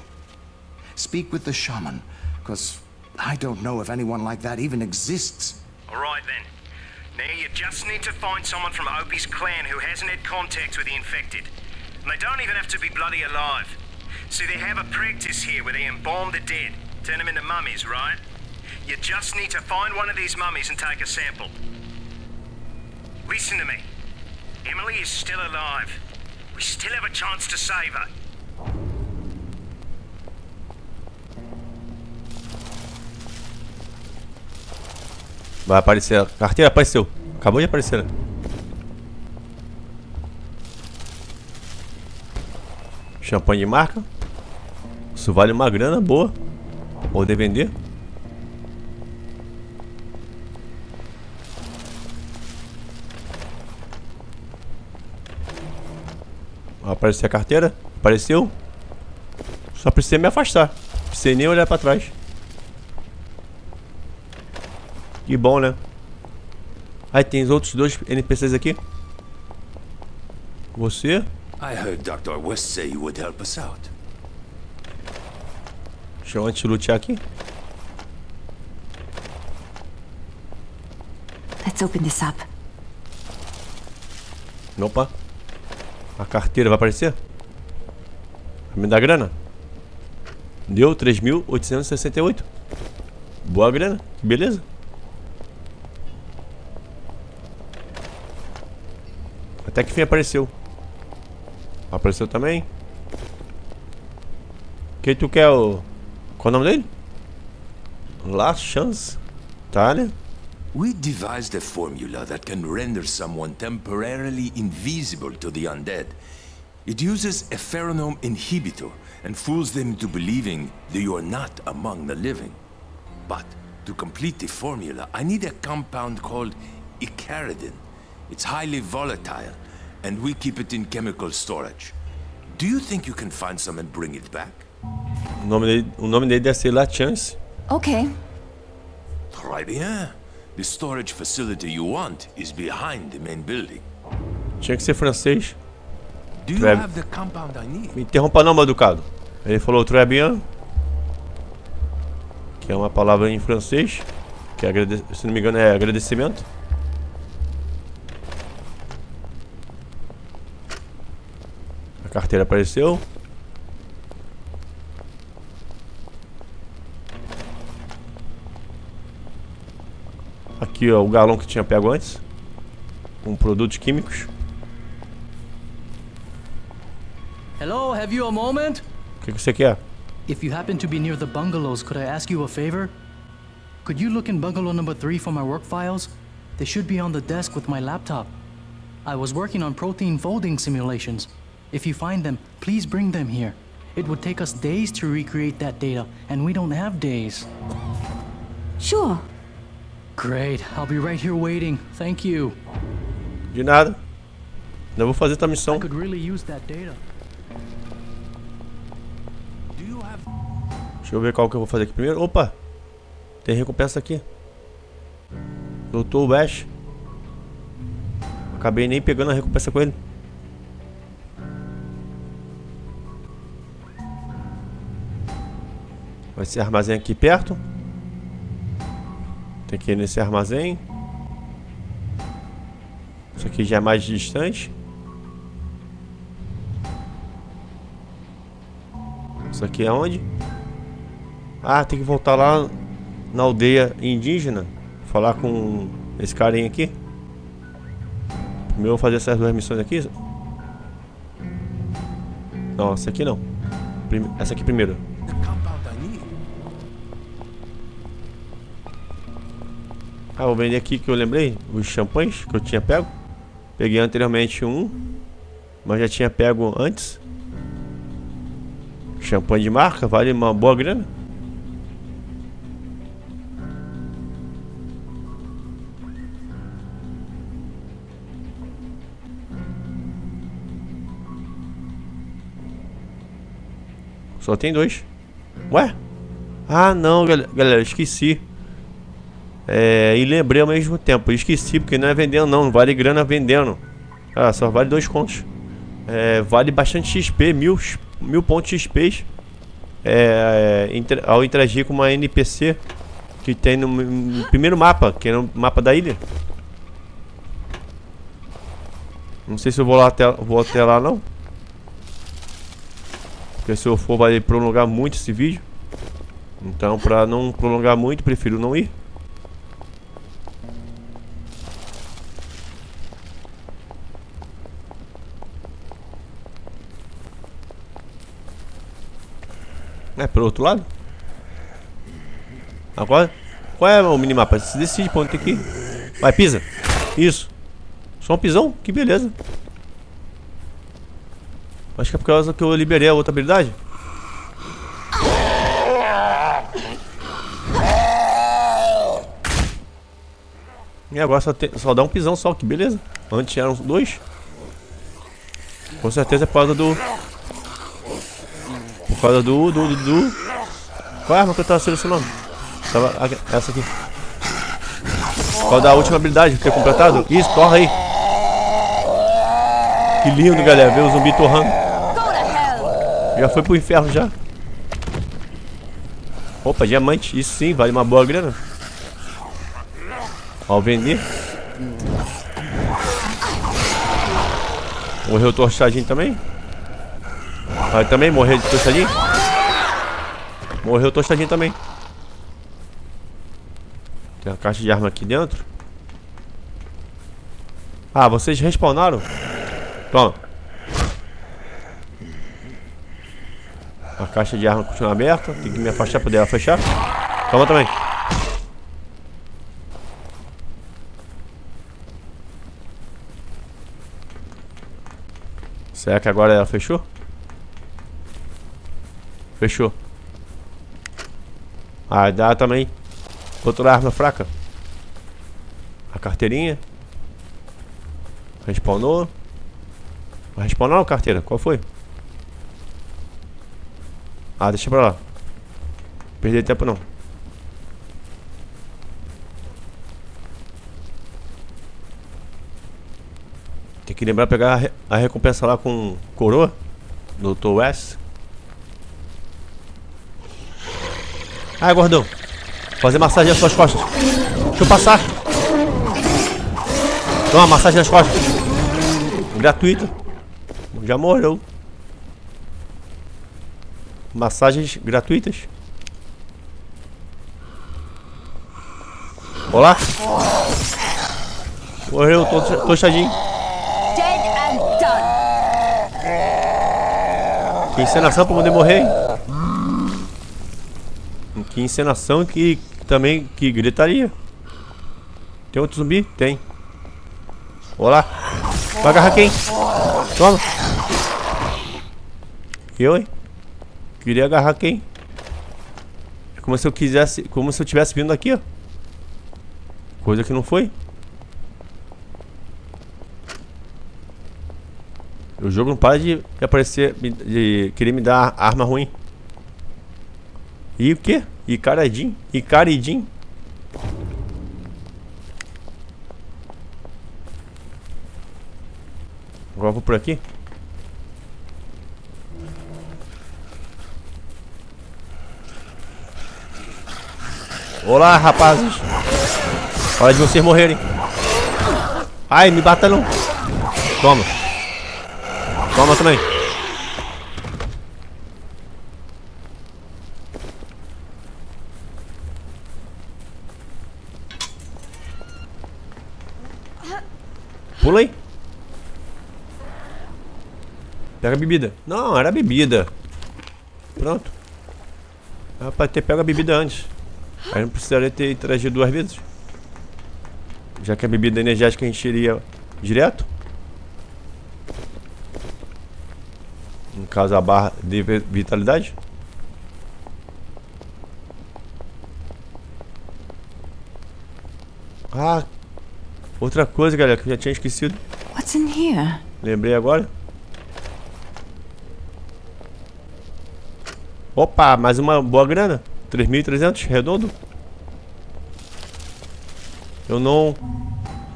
Speak with the shaman, because I don't know if anyone like that even exists. All right then. Now you just need to find someone from Opie's clan who hasn't had contact with the infected. And they don't even have to be bloody alive. See, they have a practice here where they embalm the dead, turn them into mummies, right? You just need to find one of these mummies and take a sample. Listen to me. Emily is still alive. We still have a chance to save her. Vai aparecer. A carteira apareceu. Acabou de aparecer. né? Champanhe de marca. Isso vale uma grana boa. Poder vender. Vai aparecer a carteira. Apareceu. Só precisei me afastar. Precisei nem olhar pra trás. Que bom, né? Aí tem os outros dois NPCs aqui. Você. I heard Dr. West say you would help us out. Deixa eu antes lutear aqui. Let's open this up. Opa. A carteira vai aparecer? Vai me dar grana? Deu 3.868. Boa grana. Que beleza. Até que fim apareceu. Apareceu também. Quem tu quer o... Qual é o nome dele? Last Chance. Tá, né? We devised a formula that can render someone temporarily invisible to the undead. It uses a pheromone inhibitor and fools them into believing that you are not among the living. But to complete the formula, I need a compound called Icaridin. It's highly volatile, and we keep it in chemical storage. Do you think you can find some and bring it back? O nome dele, o nome dele deve ser La Chance. Okay. Très bien. The storage facility you want is behind the main building. Tinha que ser francês. Do you have the compound I need? Me interrompa não, Maducado. Ele falou très bien. Que é uma palavra em francês. Que é se não me engano é agradecimento. A carteira apareceu. Aqui ó, o galão que tinha pego antes. Com produtos químicos. Hello, have you a moment? O que, que você quer? If you happen to be near the bungalows, could I ask you a favor? Could you look in bungalow number three for my work files? They should be on the desk with my laptop. I was working on protein folding simulations. If you find them, please bring them here. It would take us days to recreate that data, and we don't have days. Sure. Great, I'll be right here waiting. Thank you. De nada. Ainda vou fazer tua missão. I could really use that data. Deixa eu ver qual que eu vou fazer aqui primeiro. Opa! Tem recompensa aqui. Doutor Bash. Acabei nem pegando a recompensa com ele. Vai ser armazém aqui perto. Tem que ir nesse armazém. Isso aqui já é mais distante. Isso aqui é onde? Ah, tem que voltar lá na aldeia indígena. Falar com esse carinha aqui. Primeiro eu vou fazer essas duas missões aqui. Não, essa aqui não. Essa aqui primeiro. Ah, vou vender aqui que eu lembrei. Os champanhes que eu tinha pego. Peguei anteriormente um. Mas já tinha pego antes. Champanhe de marca, vale uma boa grana. Só tem dois. Ué? Ah, não, gal- galera, esqueci. É, e lembrei ao mesmo tempo. Esqueci, porque não é vendendo, não. Não vale grana vendendo. Ah, só vale dois contos. É, vale bastante XP, mil, mil pontos XP. É, ao interagir com uma NPC que tem no, no primeiro mapa, que é no mapa da ilha. Não sei se eu vou lá até, vou até lá não. Porque se eu for vai prolongar muito esse vídeo. Então pra não prolongar muito, prefiro não ir. É, pro outro lado? Agora? Qual é o minimapa? Você decide pra onde tem que ir. Vai, pisa. Isso. Só um pisão? Que beleza. Acho que é por causa que eu liberei a outra habilidade. E agora só, tem- só dá um pisão só, que beleza. Antes eram dois. Com certeza é por causa do. Causa do. do. do. do... Qual é a arma que eu tava selecionando? Tava. Essa aqui. Por causa da última habilidade ter completado. Isso, torra aí. Que lindo, galera. Ver o zumbi torrando. Já foi pro inferno já. Opa, diamante. Isso sim, vale uma boa grana. Ao vender. Morreu torchadinho também? Ah, também morreu de tostadinho? Morreu tostadinho também. Tem uma caixa de arma aqui dentro. Ah, vocês respawnaram? Toma. A caixa de arma continua aberta. Tem que me afastar pra ela fechar. Toma também. Será que agora ela fechou? Fechou. Ah, dá também. Outra arma fraca. A carteirinha. Respawnou. Vai respawnar ou carteira? Qual foi? Ah, deixa pra lá. Perder tempo não. Tem que lembrar pegar a, re a recompensa lá com coroa. Dr. West. Ah, gordão. Fazer massagem nas suas costas. Deixa eu passar. Toma, massagem nas costas. Gratuita. Já morreu. Massagens gratuitas. Olá. Morreu, tô, tô chadinho. Que encenação pra poder morrer, hein? Que encenação que também que gritaria. Tem outro zumbi? Tem. Olá. Vai agarrar quem? Toma. Eu, hein? Queria agarrar quem? É como se eu quisesse. Como se eu tivesse vindo aqui, ó. Coisa que não foi. O jogo não para de, aparecer. De querer me dar arma ruim. E o que? Icaradinho? Icaridinho? Agora vou por aqui. Olá, rapazes. Hora de vocês morrerem. Ai, me bata não. Toma. Toma também. Pula aí. Pega a bebida. Não, era a bebida. Pronto. Rapaz, ter pego a bebida antes. Aí não precisaria ter interagido duas vezes. Já que a bebida energética a gente iria direto. No caso, a barra de vitalidade. Ah, outra coisa, galera, que eu já tinha esquecido. What's in here? Lembrei agora. Opa, mais uma boa grana. 3.300, redondo. Eu não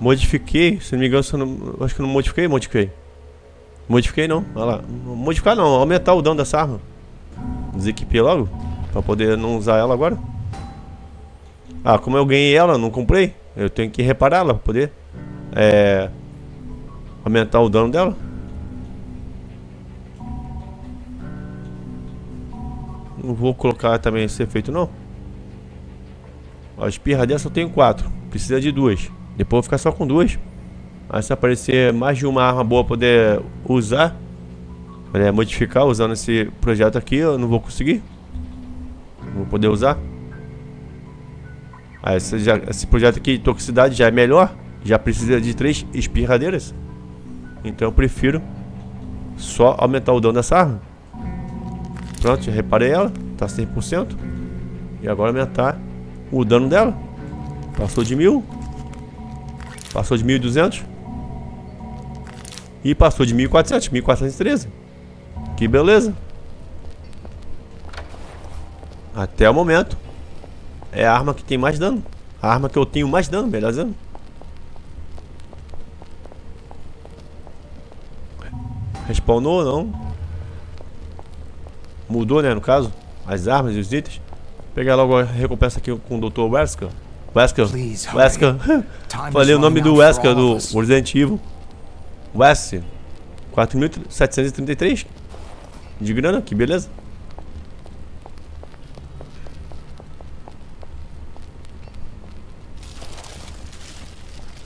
modifiquei, se não me engano, se não, acho que eu não modifiquei, modifiquei. Modifiquei não, olha lá. Modificar não, aumentar o dano dessa arma. Desequipei logo, pra poder não usar ela agora. Ah, como eu ganhei ela, não comprei, eu tenho que repará-la pra poder é, aumentar o dano dela. Não vou colocar também esse efeito não. A espirra dessa eu tenho quatro. Precisa de duas. Depois vou ficar só com duas. Aí se aparecer mais de uma arma boa poder usar. É, modificar usando esse projeto aqui, eu não vou conseguir. Não vou poder usar. Aí esse, já, esse projeto aqui de toxicidade já é melhor. Já precisa de três espirradeiras. Então eu prefiro só aumentar o dano dessa arma. Pronto, já reparei ela. Tá 100%. E agora aumentar o dano dela. Passou de mil. Passou de 1.200. E passou de 1.400. 1.413. Que beleza. Até o momento. É a arma que tem mais dano. A arma que eu tenho mais dano, melhor dizendo. Respawnou, não. Mudou, né, no caso. As armas e os itens. Vou pegar logo a recompensa aqui com o Dr. Wesker. Wesker. Wesker. Falei o nome do Wesker do Resident Evil. West. 4.733 de grana, que beleza.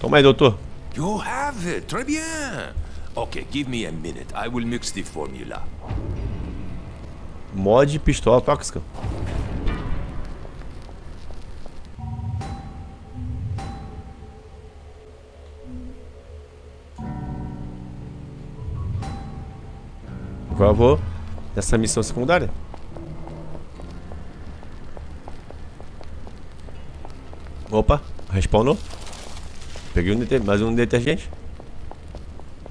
Toma aí, doutor. You have it. Très bien. Okay, give me a minute. I will mix the formula. Mod pistola tóxica. Agora eu vou nessa missão secundária. Opa, respawnou. Peguei um mais um detergente.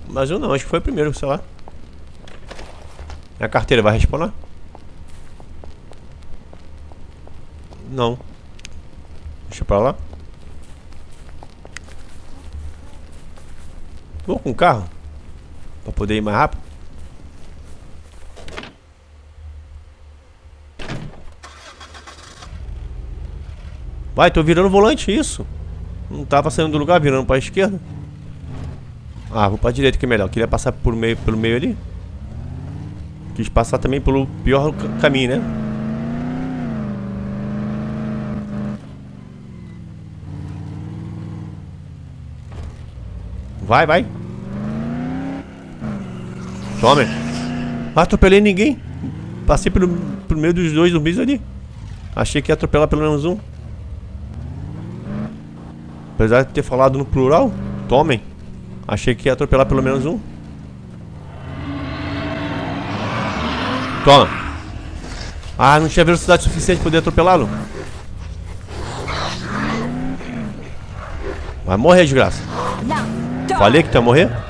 Mais um não, acho que foi o primeiro, sei lá. A carteira vai respawnar? Não. Deixa pra lá. Vou com o carro. Pra poder ir mais rápido. Vai, tô virando o volante, isso. Não tava saindo do lugar, virando pra esquerda. Ah, vou pra direita que é melhor. Queria passar por meio, pelo meio ali. Quis passar também pelo pior caminho, né? Vai, vai. Tome. Ah, atropelei ninguém. Passei pelo, pelo meio dos dois zumbis ali. Achei que ia atropelar pelo menos um. Apesar de ter falado no plural, tomem. Achei que ia atropelar pelo menos um. Toma. Ah, não tinha velocidade suficiente para poder atropelá-lo. Vai morrer, desgraça. Falei que tu ia morrer? Deixa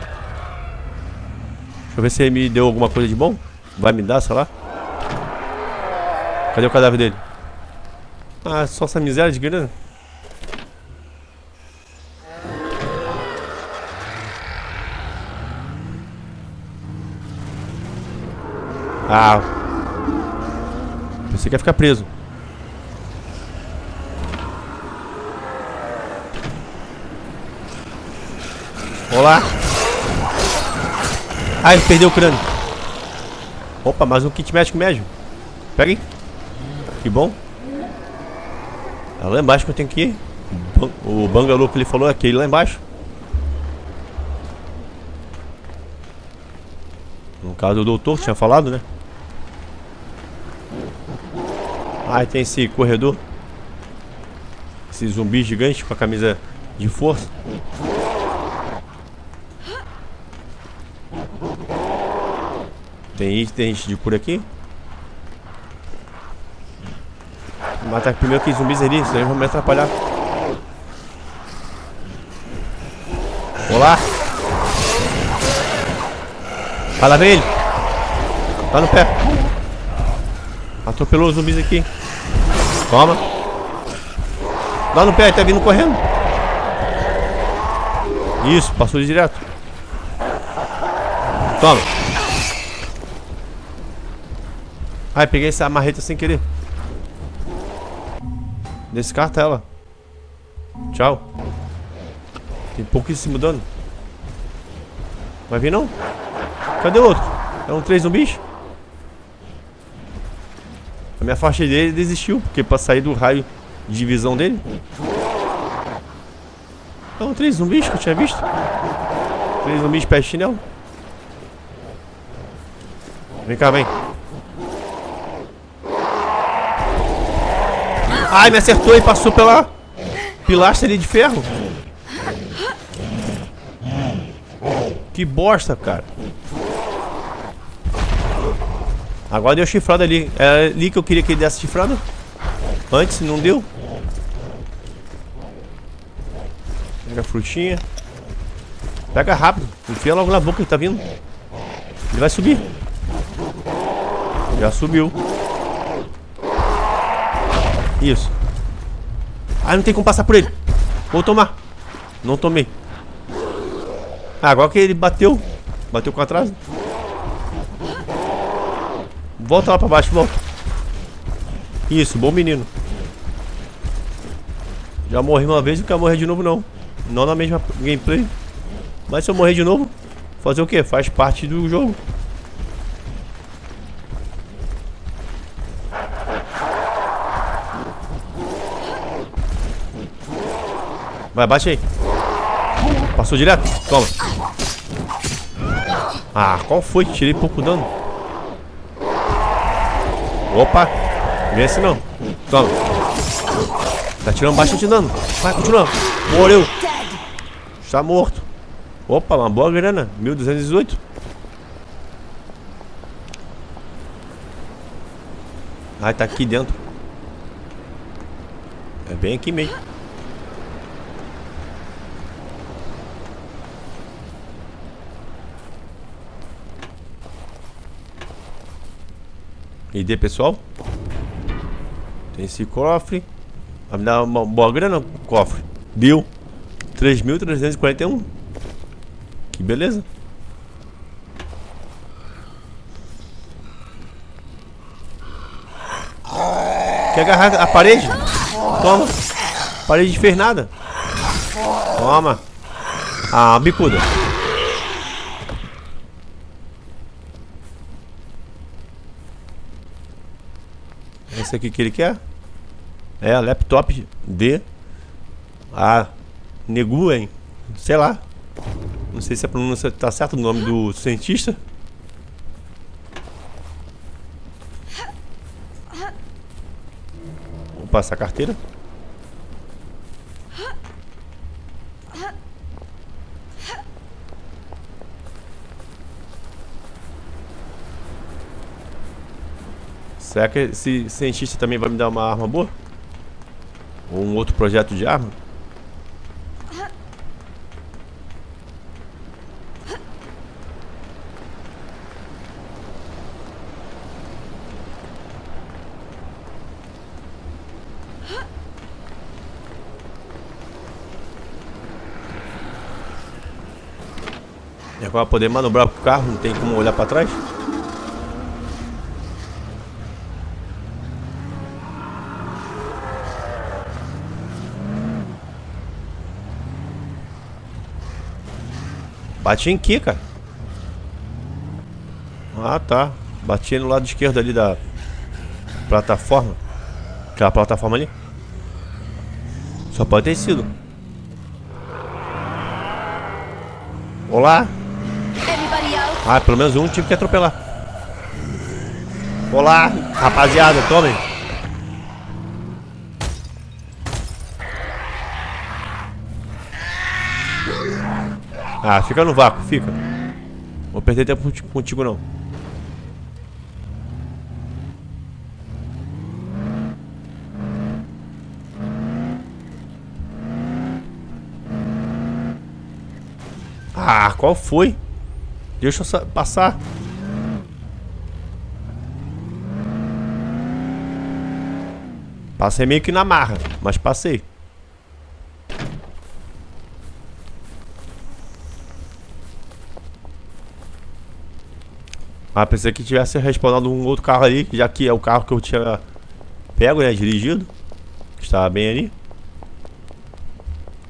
eu ver se ele me deu alguma coisa de bom. Vai me dar, sei lá. Cadê o cadáver dele? Ah, só essa miséria de grana. Ah. Pensei que ia ficar preso. Olá. Ah, ele perdeu o crânio. Opa, mais um kit médico médio. Pega aí. Que bom. É lá embaixo que eu tenho que ir. O bangalô que ele falou é aquele lá embaixo. No caso, o doutor tinha falado, né? Ah, tem esse corredor. Esse zumbi gigante com a camisa de força. Tem itens de cura aqui. Vou matar primeiro aqueles zumbis ali, senão eles vão me atrapalhar. Olá! Fala ele! Tá no pé! Atropelou os zumbis aqui. Toma. Dá no pé, tá vindo correndo. Isso, passou direto. Toma. Ai, peguei essa marreta sem querer. Descarta ela. Tchau. Tem pouquíssimo dano. Vai vir não? Cadê o outro? É um três zumbis? A minha faixa dele desistiu, porque pra sair do raio de visão dele. São três zumbis que eu tinha visto. Três zumbis pé chinelo. Vem cá, vem. Ai, me acertou e passou pela pilastra ali de ferro. Que bosta, cara. Agora deu chifrada ali. É ali que eu queria que ele desse chifrada. Antes não deu. Pega a frutinha. Pega rápido. Enfia logo na boca que tá vindo. Ele vai subir. Já subiu. Isso. Ah, não tem como passar por ele. Vou tomar. Não tomei. Ah, agora que ele bateu. Bateu com atraso. Volta lá pra baixo, volta. Isso, bom menino. Já morri uma vez, não quero morrer de novo não. Não na mesma gameplay. Mas se eu morrer de novo, fazer o que? Faz parte do jogo. Vai, bate aí. Passou direto? Toma. Ah, qual foi? Tirei pouco dano. Opa. Nesse não. Toma. Tá tirando bastante dano. Vai, continua. Morreu. Está morto. Opa, uma boa grana. 1218. Ai, tá aqui dentro. É bem aqui mesmo. ID pessoal. Tem esse cofre. Vai me dar uma boa grana o cofre. Deu. 3.341. Que beleza. Quer agarrar a parede? Toma. A parede fez nada. Toma. Ah, bicuda. Esse aqui que ele quer? É, laptop D. Ah, Neguen. Sei lá. Não sei se a pronúncia tá certa o nome do cientista. Vou passar a carteira. Será que esse cientista também vai me dar uma arma boa? Ou um outro projeto de arma? E agora poder manobrar o carro, não tem como olhar para trás? Bati em que, cara? Ah, tá. Bati no lado esquerdo ali da plataforma. Aquela plataforma ali. Só pode ter sido. Olá. Ah, pelo menos um tive que atropelar. Olá, rapaziada, tomem. Ah, fica no vácuo, fica. Vou perder tempo contigo não. Ah, qual foi? Deixa eu passar. Passei meio que na marra, mas passei. Ah, pensei que tivesse respawnado um outro carro ali, já que é o carro que eu tinha pego, né, dirigido. Estava bem ali.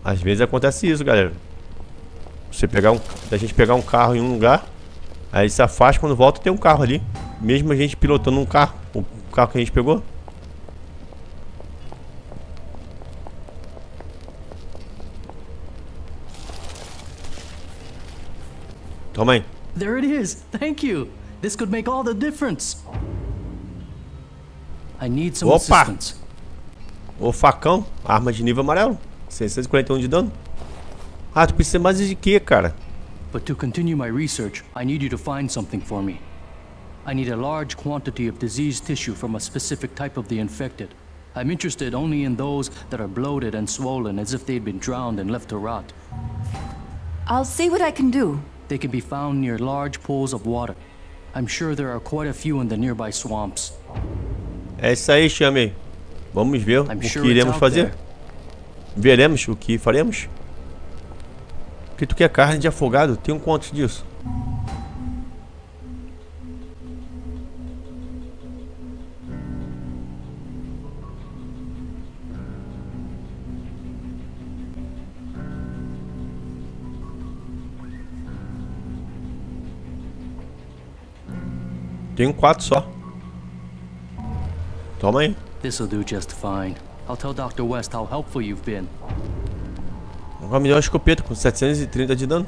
Às vezes acontece isso, galera. Você pegar um, a gente pegar um carro em um lugar, aí se afasta quando volta tem um carro ali. Mesmo a gente pilotando um carro, o carro que a gente pegou. Toma aí. There it is. Thank you. This could make all the difference. I need some Opa! assistance. O facão, arma de nível amarelo. 641 de dano. Ah, tu precisa mais de quê, cara? But to continue my research, I need you to find something for me. I need a large quantity of diseased tissue from a specific type of the infected. I'm interested only in those that are bloated and swollen as if they'd been drowned and left to rot. I'll see what I can do. They can be found near large pools of water. I'm sure there are quite a few in the nearby swamps. É isso aí, chame. Vamos ver I'm o sure que iremos fazer. there. Veremos o que faremos. Que tu quer carne de afogado? Tem um quanto disso? Tenho quatro só. Toma aí. This'll do just fine. I'll tell Dr. West how helpful you've been. Uma escopeta com 730 de dano.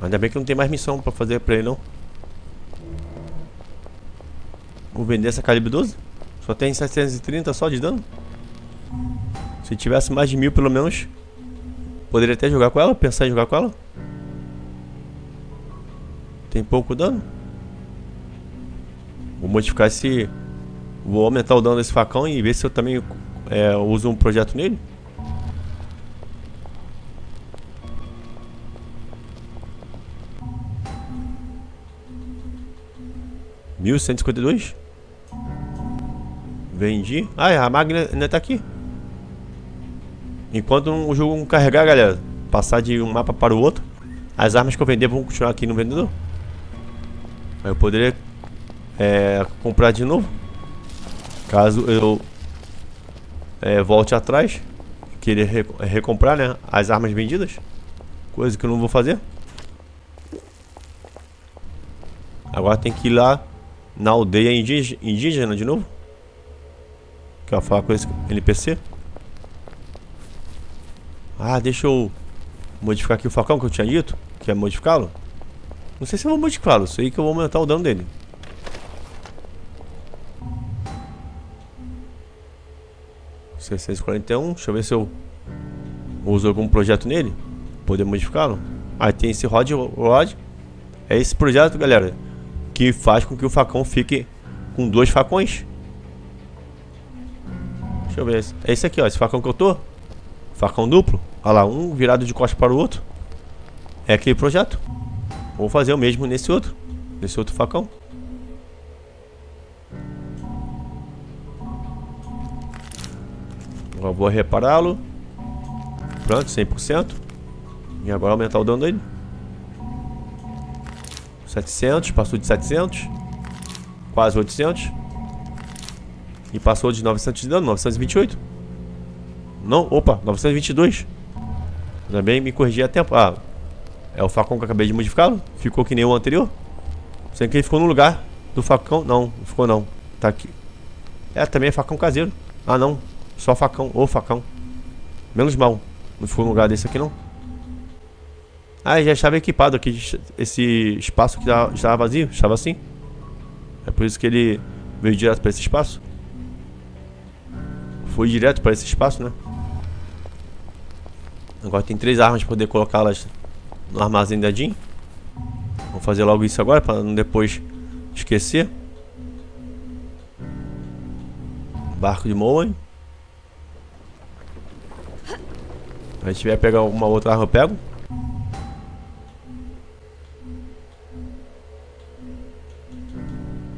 Ainda bem que não tem mais missão pra fazer pra ele não. Vou vender essa calibre 12. Só tem 730 só de dano. Se tivesse mais de mil pelo menos. Poderia até jogar com ela, pensar em jogar com ela. Tem pouco dano. Vou modificar esse... Vou aumentar o dano desse facão e ver se eu também é, uso um projeto nele. Mil cento e cinquenta e dois. Vendi. Ah, a máquina ainda tá aqui. Enquanto o jogo não carregar, galera, passar de um mapa para o outro, as armas que eu vender vão continuar aqui no vendedor. Aí eu poderia é, comprar de novo. Caso eu é, volte atrás, querer re recomprar né, as armas vendidas. Coisa que eu não vou fazer. Agora tem que ir lá na aldeia indígena de novo. Que eu falar com esse NPC. Ah, deixa eu modificar aqui o facão que eu tinha dito. Quer modificá-lo? Não sei se eu vou modificá-lo. Sei que eu vou aumentar o dano dele. um Deixa eu ver se eu uso algum projeto nele. Poder modificá-lo. Aí tem esse Rod Rod. É esse projeto, galera. Que faz com que o facão fique com dois facões. Deixa eu ver. É esse aqui, ó. Esse facão que eu tô. Facão duplo. Olha lá, um virado de costas para o outro. É aquele projeto. Vou fazer o mesmo nesse outro. Nesse outro facão. Agora vou repará-lo. Pronto, 100%. E agora aumentar o dano dele. 700, passou de 700. Quase 800. E passou de 900 de dano, 928. Não, opa, 922. Também me corrigi a tempo. Ah, é o facão que eu acabei de modificá-lo. Ficou que nem o anterior. Sendo que ele ficou no lugar do facão. Não, não ficou não. Tá aqui. É, também é facão caseiro. Ah, não. Só facão. Ou facão. Menos mal. Não ficou no lugar desse aqui, não. Ah, já estava equipado aqui. Esse espaço que estava vazio. Estava assim. É por isso que ele veio direto para esse espaço. Foi direto para esse espaço, né? Agora tem três armas para poder colocá-las no armazém da Jean. Vou fazer logo isso agora para não depois esquecer. Barco de Moen. Se tiver pegar uma outra arma, eu pego.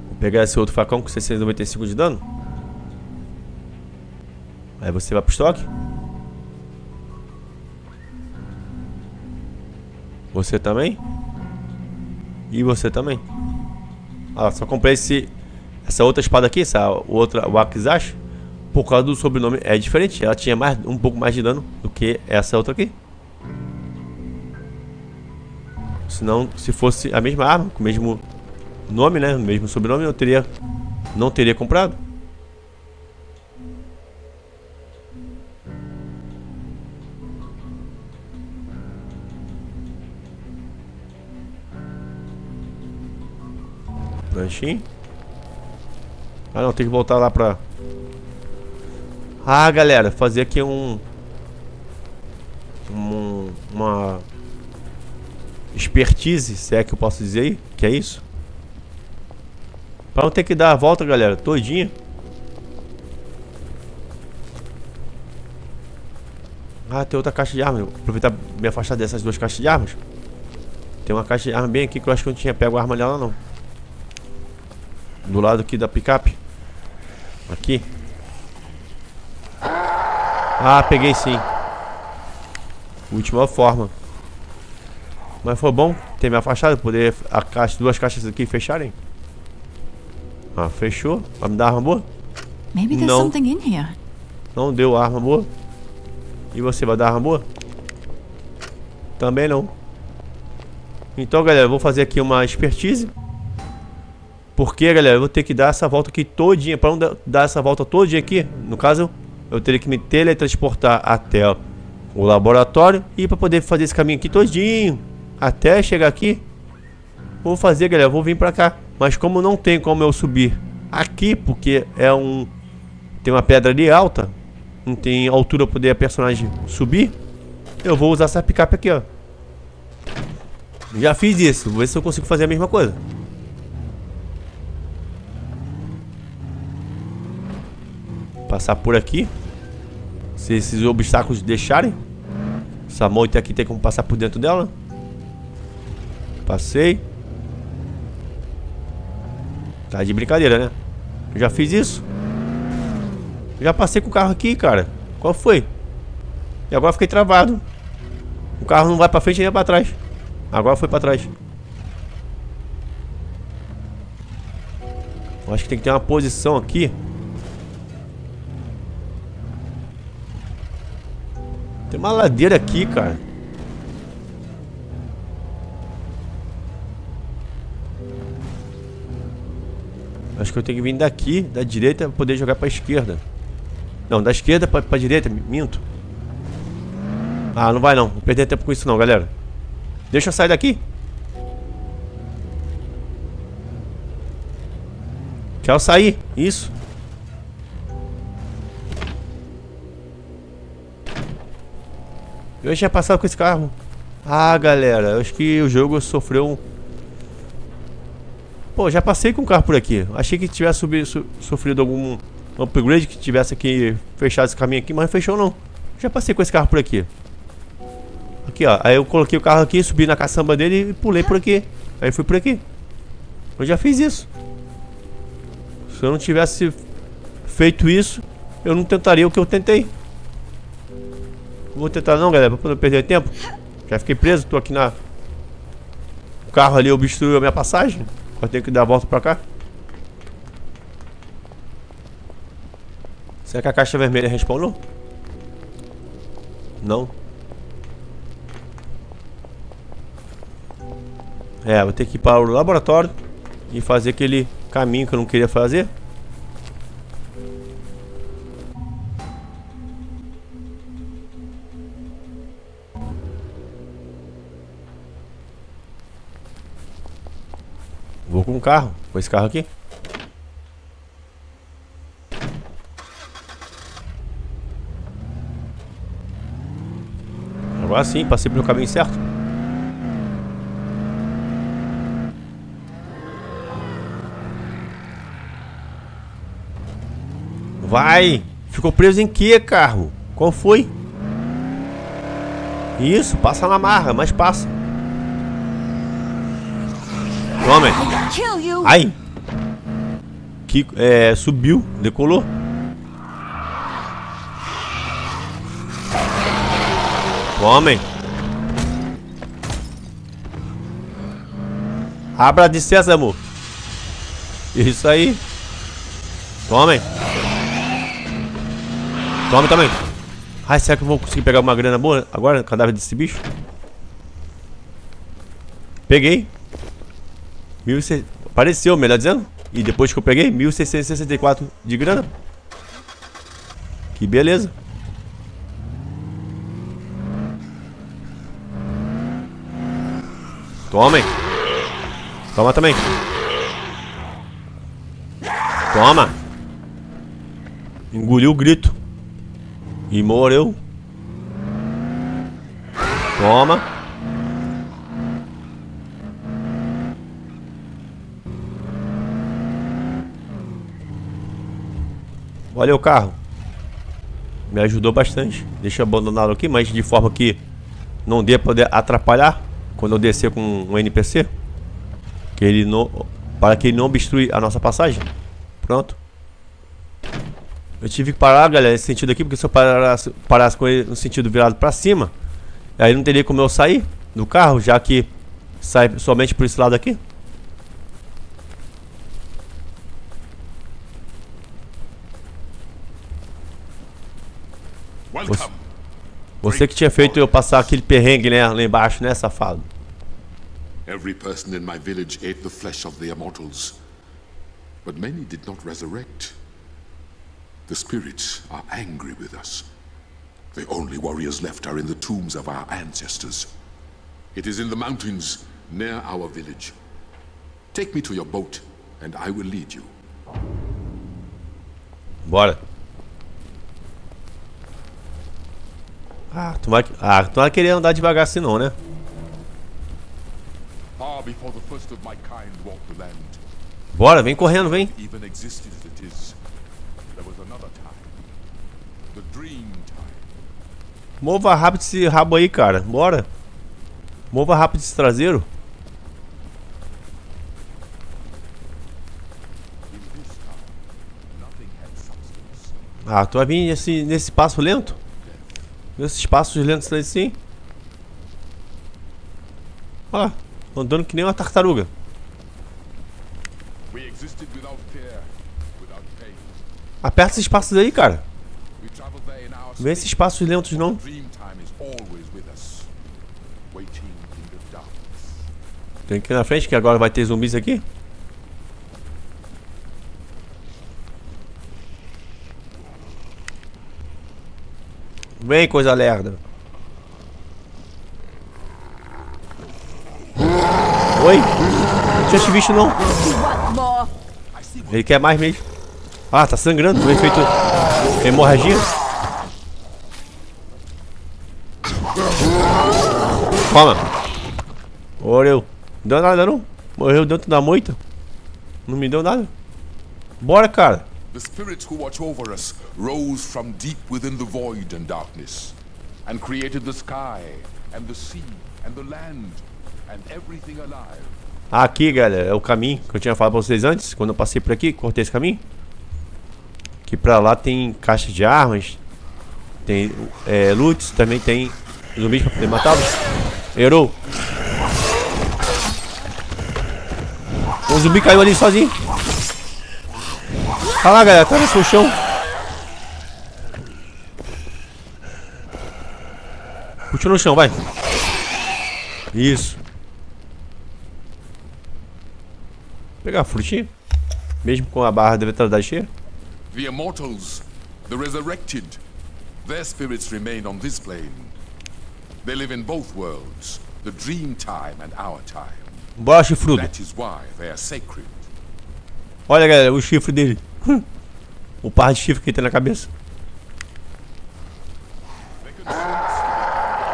Vou pegar esse outro facão com 695 de dano. Aí você vai pro estoque. Você também? E você também. Ah, só comprei esse, essa outra espada aqui, essa outra Wakizashi, por causa do sobrenome. É diferente, ela tinha mais, um pouco mais de dano do que essa outra aqui. Senão, se fosse a mesma arma, com o mesmo nome, né, o mesmo sobrenome, eu teria, não teria comprado. Lanchinho. Ah não, tem que voltar lá pra... Ah, galera, fazer aqui um... um uma... Expertise, se é que eu posso dizer aí, que é isso. Pra não ter que dar a volta, galera, todinha. Ah, tem outra caixa de armas. Vou aproveitar me afastar dessas duas caixas de armas. Tem uma caixa de armas bem aqui que eu acho que eu não tinha pego a arma dela não. Do lado aqui da picape. Aqui. Ah, peguei sim. Última forma. Mas foi bom ter me afastado, poder a caixa, duas caixas aqui fecharem. Ah, fechou. Vai me dar arma boa? Maybe there's Não. something in here. Não deu arma boa. E você vai dar arma boa? Também não. Então, galera, eu vou fazer aqui uma expertise. Porque, galera, eu vou ter que dar essa volta aqui todinha. Para não dar essa volta todinha aqui, no caso, eu teria que me teletransportar até o laboratório. E para poder fazer esse caminho aqui todinho, até chegar aqui, vou fazer, galera, vou vir para cá. Mas como não tem como eu subir aqui, porque é um... Tem uma pedra ali alta, não tem altura para poder a personagem subir, eu vou usar essa picape aqui, ó. Já fiz isso, vou ver se eu consigo fazer a mesma coisa. Passar por aqui. Se esses obstáculos deixarem. Essa moita aqui tem como passar por dentro dela. Passei. Tá de brincadeira, né? Eu já fiz isso. Eu já passei com o carro aqui, cara. Qual foi? E agora fiquei travado. O carro não vai pra frente nem pra trás. Agora foi pra trás. Eu acho que tem que ter uma posição aqui. Tem uma ladeira aqui, cara. Acho que eu tenho que vir daqui, da direita, pra poder jogar pra esquerda. Não, da esquerda pra direita, minto. Ah, não vai não. Vou perder tempo com isso não, galera. Deixa eu sair daqui. Quero sair. Isso. Eu tinha passado com esse carro. Ah, galera. Acho que o jogo sofreu um... Pô, já passei com o carro por aqui. Achei que tivesse subido, so, sofrido algum upgrade que tivesse aqui fechado esse caminho aqui, mas fechou não. Já passei com esse carro por aqui. Aqui, ó. Aí eu coloquei o carro aqui, subi na caçamba dele e pulei por aqui. Aí fui por aqui. Eu já fiz isso. Se eu não tivesse feito isso, eu não tentaria o que eu tentei. Vou tentar não, galera, pra não perder tempo. Já fiquei preso, tô aqui na... O carro ali obstruiu a minha passagem. Vou ter que dar a volta pra cá. Será que a caixa vermelha respawnou? Não. É, vou ter que ir para o laboratório e fazer aquele caminho que eu não queria fazer. Vou com um carro, com esse carro aqui. Agora sim, passei pelo caminho certo. Vai! Ficou preso em que, carro? Qual foi? Isso, passa na marra, mas passa. Tome. Ai! Que, é, subiu, decolou. Tome. Abra de sésamo. Isso aí. Tome. Tome também. Ai, será que eu vou conseguir pegar uma grana boa agora? Cadáver desse bicho? Peguei. Mil se... Apareceu, melhor dizendo. E depois que eu peguei, 1664 de grana. Que beleza. Tomem. Toma também. Toma. Engoliu o grito. E morreu. Toma. Olha o carro. Me ajudou bastante. Deixa eu abandoná-lo aqui, mas de forma que não dê para atrapalhar quando eu descer com um NPC. Que ele não, para que ele não obstrui a nossa passagem. Pronto. Eu tive que parar, galera, nesse sentido aqui, porque se eu parasse, parasse com ele no sentido virado pra cima, aí não teria como eu sair do carro, já que sai somente por esse lado aqui. Você, você que tinha feito eu passar aquele perrengue, né, lá embaixo, né, safado? Every person in my village ate the flesh of the immortals, but many did not resurrect. The spirits are angry with us. The only warriors left are in the tombs of our ancestors. It is in the mountains near our village. Take me to your boat, and I will lead you. Bora. Ah, tu vai, ah, tu vai querer andar devagar assim não, né? Bora, vem correndo, vem. Mova rápido esse rabo aí, cara. Bora. Mova rápido esse traseiro. Ah, tu vai vir nesse, nesse passo lento? Nesses passos lentos assim? Olha lá, andando que nem uma tartaruga. Aperta esses passos aí, cara. Vem esses passos lentos, não. Tem que ir na frente, que agora vai ter zumbis aqui. Vem, coisa lerda. Oi? Não tinha te visto, não. Ele quer mais mesmo. Ah, tá sangrando. Foi feito hemorragia. Toma. Não deu nada, não. Morreu dentro da moita. Não me deu nada. Bora, cara. The spirits who watch over us rose from deep within the void and darkness, and created the sky, and the sea, and the land, and everything alive. Aqui, galera, é o caminho que eu tinha falado pra vocês antes, quando eu passei por aqui, cortei esse caminho. Que pra lá tem caixa de armas, tem é, loots, também tem zumbis pra poder matá-los. Erou. O zumbi caiu ali sozinho. Olha lá, galera, tá no chão. Continua no chão, vai. Isso. Pegar a frutinha. Mesmo com a barra de vitalidade cheia. The immortals, the resurrected, their spirits remain on this plane. They live in both worlds, the dream time and our time. Bora, chifrudo. That is why they are sacred. Olha, galera, o chifre dele. O par de chifre que ele tem na cabeça.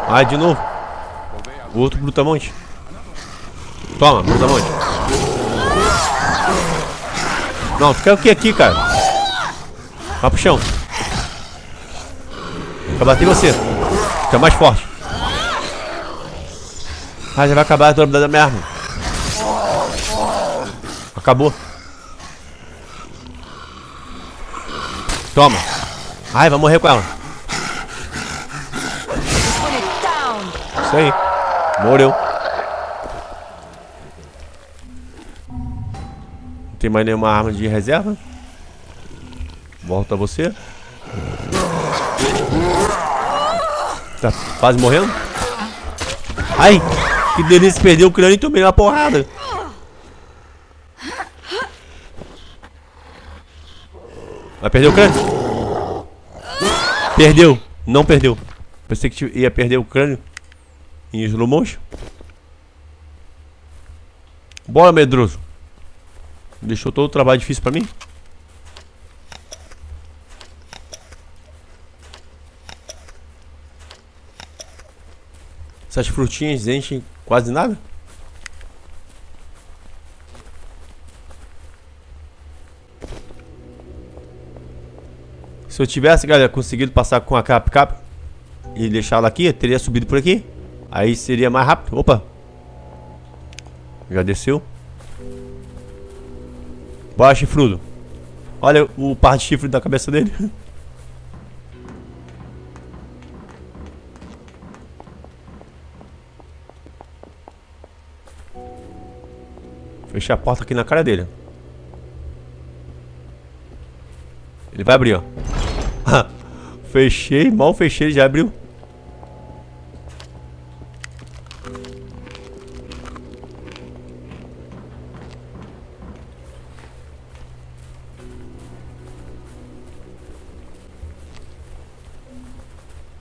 Ai, de novo. O outro brutamonte. Toma, brutamonte. Não, tu quer o que aqui, cara? Vai pro chão. Quer bater você. Tu é mais forte. Ah, já vai acabar a durabilidade da minha arma. Acabou. Toma. Ai, vai morrer com ela. Isso aí. Morreu. Não tem mais nenhuma arma de reserva. Volta você. Tá quase morrendo. Ai, que delícia. Perdeu o crânio e tomei uma porrada. Vai perder o crânio? Perdeu. Não perdeu. Pensei que ia perder o crânio em slow motion. Bora, medroso. Deixou todo o trabalho difícil pra mim. Essas frutinhas enchem quase nada. Se eu tivesse, galera, conseguido passar com a cap cap e deixar ela aqui, teria subido por aqui. Aí seria mais rápido. Opa. Já desceu. Bora, chifrudo. Olha o par de chifre da cabeça dele. Fechei a porta aqui na cara dele. Ele vai abrir, ó. fechei, mal fechei, já abriu.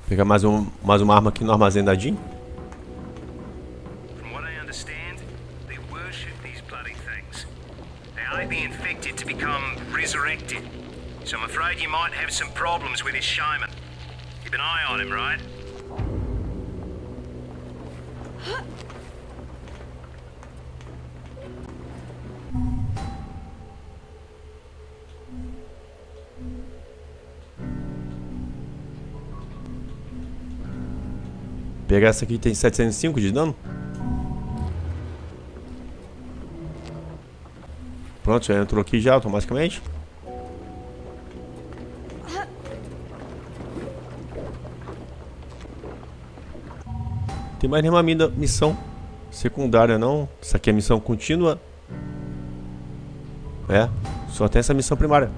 Pegar mais, um, mais uma arma aqui no armazém da Jean. problems with his shaman. Keep an eye on him, right? Pegar essa aqui tem 705 de dano. Pronto, já entrou aqui já automaticamente. Tem mais nenhuma missão secundária não. Isso aqui é missão contínua. É, só tem essa missão primária.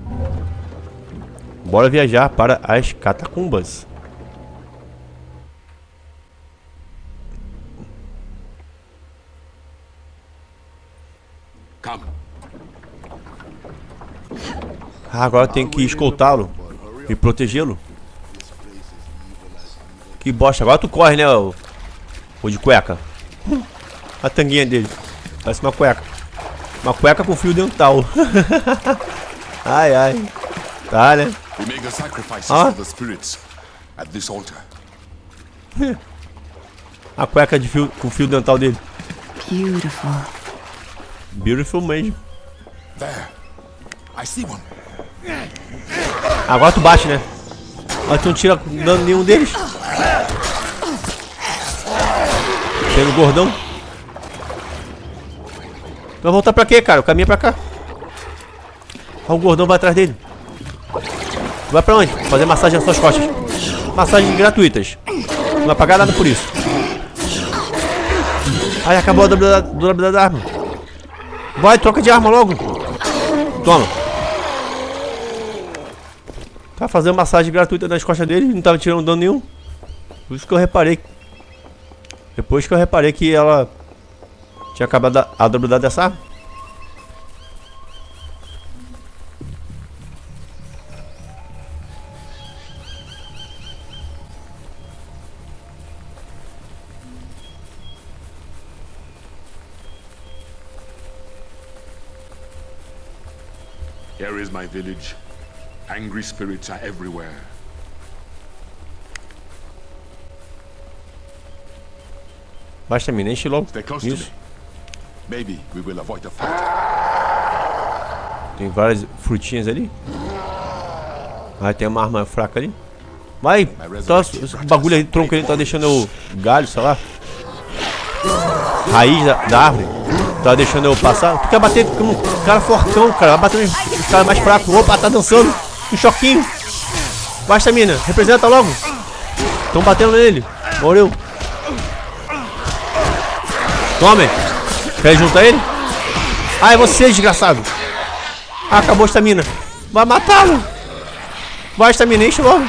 Bora viajar para as catacumbas. Ah, agora tem que escoltá-lo e protegê-lo. Que bosta. Agora tu corre, né, o, o de cueca. A tanguinha dele. Parece uma cueca. Uma cueca com fio dental. ai, ai. Tá, né? Ah. A cueca de fio, com fio dental dele. Beautiful. Beautiful mesmo. There. I see one. Agora tu bate, né? Mas tu não tira dano nenhum deles. Tem o gordão. Vai voltar pra quê, cara? O caminho é pra cá. Olha o gordão vai atrás dele. Vai pra onde? Fazer massagem nas suas costas. Massagens gratuitas. Não vai pagar nada por isso. Ai, acabou a durabilidade da arma. Vai, troca de arma logo. Toma. Tá fazendo massagem gratuita nas costas dele, não tava tirando dano nenhum. Por isso que eu reparei. Depois que eu reparei que ela tinha acabado a, a dessa arma. Here is my village. Angry spirits are everywhere. Basta me enche logo. Isso. Tem várias frutinhas ali. Ah, tem uma arma fraca ali. Vai, tá, esse bagulho aí, tronco aí, tá deixando eu galho, sei lá. Raiz da, da árvore. Tá deixando eu passar. Tu quer bater com um cara fortão, cara. Vai bater nos caras mais fracos. Opa, tá dançando. Um choquinho. Basta, mina. Representa logo. Tão batendo nele. Morreu. Tome. Quer juntar ele? Ah, é você, desgraçado. Ah, acabou a estamina. Vai matá-lo. Vai, estamina, enche logo.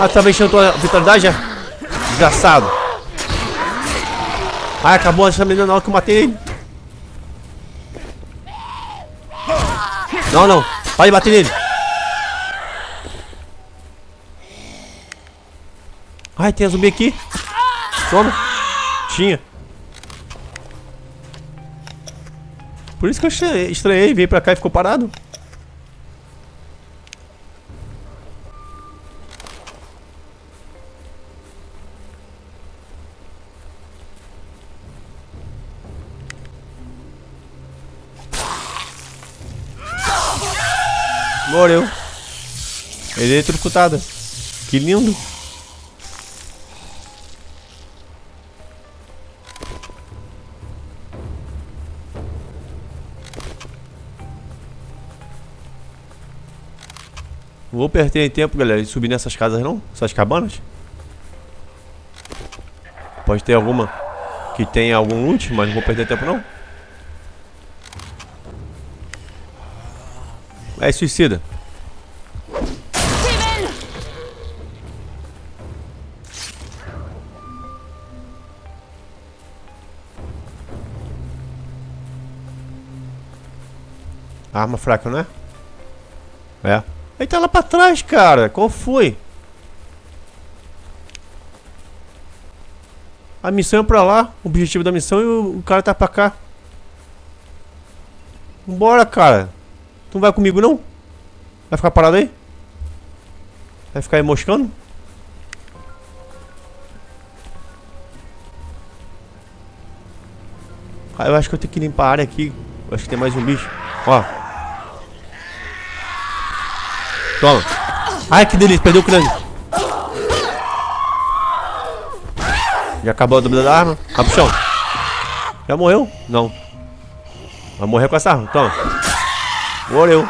Ah, tava enchendo tua vitalidade já? Desgraçado. Ah, acabou a estamina na hora que eu matei ele. Não, não. Pode bater nele. Ai, tem a zumbi aqui. Toma. Tinha. Por isso que eu estra- estranhei, veio pra cá e ficou parado. Morreu. Eletrocutada. Que lindo. Vou perder tempo, galera, de subir nessas casas não? Essas cabanas? Pode ter alguma que tenha algum loot, mas não vou perder tempo não. É suicida. Arma fraca, não é? É. Ele tá lá pra trás, cara. Qual foi? A missão é pra lá. O objetivo da missão e o, o cara tá pra cá. Vambora, cara. Tu não vai comigo, não? Vai ficar parado aí? Vai ficar aí moscando? Ah, eu acho que eu tenho que limpar a área aqui. Eu acho que tem mais um bicho. Ó. Toma. Ai, que delícia. Perdeu o crânio. Já acabou a dúvida da arma. Vai pro chão. Já morreu? Não. Vai morrer com essa arma. Toma. Morreu.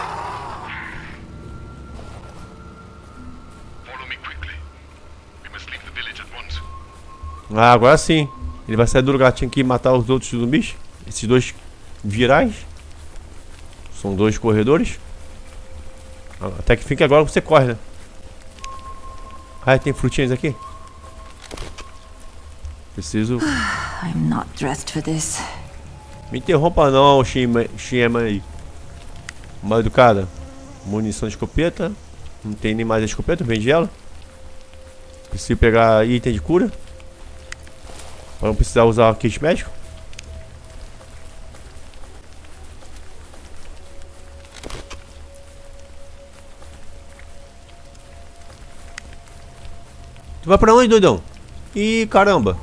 Ah, agora sim. Ele vai sair do lugar. Tinha que matar os outros zumbis. Esses dois virais. São dois corredores. Até que fica agora você corre, né? Ah, tem frutinhas aqui? Preciso... I'm not dressed for this. Me interrompa não, Shima aí. Mal educada. Munição de escopeta. Não tem nem mais a escopeta, vende ela. Preciso pegar item de cura. Pra não precisar usar kit médico. Vai pra onde, doidão? Ih, caramba.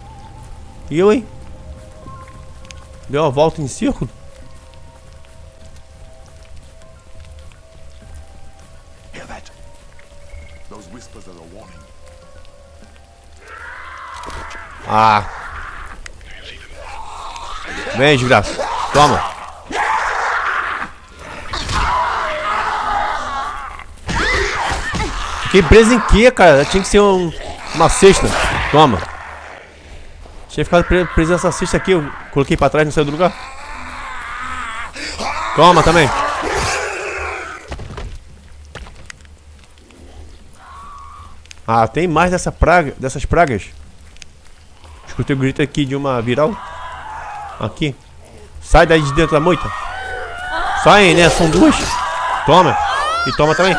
E eu, hein? Deu uma volta em círculo? Hear that? Those whispers are a warning. Ah. Vem, desgraça. Toma. Fiquei preso em quê, cara? Tinha que ser um, uma cesta. Toma. Tinha ficado pre preso nessa cesta aqui. Eu coloquei pra trás, não saiu do lugar. Toma também. Ah, tem mais dessa praga, dessas pragas. Escutei o grito aqui de uma viral. Aqui. Sai daí de dentro da moita. Sai, né? São duas. Toma. E toma também.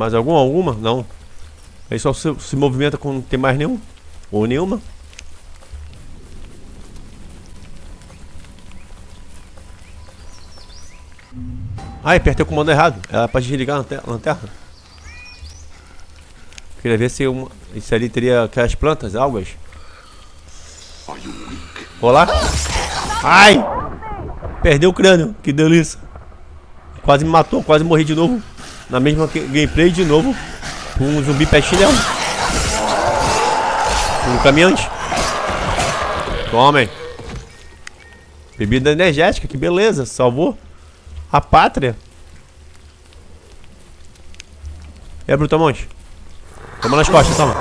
Mais algum? Alguma? Não. Aí só se, se movimenta quando não tem mais nenhum. Ou nenhuma. Ai, apertei o comando errado. Era pra desligar a lante- lanterna. Queria ver se uma, isso ali teria aquelas plantas, algas. Olá. Ai! Perdeu o crânio. Que delícia. Quase me matou, quase morri de novo. Na mesma gameplay de novo. Com um zumbi chinelo. Um caminhante. Tomem. Bebida energética, que beleza. Salvou. A pátria. É, Brutamonte. Toma nas costas, toma.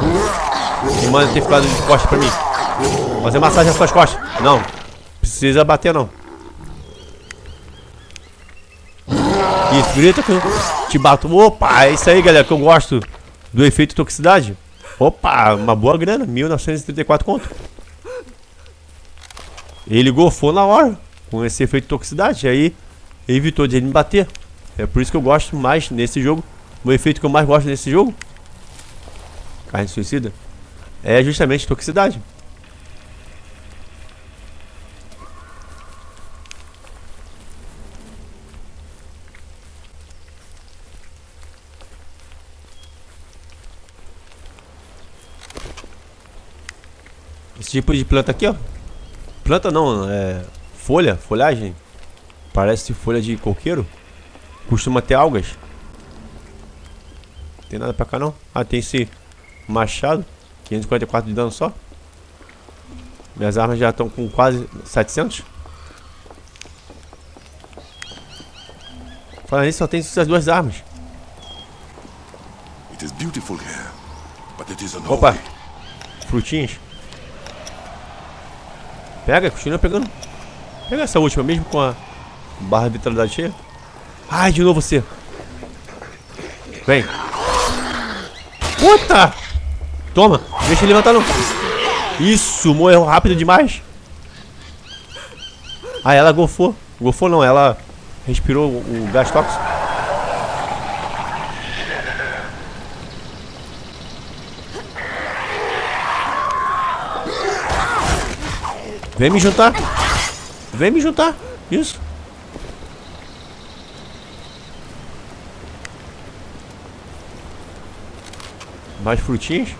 Não manda ter ficado de costas pra mim. Fazer massagem nas suas costas. Não. Precisa bater, não. Isso, grita que eu te bato. Opa, é isso aí, galera, que eu gosto do efeito toxicidade. Opa, uma boa grana. 1934 conto. Ele gofou na hora com esse efeito toxicidade. Aí evitou de ele me bater. É por isso que eu gosto mais nesse jogo. O efeito que eu mais gosto nesse jogo, carne suicida, é justamente toxicidade. Esse tipo de planta aqui, ó. Planta não, é folha, folhagem. Parece folha de coqueiro. Costuma ter algas. Tem nada pra cá não? Ah, tem esse machado. 544 de dano só. Minhas armas já estão com quase 700. Falando nisso, só tem essas duas armas. It is beautiful here, but it is an Opa! Frutinhas. Pega, continua pegando. Pega essa última, mesmo com a barra de vitalidade cheia. Ai, de novo você. Vem. Puta! Toma, deixa ele levantar não. Isso, morreu rápido demais. Ah, ela gofou. Gofou não, ela respirou o, o gás tóxico. Vem me juntar. Vem me juntar. Isso. Mais frutinhas.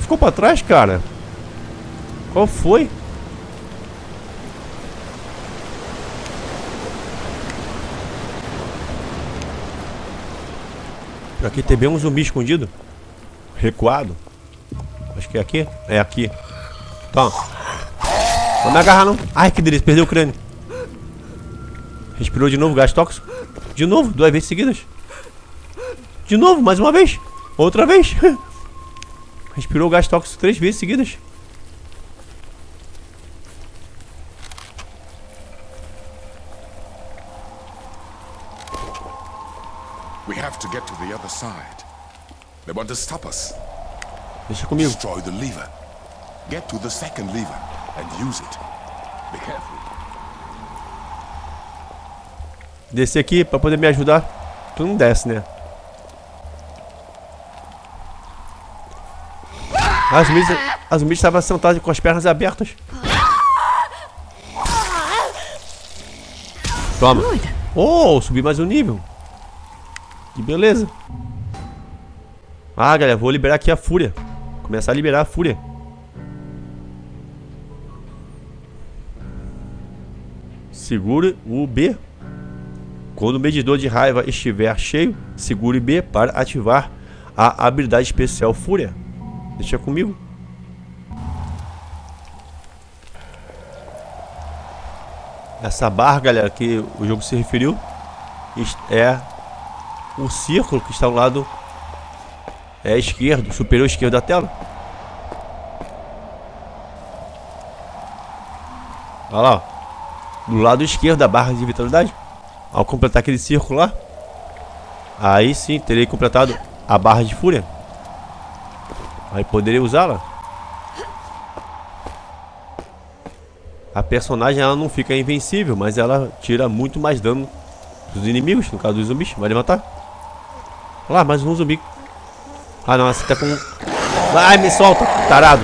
Ficou pra trás, cara. Qual foi? Aqui tem bem um zumbi escondido. Recuado. Acho que é aqui. É aqui. Toma. Não me agarrar não. Ai, que delícia. Perdeu o crânio. Respirou de novo gás tóxico. De novo, duas vezes seguidas. De novo, mais uma vez. Outra vez. Respirou gás tóxico três vezes seguidas. We have to get to the other side. They want to stop us. Deixa comigo. Destroy the lever. Get to the second lever and use it. Be careful. Descer aqui pra poder me ajudar. Tu não desce, né? As zumbis, as zumbis estavam sentadas com as pernas abertas. Toma. Oh, subi mais um nível. Beleza. Ah, galera, vou liberar aqui a fúria. Começar a liberar a fúria. Segure o B. Quando o medidor de raiva estiver cheio, segure B para ativar a habilidade especial Fúria. Deixa comigo. Essa barra, galera, que o jogo se referiu, é o círculo que está ao lado é esquerdo, superior esquerdo da tela. Olha lá, do lado esquerdo da barra de vitalidade. Ao completar aquele círculo lá, aí sim terei completado a barra de fúria. Aí poderia usá-la. A personagem ela não fica invencível, mas ela tira muito mais dano dos inimigos, no caso dos zumbis. Vai levantar. Olha lá, mais um zumbi. Ah não, você tá com... Ai, me solta, tarado.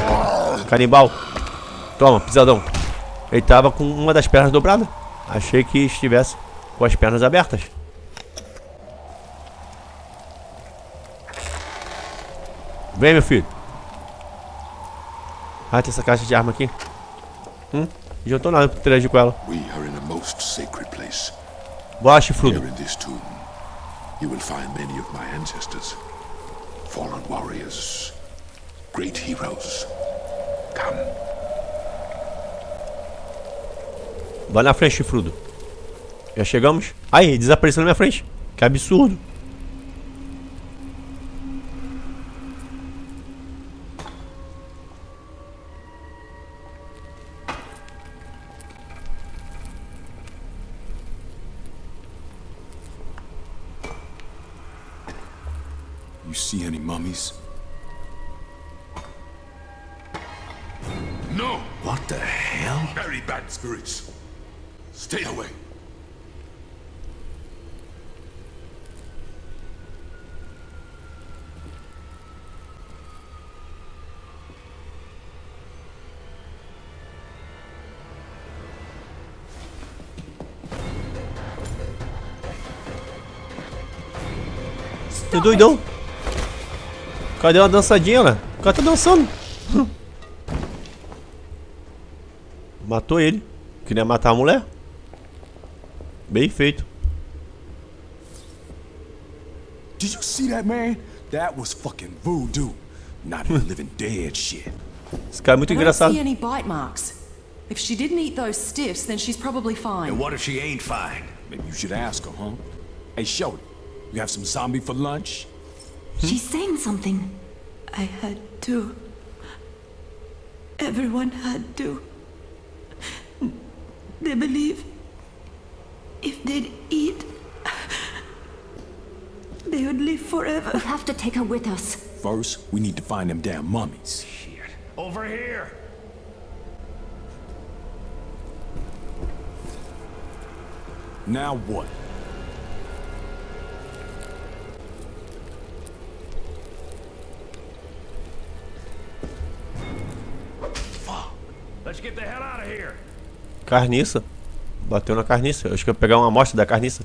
Canibal. Toma, pisadão. Ele tava com uma das pernas dobradas. Achei que estivesse com as pernas abertas. Vem, meu filho. Ah, tem essa caixa de arma aqui. Hum, não adiantou nada pra interagir com ela. We are you will find many of my ancestors. Fallen warriors, great heroes. Come. Vai na frente, chifrudo. Já chegamos? Aí, desapareceu na minha frente. Que absurdo. See any mummies? No! What the hell? Very bad spirits. Stay away. Que doidão. Cadê uma dançadinha lá? O cara tá dançando. Matou ele. Queria matar a mulher. Bem feito. Did you see that, man? That was fucking voodoo. Not even living dead shit. Esse cara é muito engraçado. any bite marks. If she didn't eat those stiffs, then she's probably fine. And what if she ain't fine? Maybe you should ask her, huh? Hey, Shorty, you have some zombie for lunch? Hmm? She's saying something. I had to. Everyone had to. They believe if they'd eat, they would live forever. We have to take her with us. First, we need to find them damn mummies. Shit. Over here. Now what? Carniça. Bateu na carniça. Eu acho que eu pegar uma amostra da carniça.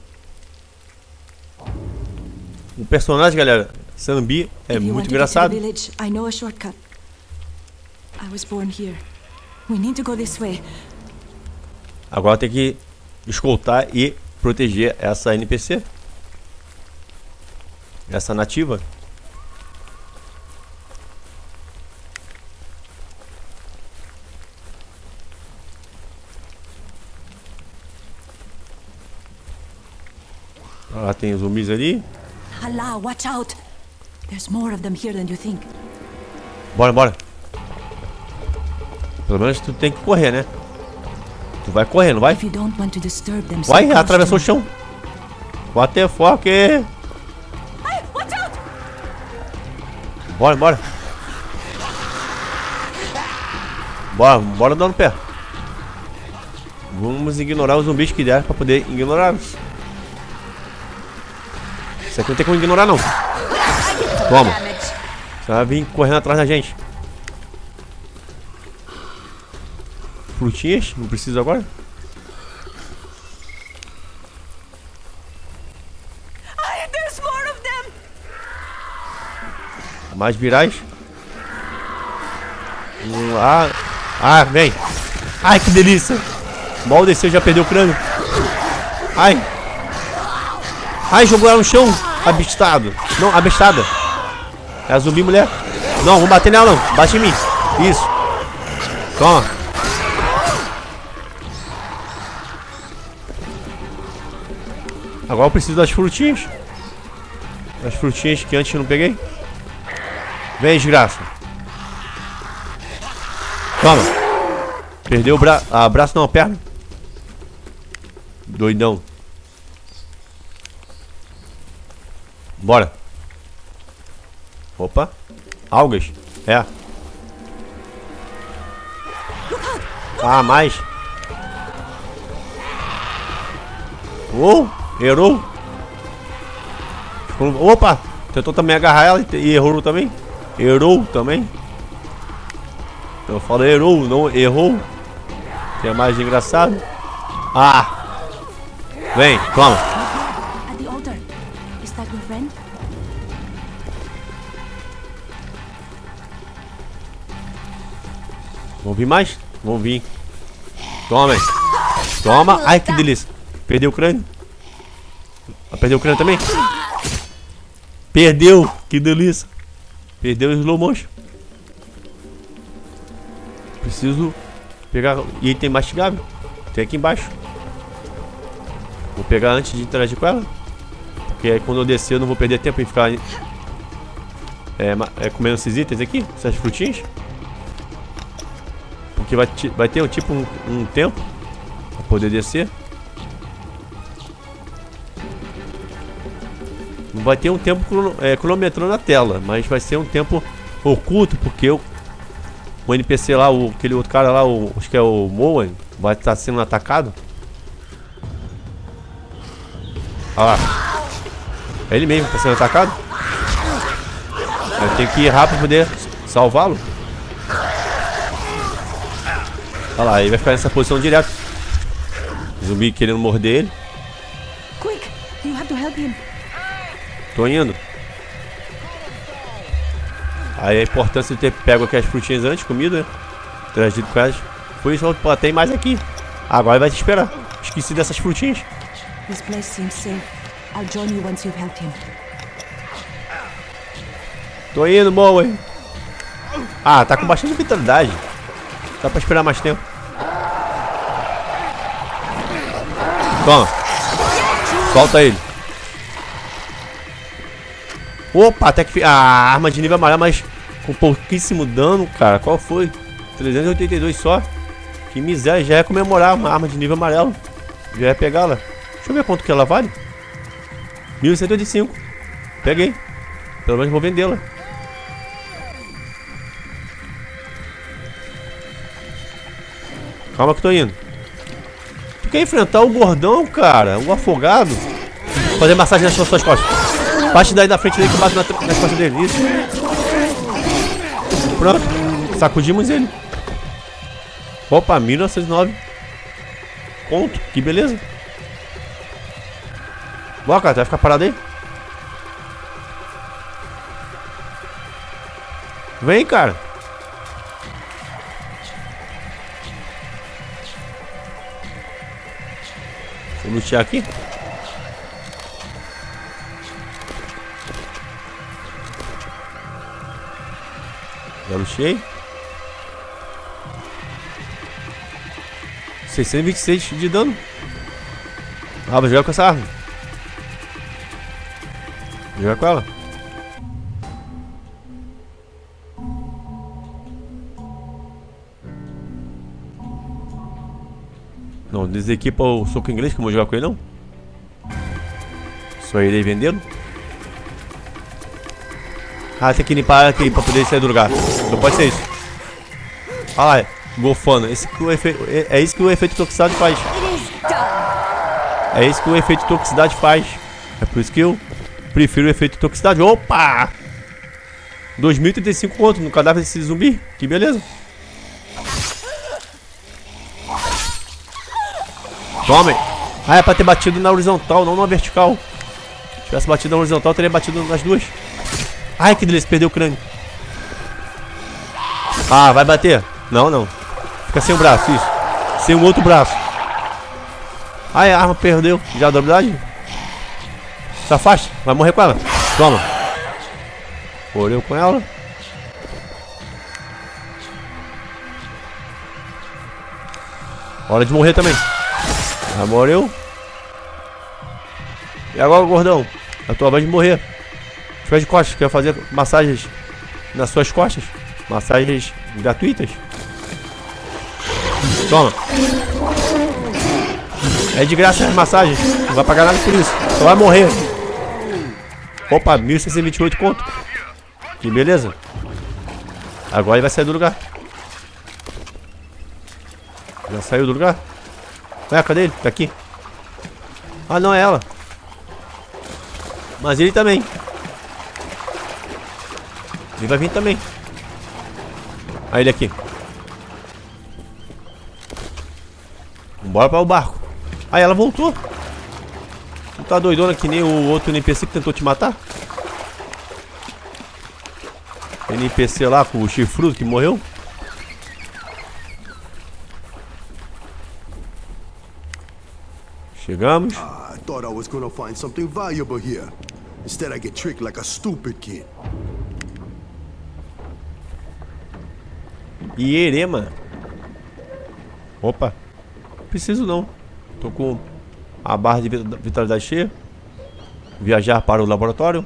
O personagem, galera, Sambi, é muito engraçado. village, I know a shortcut. I was born here. We need to go this way. Agora tem que escoltar e proteger essa NPC. Essa nativa. Ah, tem zumbis ali. Allah, watch out. There's more of them here than you think. Bora, bora. Pelo menos tu tem que correr, né? Tu vai correr, não vai? Them, Vai, atravessou o chão. What the fuck? me. Watch out! Bora, bora. Bora, bora dando pé. Vamos ignorar os zumbis que der pra poder ignorá-los. Isso aqui não tem como ignorar não. Toma. Você vai vir correndo atrás da gente. Frutinhas? Não precisa agora? Mais virais. Hum, ah, ah, vem. Ai, que delícia. Mal desceu, já perdeu o crânio. Ai. Ai, jogou ela no chão. Abestado. Não, abestada. É a zumbi mulher. Não, vamos bater nela não. Bate em mim. Isso. Toma. Agora eu preciso das frutinhas. As frutinhas que antes eu não peguei. Vem, desgraça. Toma. Perdeu o bra a braço, não, perna. Doidão. Bora. Opa. Algas. É. Ah, mais. Oh, errou. Opa. Tentou também agarrar ela e errou também. Errou também. Eu falo errou, não errou. Que é mais engraçado. Ah. Vem, toma. Vão vir mais? Vão vir. Toma. Toma. Ai, que delícia. Perdeu o crânio. Ah, perdeu o crânio também? Perdeu. Que delícia. Perdeu o slow motion. Preciso pegar item mastigável. Tem aqui embaixo. Vou pegar antes de interagir com ela. Porque aí quando eu descer eu não vou perder tempo em ficar é, é, comendo esses itens aqui, essas frutinhas. Vai, vai ter um tipo um, um tempo pra poder descer. Não vai ter um tempo é, cronometrando a tela, mas vai ser um tempo oculto, porque o, o NPC lá, o, aquele outro cara lá, o, acho que é o Moen, vai estar sendo atacado. Olha lá. É ele mesmo que está sendo atacado. Eu tenho que ir rápido pra poder salvá-lo. Olha lá, ele vai ficar nessa posição direto. Zumbi querendo morder ele. Quick! You have to help him. Tô indo. Aí a importância de ter pego aqui as frutinhas antes, comida, né? Trazido com elas. Foi isso, pô, tem mais aqui. Agora vai te esperar. Esqueci dessas frutinhas. This place seems safe. I'll join you once you've helped him. Tô indo, Moen. Ah, tá com bastante vitalidade. Dá pra esperar mais tempo. Toma. Solta ele. Opa, até que... Ah, arma de nível amarelo, mas com pouquíssimo dano, cara. Qual foi? 382 só. Que miséria, já é comemorar uma arma de nível amarelo. Já é pegá-la. Deixa eu ver quanto que ela vale. 1185. Peguei. Pelo menos vou vendê-la. Calma que tô indo. Tu quer enfrentar o gordão, cara? O afogado? Fazer massagem nas suas costas. Bate daí na frente dele que eu bato na, nas costas dele. Isso. Pronto. Sacudimos ele. Opa, 1909. Ponto. Que beleza. Bora, cara. Tu vai ficar parado aí? Vem, cara. Vou lutear aqui. Já luteei. 626 de dano. Ah, vou jogar com essa arma. Vou jogar com ela. Não, desequipa o soco inglês que eu vou jogar com ele não. Só irei vendendo. Ah, tem que limpar aqui pra poder sair do lugar. Não pode ser isso. Olha lá, golfando. Esse que o efe... é- É isso que o efeito toxicidade faz. É isso que o efeito toxicidade faz. É por isso que eu prefiro o efeito toxicidade. Opa! 2035 conto no cadáver desse zumbi. Que beleza. Tome! Ah, é pra ter batido na horizontal, não na vertical. Se tivesse batido na horizontal, teria batido nas duas. Ai, que delícia, perdeu o crânio. Ah, vai bater? Não, não. Fica sem o braço, isso. Sem o outro braço. Ai, a arma perdeu. Já a habilidade? Se afasta, vai morrer com ela. Toma. Morreu com ela. Hora de morrer também. Já morreu. E agora, gordão? A tua vez de morrer. Fica de costas. Quer fazer massagens nas suas costas? Massagens gratuitas? Toma. É de graça as massagens. Não vai pagar nada por isso. Só vai morrer. Opa, 1628 conto. Que beleza. Agora ele vai sair do lugar. Já saiu do lugar? Ué, cadê ele? Tá aqui. Ah, não, é ela. Mas ele também. Ele vai vir também. Aí ele aqui. Bora para o barco. Aí ela voltou. Não tá doidona que nem o outro NPC que tentou te matar? NPC lá com o chifrudo que morreu? Chegamos. I thought I was gonna find something valuable here. Instead, I get tricked like a stupid kid. Hierema. Opa. Preciso não. Tô com a barra de vit- vitalidade cheia. Viajar para o laboratório.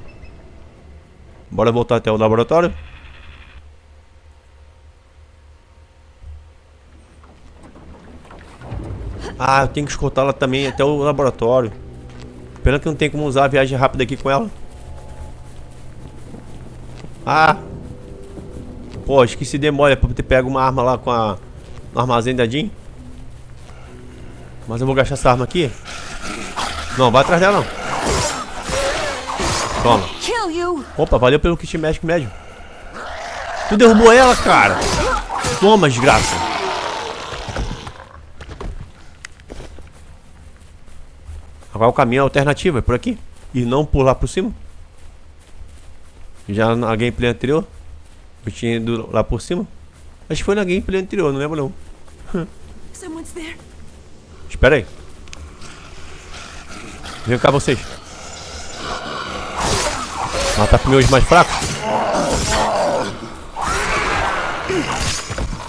Bora voltar até o laboratório. Ah, eu tenho que escoltá-la também até o laboratório. Pena que não tem como usar a viagem rápida aqui com ela. Ah, Pô, esqueci de demora pra ter pego uma arma lá com a. No armazém da Jean. Mas eu vou gastar essa arma aqui. Não, vai atrás dela não. Toma. Opa, valeu pelo kit médico médio. Tu derrubou ela, cara. Toma, desgraça. Agora o caminho é alternativo, é por aqui. E não por lá por cima. Já na gameplay anterior. Eu tinha ido lá por cima. Acho que foi na gameplay anterior, não lembro não. Espera aí. Vem cá vocês. Matar primeiro os mais fracos.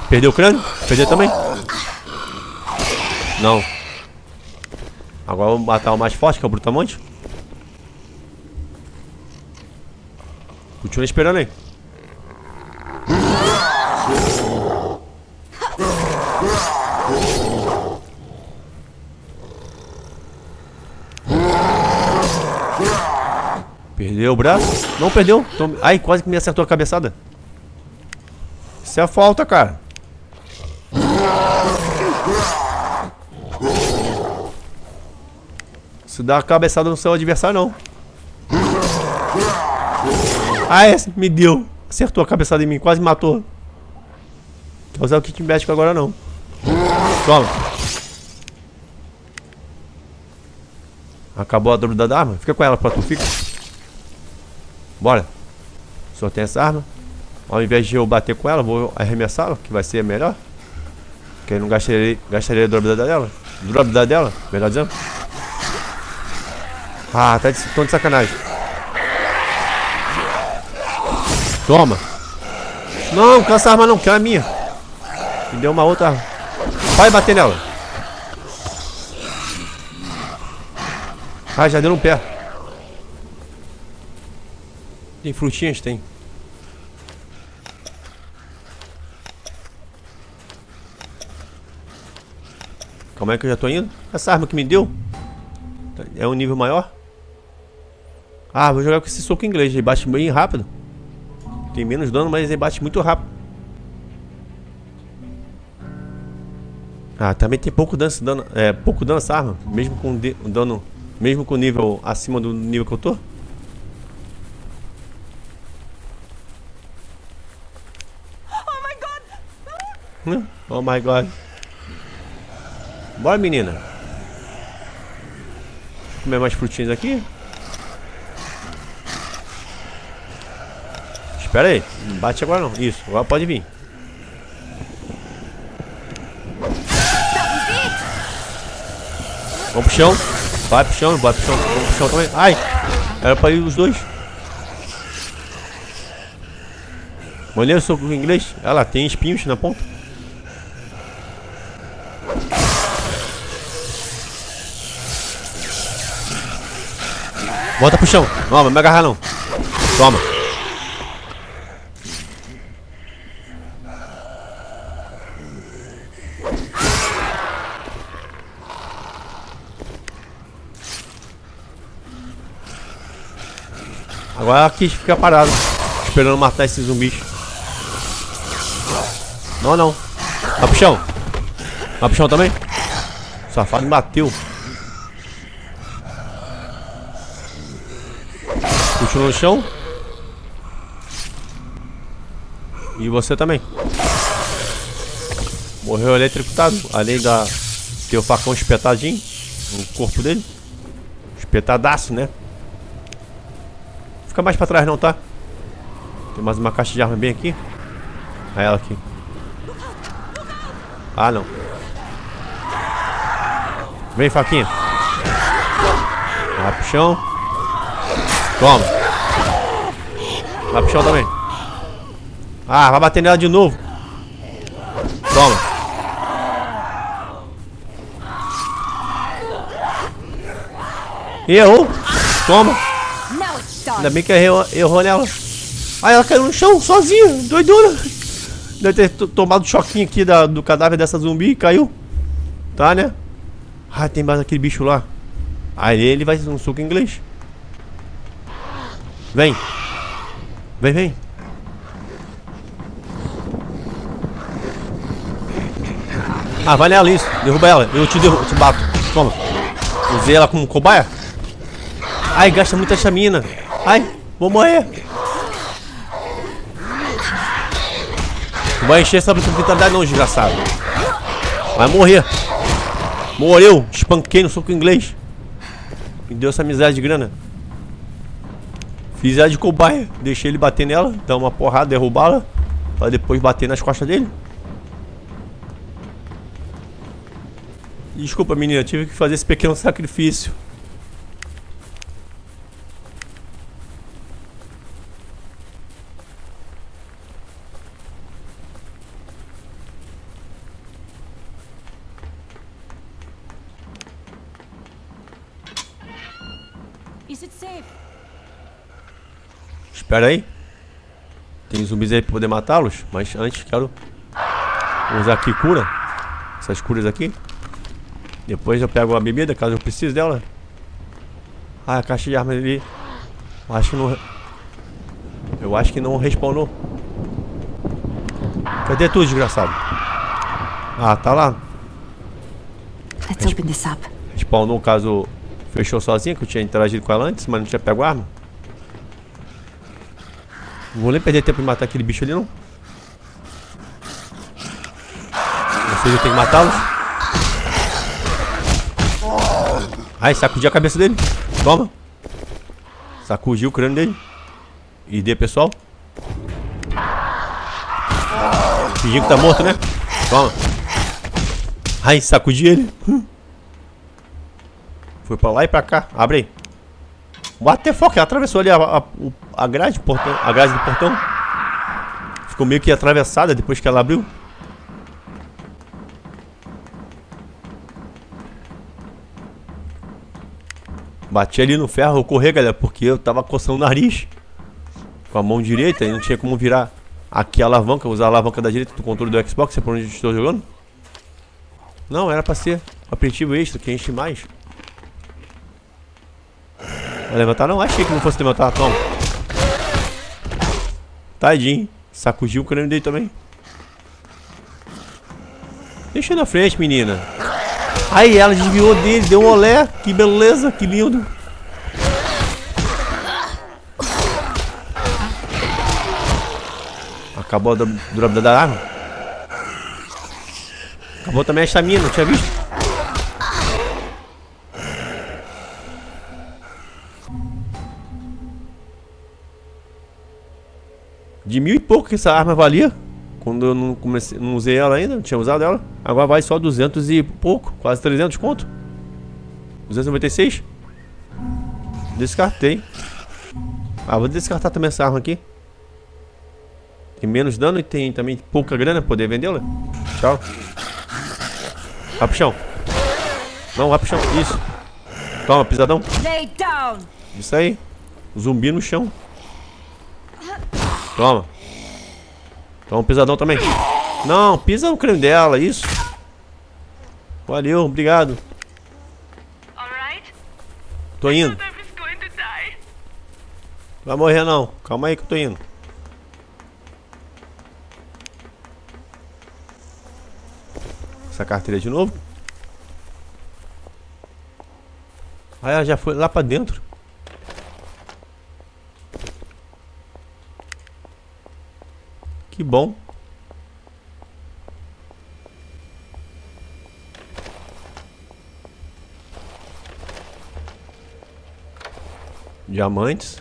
Perdeu o crânio? Perdeu também? Não. Agora vamos matar o mais forte, que é o Brutamonte. Continua esperando aí. Perdeu o braço? Não perdeu. Ai, quase que me acertou a cabeçada. Isso é falta, cara. Se dá a cabeçada no seu adversário, não. Ah, é, me deu. Acertou a cabeçada em mim, quase me matou. Não vou usar o kit médico agora, não. Toma. Acabou a dúvida da arma? Fica com ela pra tu, fica. Bora. Só tem essa arma. Ao invés de eu bater com ela, vou arremessá-la, que vai ser melhor. Porque eu não gastaria, gastaria a durabilidade dela. Durabilidade dela, melhor dizendo. Ah, tá de, tão de sacanagem. Toma. Não, cansa a arma não, que é a minha. Me deu uma outra. Vai bater nela. Ah, já deu no pé. Tem frutinhas? Tem. Calma aí que eu já tô indo. Essa arma que me deu é um nível maior. Ah, vou jogar com esse soco inglês. Ele bate bem rápido. Tem menos dano, mas ele bate muito rápido. Ah, também tem pouco dano, dano é, pouco dano essa arma, mesmo com de, dano, mesmo com nível acima do nível que eu tô. Oh my god. Bora, menina. Comer mais frutinhas aqui. Espera aí. Não bate agora não. Isso, agora pode vir. Vamos pro chão. Vai pro chão, vai pro chão. Vamos pro chão também. Ai! Era pra ir os dois. Maneiro soco em inglês. Olha lá, tem espinhos na ponta. Volta pro chão. Não, vai me agarrar não. Toma. Agora aqui fica parado. Esperando matar esses zumbis. Não, não. Vai pro chão. Vai pro chão também. O safado me bateu. Continua no chão. E você também. Morreu eletrocutado. Além da ter o facão espetadinho no corpo dele. Espetadaço, né? Fica mais pra trás não, tá? Tem mais uma caixa de arma bem aqui. Aí ela aqui. Ah, não. Vem, faquinha. Vai pro chão. Toma. Vai pro chão também. Ah, vai bater nela de novo. Toma. Errou. Toma. Ainda bem que errou, errou nela. Aí ela caiu no chão sozinha, doidona. Deve ter tomado choquinho aqui da, do cadáver dessa zumbi e caiu. Tá, né? Ah, tem mais aquele bicho lá. Aí ele vai um suco inglês. Vem. Vem, vem. Ah, vai nela isso. Derruba ela. Eu te derrubo, te bato. Toma. Usei ela como cobaia. Ai, gasta muita chamina. Ai, vou morrer. Não vai encher essa vitalidade não, desgraçado. Vai morrer. Morreu. Espanquei no soco inglês. Me deu essa miséria de grana. Fiz ela de cobaia. Deixei ele bater nela. Dar uma porrada, derrubá-la. Pra depois bater nas costas dele. Desculpa, menina. Tive que fazer esse pequeno sacrifício. Espera aí. Tem zumbis aí pra poder matá-los. Mas antes quero usar aqui cura. Essas curas aqui. Depois eu pego a bebida, caso eu precise dela. Ah, a caixa de armas ali. Acho que não... Eu acho que não respawnou. Cadê tu, desgraçado? Ah, tá lá. Let's open this up. Spawnou caso fechou sozinha, que eu tinha interagido com ela antes, mas não tinha pego a arma. Não vou nem perder tempo em matar aquele bicho ali, não. Ou seja, eu tenho que matá-los. Ai, sacudi a cabeça dele. Toma. Sacudi o crânio dele. E dê, pessoal. Fingindo que tá morto, né? Toma. Ai, sacudi ele. Foi pra lá e pra cá. Abre aí. What the fuck? Ela atravessou ali a, a, a grade, portão, a grade do portão. Ficou meio que atravessada depois que ela abriu. Bati ali no ferro, eu corri, galera, porque eu tava coçando o nariz. Com a mão direita e não tinha como virar aqui a alavanca, usar a alavanca da direita do controle do Xbox, é por onde eu estou jogando. Não, era pra ser aperitivo extra, que enche mais. Vai levantar? Não, achei que não fosse levantar. Toma. Tadinho. Sacudiu o crânio dele também. Deixa na frente, menina. Aí, ela desviou dele, deu um olé. Que beleza, que lindo. Acabou a du- durabilidade da arma. Acabou também a estamina, não tinha visto? De mil e pouco que essa arma valia. Quando eu não, comecei, não usei ela ainda, não tinha usado ela. Agora vai só 200 e pouco, quase 300 conto. 296. Descartei. Ah, vou descartar também essa arma aqui. Tem menos dano e tem também pouca grana pra poder vendê-la. Tchau. Vai pro chão. Não, vai pro chão. Isso. Toma, pisadão. Isso aí. Zumbi no chão. Toma. Toma um pisadão também. Não, pisa no creme dela, isso. Valeu, obrigado. Tô indo. Vai morrer não. Calma aí que eu tô indo. Essa carteira de novo. Ah, ela já foi lá pra dentro. Que bom. Diamantes.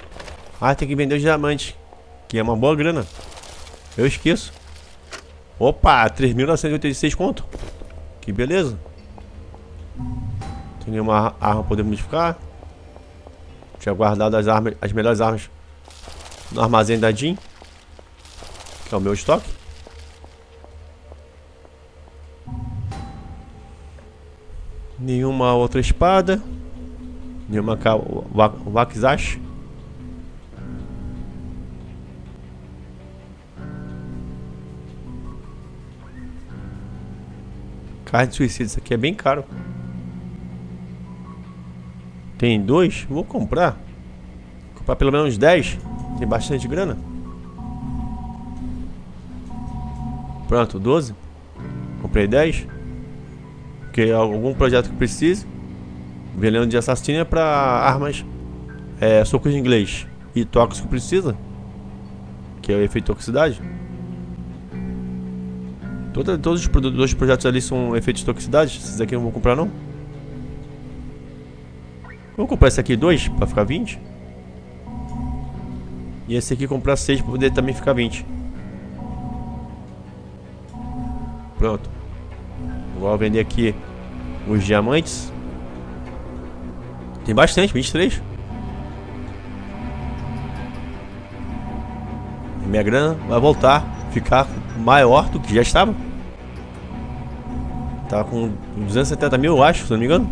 Ah, tem que vender os diamantes. Que é uma boa grana. Eu esqueço. Opa, 3.986 conto. Que beleza. Tem nenhuma arma poder modificar. Tinha guardado as armas, as melhores armas no armazém da Jean. Que é o meu estoque. Nenhuma outra espada. Nenhuma Wakizashi. Carne de suicídio, isso aqui é bem caro. Tem dois? Vou comprar. Vou comprar pelo menos 10. Tem bastante grana. Pronto, 12. Comprei 10. Porque algum projeto que precise. Veneno de assassino é pra armas. É, socos de inglês. E tóxico precisa. Que é o efeito toxicidade. Toda, todos os dois projetos ali são efeitos de toxicidade. Esses aqui eu não vou comprar não. Vou comprar esse aqui dois pra ficar 20. E esse aqui comprar 6 pra poder também ficar 20. Pronto. Vou vender aqui os diamantes. Tem bastante, 23. E minha grana vai voltar, ficar maior do que já estava. Tava com 270 mil, eu acho, se não me engano.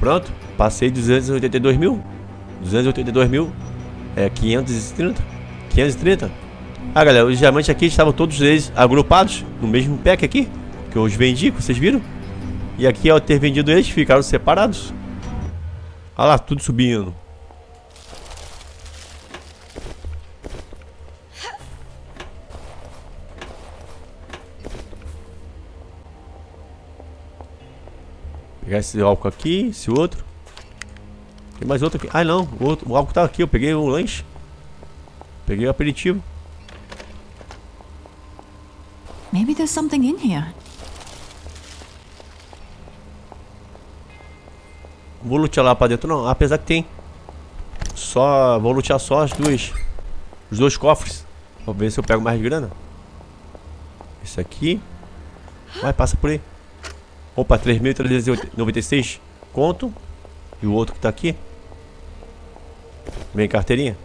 Pronto, passei 282 mil. 282 mil é 530. 530. Ah, galera, os diamantes aqui estavam todos eles agrupados no mesmo pack aqui. Que eu os vendi, vocês viram. E aqui, ao ter vendido eles, ficaram separados. Olha lá, tudo subindo. Pegar esse álcool aqui, esse outro. Tem mais outro aqui. Ah, não. O, outro, o álcool tá aqui. Eu peguei o lanche. Peguei o aperitivo. Maybe there's something in here. Vou lutear lá pra dentro, não. Apesar que tem. Só. Vou lutear só as duas. Os dois cofres. Pra ver se eu pego mais grana. Esse aqui. Vai, passa por aí. Opa, 3.396 conto. E o outro que tá aqui. Vem carteirinha.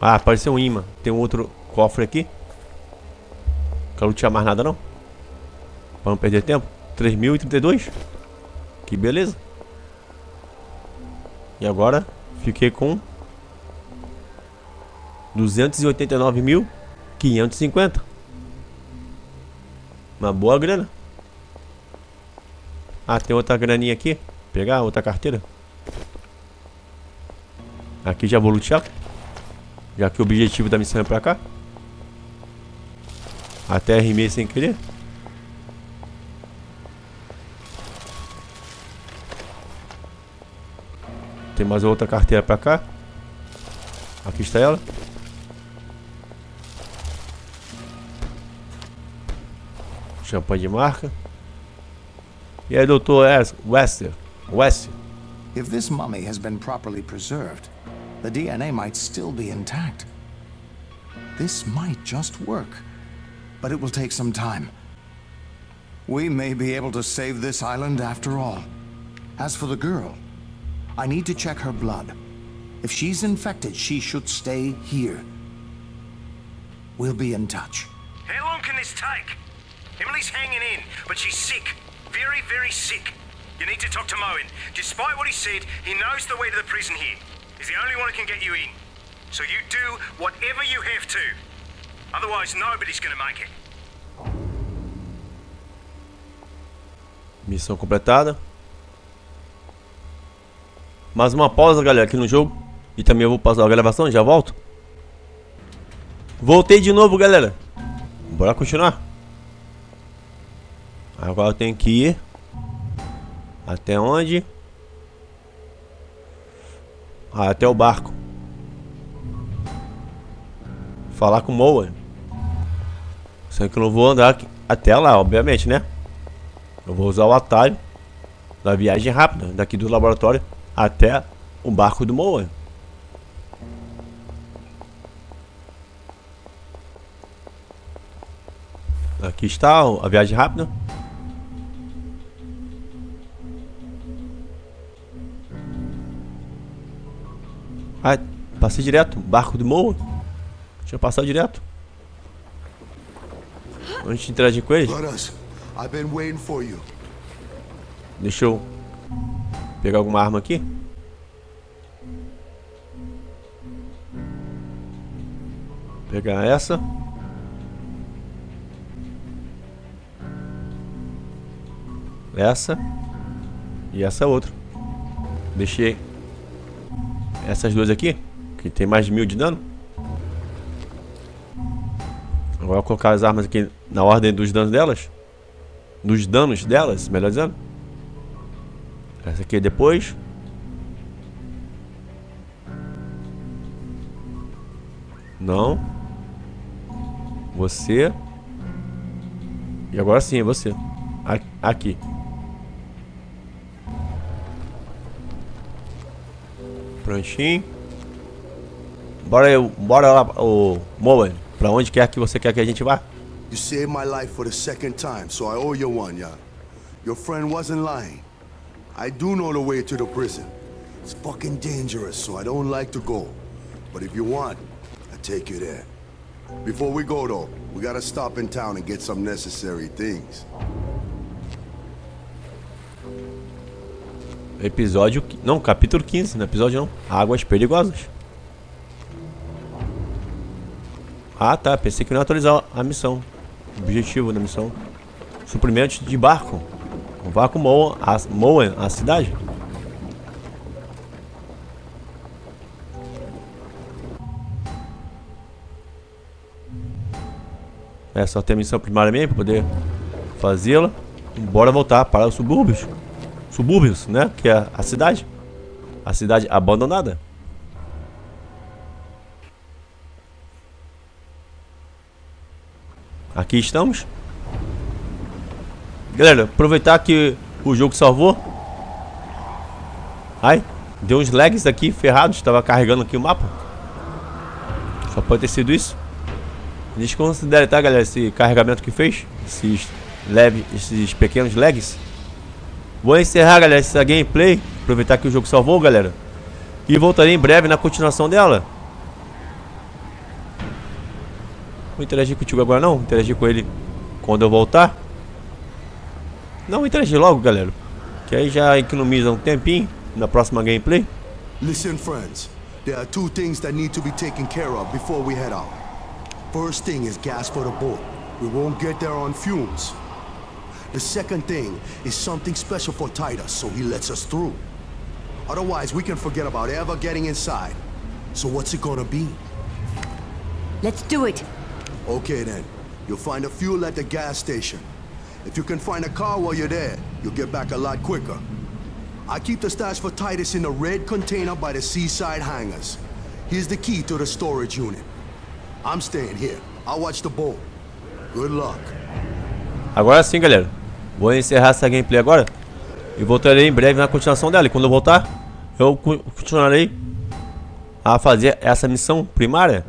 Ah, apareceu um imã. Tem um outro cofre aqui. Quero lutear mais nada não. Pra não perder tempo. 3.032. Que beleza. E agora fiquei com 289.550. Uma boa grana. Ah, tem outra graninha aqui. Pegar outra carteira. Aqui já vou lutear. Já que o objetivo da missão é pra cá. Até rimei sem querer. Tem mais outra carteira pra cá. Aqui está ela. Champanhe de marca. E aí, doutor Wester? West. If this mummy has been properly preserved, the DNA might still be intact. This might just work, but it will take some time. We may be able to save this island after all. As for the girl, I need to check her blood. If she's infected, she should stay here. We'll be in touch. How long can this take? Emily's hanging in, but she's sick. Very, very sick. You need to talk to Moen. Despite what he said, he knows the way to the prison here. He's the only one who can get you in. So you do whatever you have to. Otherwise, nobody's gonna make it. Missão completada. Mais uma pausa, galera, aqui no jogo. E também eu vou passar a gravação, já volto. Voltei de novo, galera. Bora continuar. Agora eu tenho que ir. Até onde? Ah, até o barco. Falar com o Moa. Só que eu não vou andar até lá, obviamente, né? Eu vou usar o atalho da viagem rápida daqui do laboratório até o barco do Moa. Aqui está a viagem rápida. Ah, passei direto. Barco do Moa. Tinha passado direto. Antes de interagir com eles. Deixa eu pegar alguma arma aqui. Pegar essa. Essa. E essa outra. Deixei essas duas aqui. Que tem mais de mil de dano. Agora vou colocar as armas aqui na ordem dos danos delas. Dos danos delas, melhor dizendo. Essa aqui depois. Não. Você. E agora sim, é você. Aqui. Prontinho. Bora, bora lá, o Moen. Pra onde quer que você quer que a gente vá. You saved my life for the second time, so I owe you one, yeah. Your friend wasn't lying. I do know the way to the prison. It's fucking dangerous, so I don't like to go. But if you want, I take you there. Before we go, though, we gotta stop in town and get some necessary things. Episódio... Não, capítulo 15, não episódio não. Águas perigosas. Ah, tá. Pensei que não ia atualizar a missão. O objetivo da missão. Suprimentos de barco. Vá com Moen, a, a cidade. É só ter a missão primária mesmo para poder fazê-la. Bora voltar para os subúrbios. Subúrbios, né? Que é a cidade. A cidade abandonada. Aqui estamos. Galera, aproveitar que o jogo salvou. Ai, deu uns lags aqui ferrados. Estava carregando aqui o mapa. Só pode ter sido isso. Desconsidere, tá, galera, esse carregamento que fez. Esses leve, esses pequenos lags. Vou encerrar, galera, essa gameplay. Aproveitar que o jogo salvou, galera. E voltarei em breve na continuação dela. Vou interagir contigo agora não? Vou interagir com ele quando eu voltar. Não, vou interagir logo, galera. Que aí já economiza um tempinho na próxima gameplay. Listen, friends. There are two things that need to be taken care of before we head out. First thing is gas for the boat. We won't get there on fumes. The second thing is something special for Titus, so he lets us through. Otherwise, we can forget about ever getting inside. So what's it gonna be? Let's do it. Okay then. You'll find a fuel at the gas station. If you can find a car while you're there, you'll get back a lot quicker. I keep the stash for Titus in the red container by the seaside hangars. Here's the key to the storage unit. I'm staying here. I'll watch the boat. Good luck. Agora sim, galera. Vou encerrar essa gameplay agora. E voltarei em breve na continuação dela. E quando eu voltar, eu continuarei a fazer essa missão primária.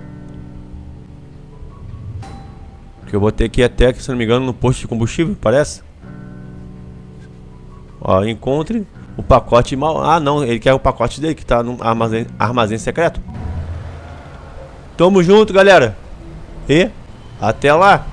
Que eu vou ter que ir até, se não me engano, no posto de combustível, parece. Ó, encontre o pacote mal. Ah, não, ele quer o pacote dele que tá no armazém, armazém secreto. Tamo junto, galera. E até lá.